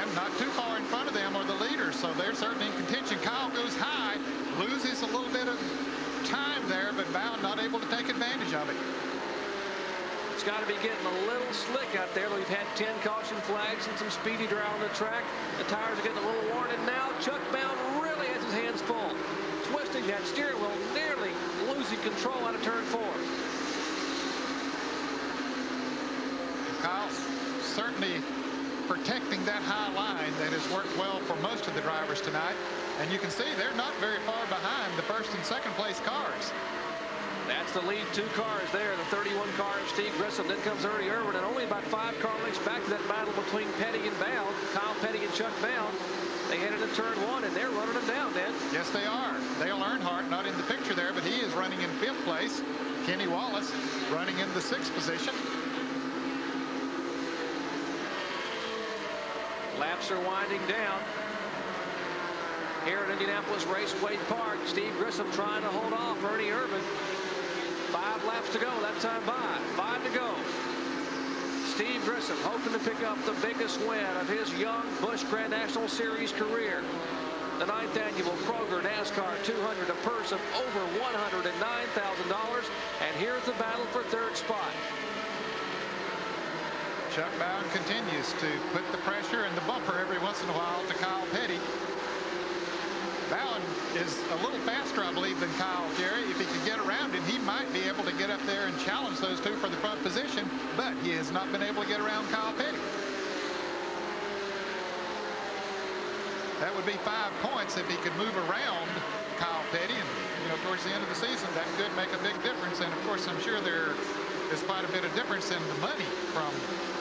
And not too far in front of them are the leaders, so they're certainly in contention. Kyle goes high, loses a little bit of time there, but Bown not able to take advantage of it. It's got to be getting a little slick out there. We've had 10 caution flags and some speedy dry on the track. The tires are getting a little worn, and now Chuck Bown really has his hands full. Twisting that steering wheel, nearly losing control out of turn four. Kyle certainly protecting that high line that has worked well for most of the drivers tonight. And you can see they're not very far behind the first and second place cars. That's the lead two cars there. The 31 car of Steve Grissom. Then comes Ernie Irvan, and only about five car lengths back to that battle between Petty and Bown. Kyle Petty and Chuck Bown. They headed to turn one, and they're running them down, then. Yes, they are. Dale Earnhardt not in the picture there, but he is running in fifth place. Kenny Wallace running in the sixth position. Laps are winding down. Here at Indianapolis Raceway Park, Steve Grissom trying to hold off Ernie Irvan. Five laps to go, that time by. Five to go. Steve Grissom hoping to pick up the biggest win of his young Busch Grand National Series career. The ninth annual Kroger NASCAR 200, a purse of over $109,000. And here's the battle for third spot. Chuck Bown continues to put the pressure in the bumper every once in a while to Kyle Petty. Bown is a little faster, I believe, than Kyle Jerry. If he could get around him, he might be able to get up there and challenge those two for the front position, but he has not been able to get around Kyle Petty. That would be five points if he could move around Kyle Petty. And, you know, towards the end of the season, that could make a big difference. And, of course, I'm sure there is quite a bit of difference in the money from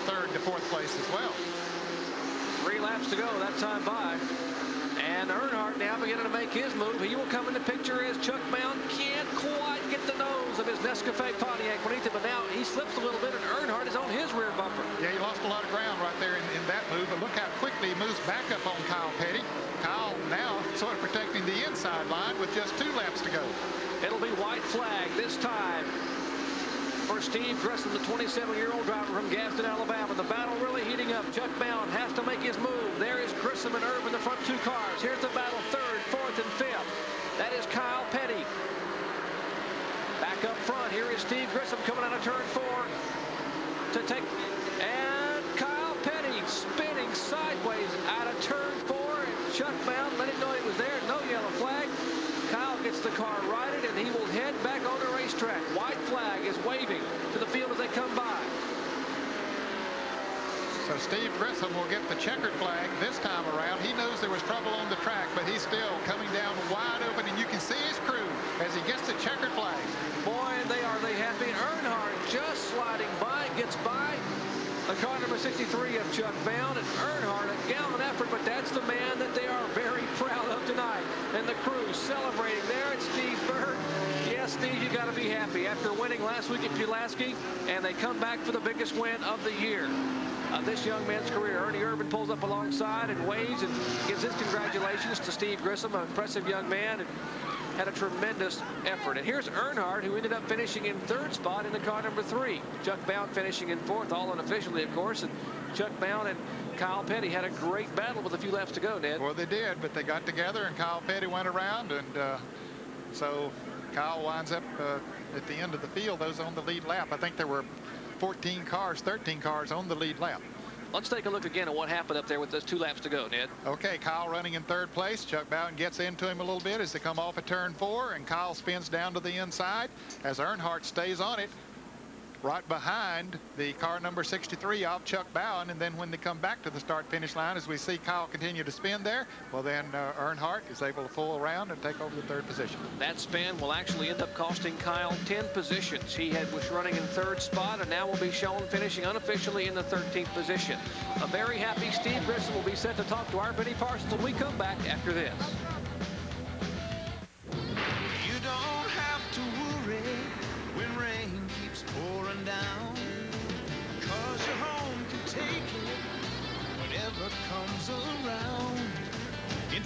third to fourth place as well. Three laps to go, that time by. And Earnhardt now beginning to make his move. He will come in the picture as Chuck Bown can't quite get the nose of his Nescafe Pontiac beneath him, but now he slips a little bit, and Earnhardt is on his rear bumper. Yeah, he lost a lot of ground right there in, in that move, but look how quickly he moves back up on Kyle Petty. Kyle now sort of protecting the inside line with just two laps to go. It'll be white flag this time Steve Grissom, the 27-year-old driver from Gadsden, Alabama. The battle really heating up. Chuck Bown has to make his move. There is Grissom and Irvan, the front two cars. Here's the battle, third, fourth, and fifth. That is Kyle Petty. Back up front, here is Steve Grissom coming out of turn four to take, and Kyle Petty spinning sideways out of turn four. Chuck Bown let him know he was there. No yellow flag. Kyle gets the car righted, and he will head back on the racetrack. White flag is waving to the field as they come by. So Steve Grissom will get the checkered flag this time around. He knows there was trouble on the track, but he's still coming down wide open, and you can see his crew as he gets the checkered flag. Boy, they are they happy. Earnhardt just sliding by, gets by. The car number 63 of Chuck Bown and Earnhardt, a gallant effort, but that's the man that they are very *laughs* proud of tonight. And the crew celebrating there It's Steve Byrd. Yes, Steve, you got to be happy. After winning last week at Pulaski, and they come back for the biggest win of the year of this young man's career. Ernie Irvan pulls up alongside and waves and gives his congratulations to Steve Grissom, an impressive young man, and had a tremendous effort. And here's Earnhardt, who ended up finishing in third spot in the car number three. Chuck Bown finishing in fourth, all unofficially, of course. And Chuck Bown and Kyle Petty had a great battle with a few laps to go, Ned. Well, they did, but they got together, and Kyle Petty went around, and uh, so Kyle winds up uh, at the end of the field, those on the lead lap. I think there were 14 cars, 13 cars on the lead lap. Let's take a look again at what happened up there with those two laps to go, Ned. Okay, Kyle running in third place. Chuck Bown gets into him a little bit as they come off of turn four, and Kyle spins down to the inside as Earnhardt stays on it right behind the car number 63 of Chuck Bown. And then when they come back to the start-finish line, as we see Kyle continue to spin there, well, then uh, Earnhardt is able to pull around and take over the third position. That spin will actually end up costing Kyle 10 positions. He had was running in third spot and now will be shown finishing unofficially in the 13th position. A very happy Steve Grissom will be set to talk to our Benny Parsons when we come back after this.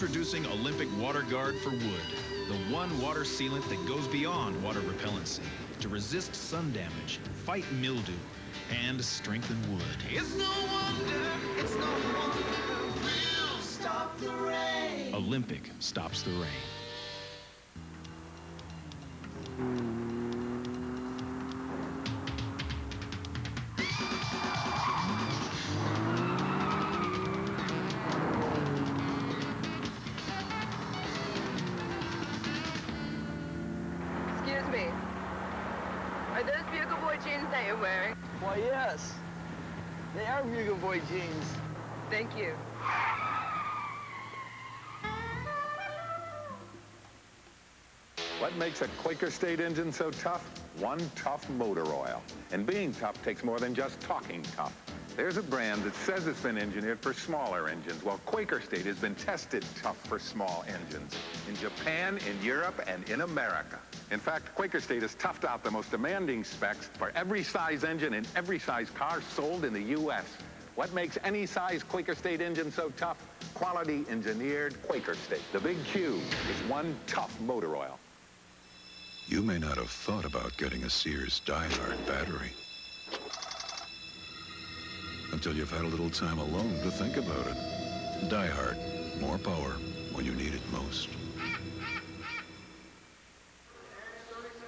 Introducing Olympic Water Guard for Wood, the one water sealant that goes beyond water repellency to resist sun damage, fight mildew, and strengthen wood. It's no wonder, it's no wonder we'll stop the rain. Olympic stops the rain. Are Bugle Boy jeans. Thank you. What makes a Quaker State engine so tough? One tough motor oil. And being tough takes more than just talking tough. There's a brand that says it's been engineered for smaller engines, while Quaker State has been tested tough for small engines in Japan, in Europe, and in America. In fact, Quaker State has toughed out the most demanding specs for every size engine in every size car sold in the U.S. What makes any size Quaker State engine so tough? Quality engineered Quaker State. The Big Q is one tough motor oil. You may not have thought about getting a Sears Die-Hard battery until you've had a little time alone to think about it. Die-Hard, more power when you need it most.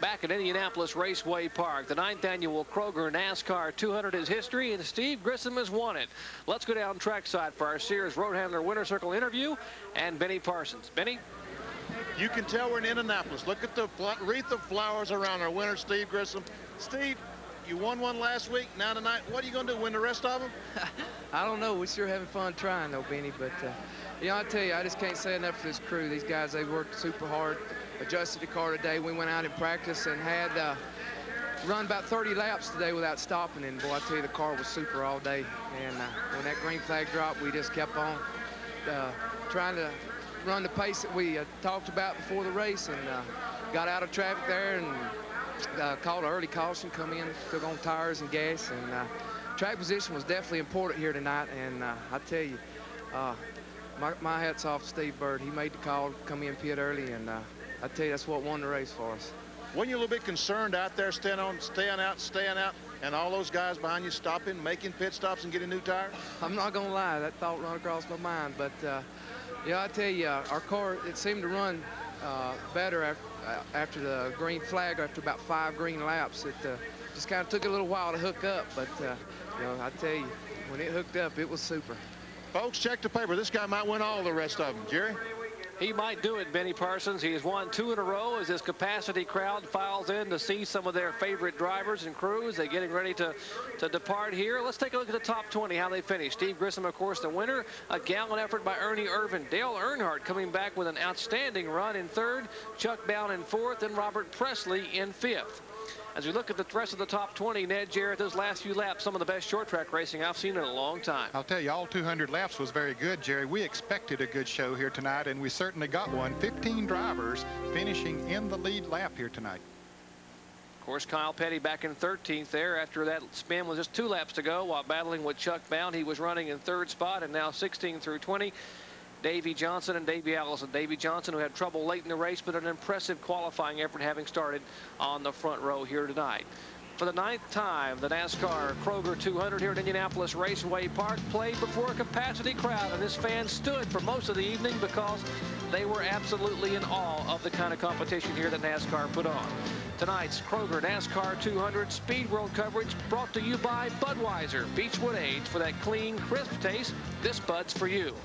Back at Indianapolis Raceway Park, the ninth annual Kroger NASCAR 200 is history, and Steve Grissom has won it. Let's go down trackside for our Sears Road Handler Winter Circle interview and Benny Parsons. Benny? You can tell we're in Indianapolis. Look at the wreath of flowers around our winner, Steve Grissom. Steve, you won one last week. Now tonight, what are you going to do? Win the rest of them? *laughs* I don't know. We're sure having fun trying, though, Benny. But, uh, you know, I tell you, I just can't say enough for this crew. These guys, they worked super hard, adjusted the car today. We went out in practice and had uh, run about 30 laps today without stopping. And, boy, I tell you, the car was super all day. And uh, when that green flag dropped, we just kept on uh, trying to run the pace that we talked about before the race and uh, got out of traffic there and uh, called an early caution, come in, took on tires and gas, and uh, track position was definitely important here tonight. And I tell you, my, my, hat's off to Steve Bird. He made the call, come in pit early, and uh, I tell you, that's what won the race for us. Weren't you a little bit concerned out there, staying on, staying out, staying out, and all those guys behind you stopping, making pit stops and getting new tires? I'm not gonna lie, that thought run across my mind, but uh, yeah, I tell you, our car it seemed to run better after uh, after the green flag, after about five green laps, it uh, just kind of took a little while to hook up. But, uh, you know, I tell you, when it hooked up, it was super. Folks, check the paper. This guy might win all the rest of them. Jerry? He might do it, Benny Parsons. He has won two in a row as his capacity crowd files in to see some of their favorite drivers and crews. They're getting ready to, to depart here. Let's take a look at the top 20, how they finished. Steve Grissom, of course, the winner. A gallant effort by Ernie Irvan. Dale Earnhardt coming back with an outstanding run in third. Chuck Bown in fourth, and Robert Pressley in fifth. As we look at the rest of the top 20, Ned Jarrett, those last few laps, some of the best short track racing I've seen in a long time. I'll tell you, all 200 laps was very good, Jerry. We expected a good show here tonight, and we certainly got one. 15 drivers finishing in the lead lap here tonight. Of course, Kyle Petty back in 13th there after that spin was just two laps to go while battling with Chuck Bown. He was running in third spot and now 16 through 20. Davey Johnson and Davey Allison. Davey Johnson, who had trouble late in the race, but an impressive qualifying effort having started on the front row here tonight. For the ninth time, the NASCAR Kroger 200 here at Indianapolis Raceway Park played before a capacity crowd, and this fan stood for most of the evening because they were absolutely in awe of the kind of competition here that NASCAR put on. Tonight's Kroger NASCAR 200 SpeedWorld coverage brought to you by Budweiser Beechwood Age for that clean, crisp taste. This Bud's for you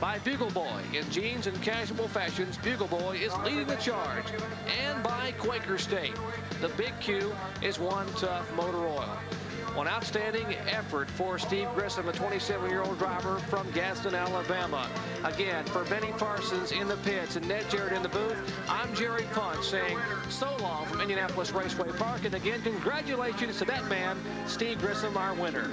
by Bugle Boy. In jeans and casual fashions, Bugle Boy is leading the charge. And by Quaker State. The Big Q is one tough motor oil. One outstanding effort for Steve Grissom, a 27-year-old driver from Gadsden, Alabama. Again, for Benny Parsons in the pits and Ned Jarrett in the booth, I'm Jerry Punch saying so long from Indianapolis Raceway Park. And again, congratulations to that man, Steve Grissom, our winner.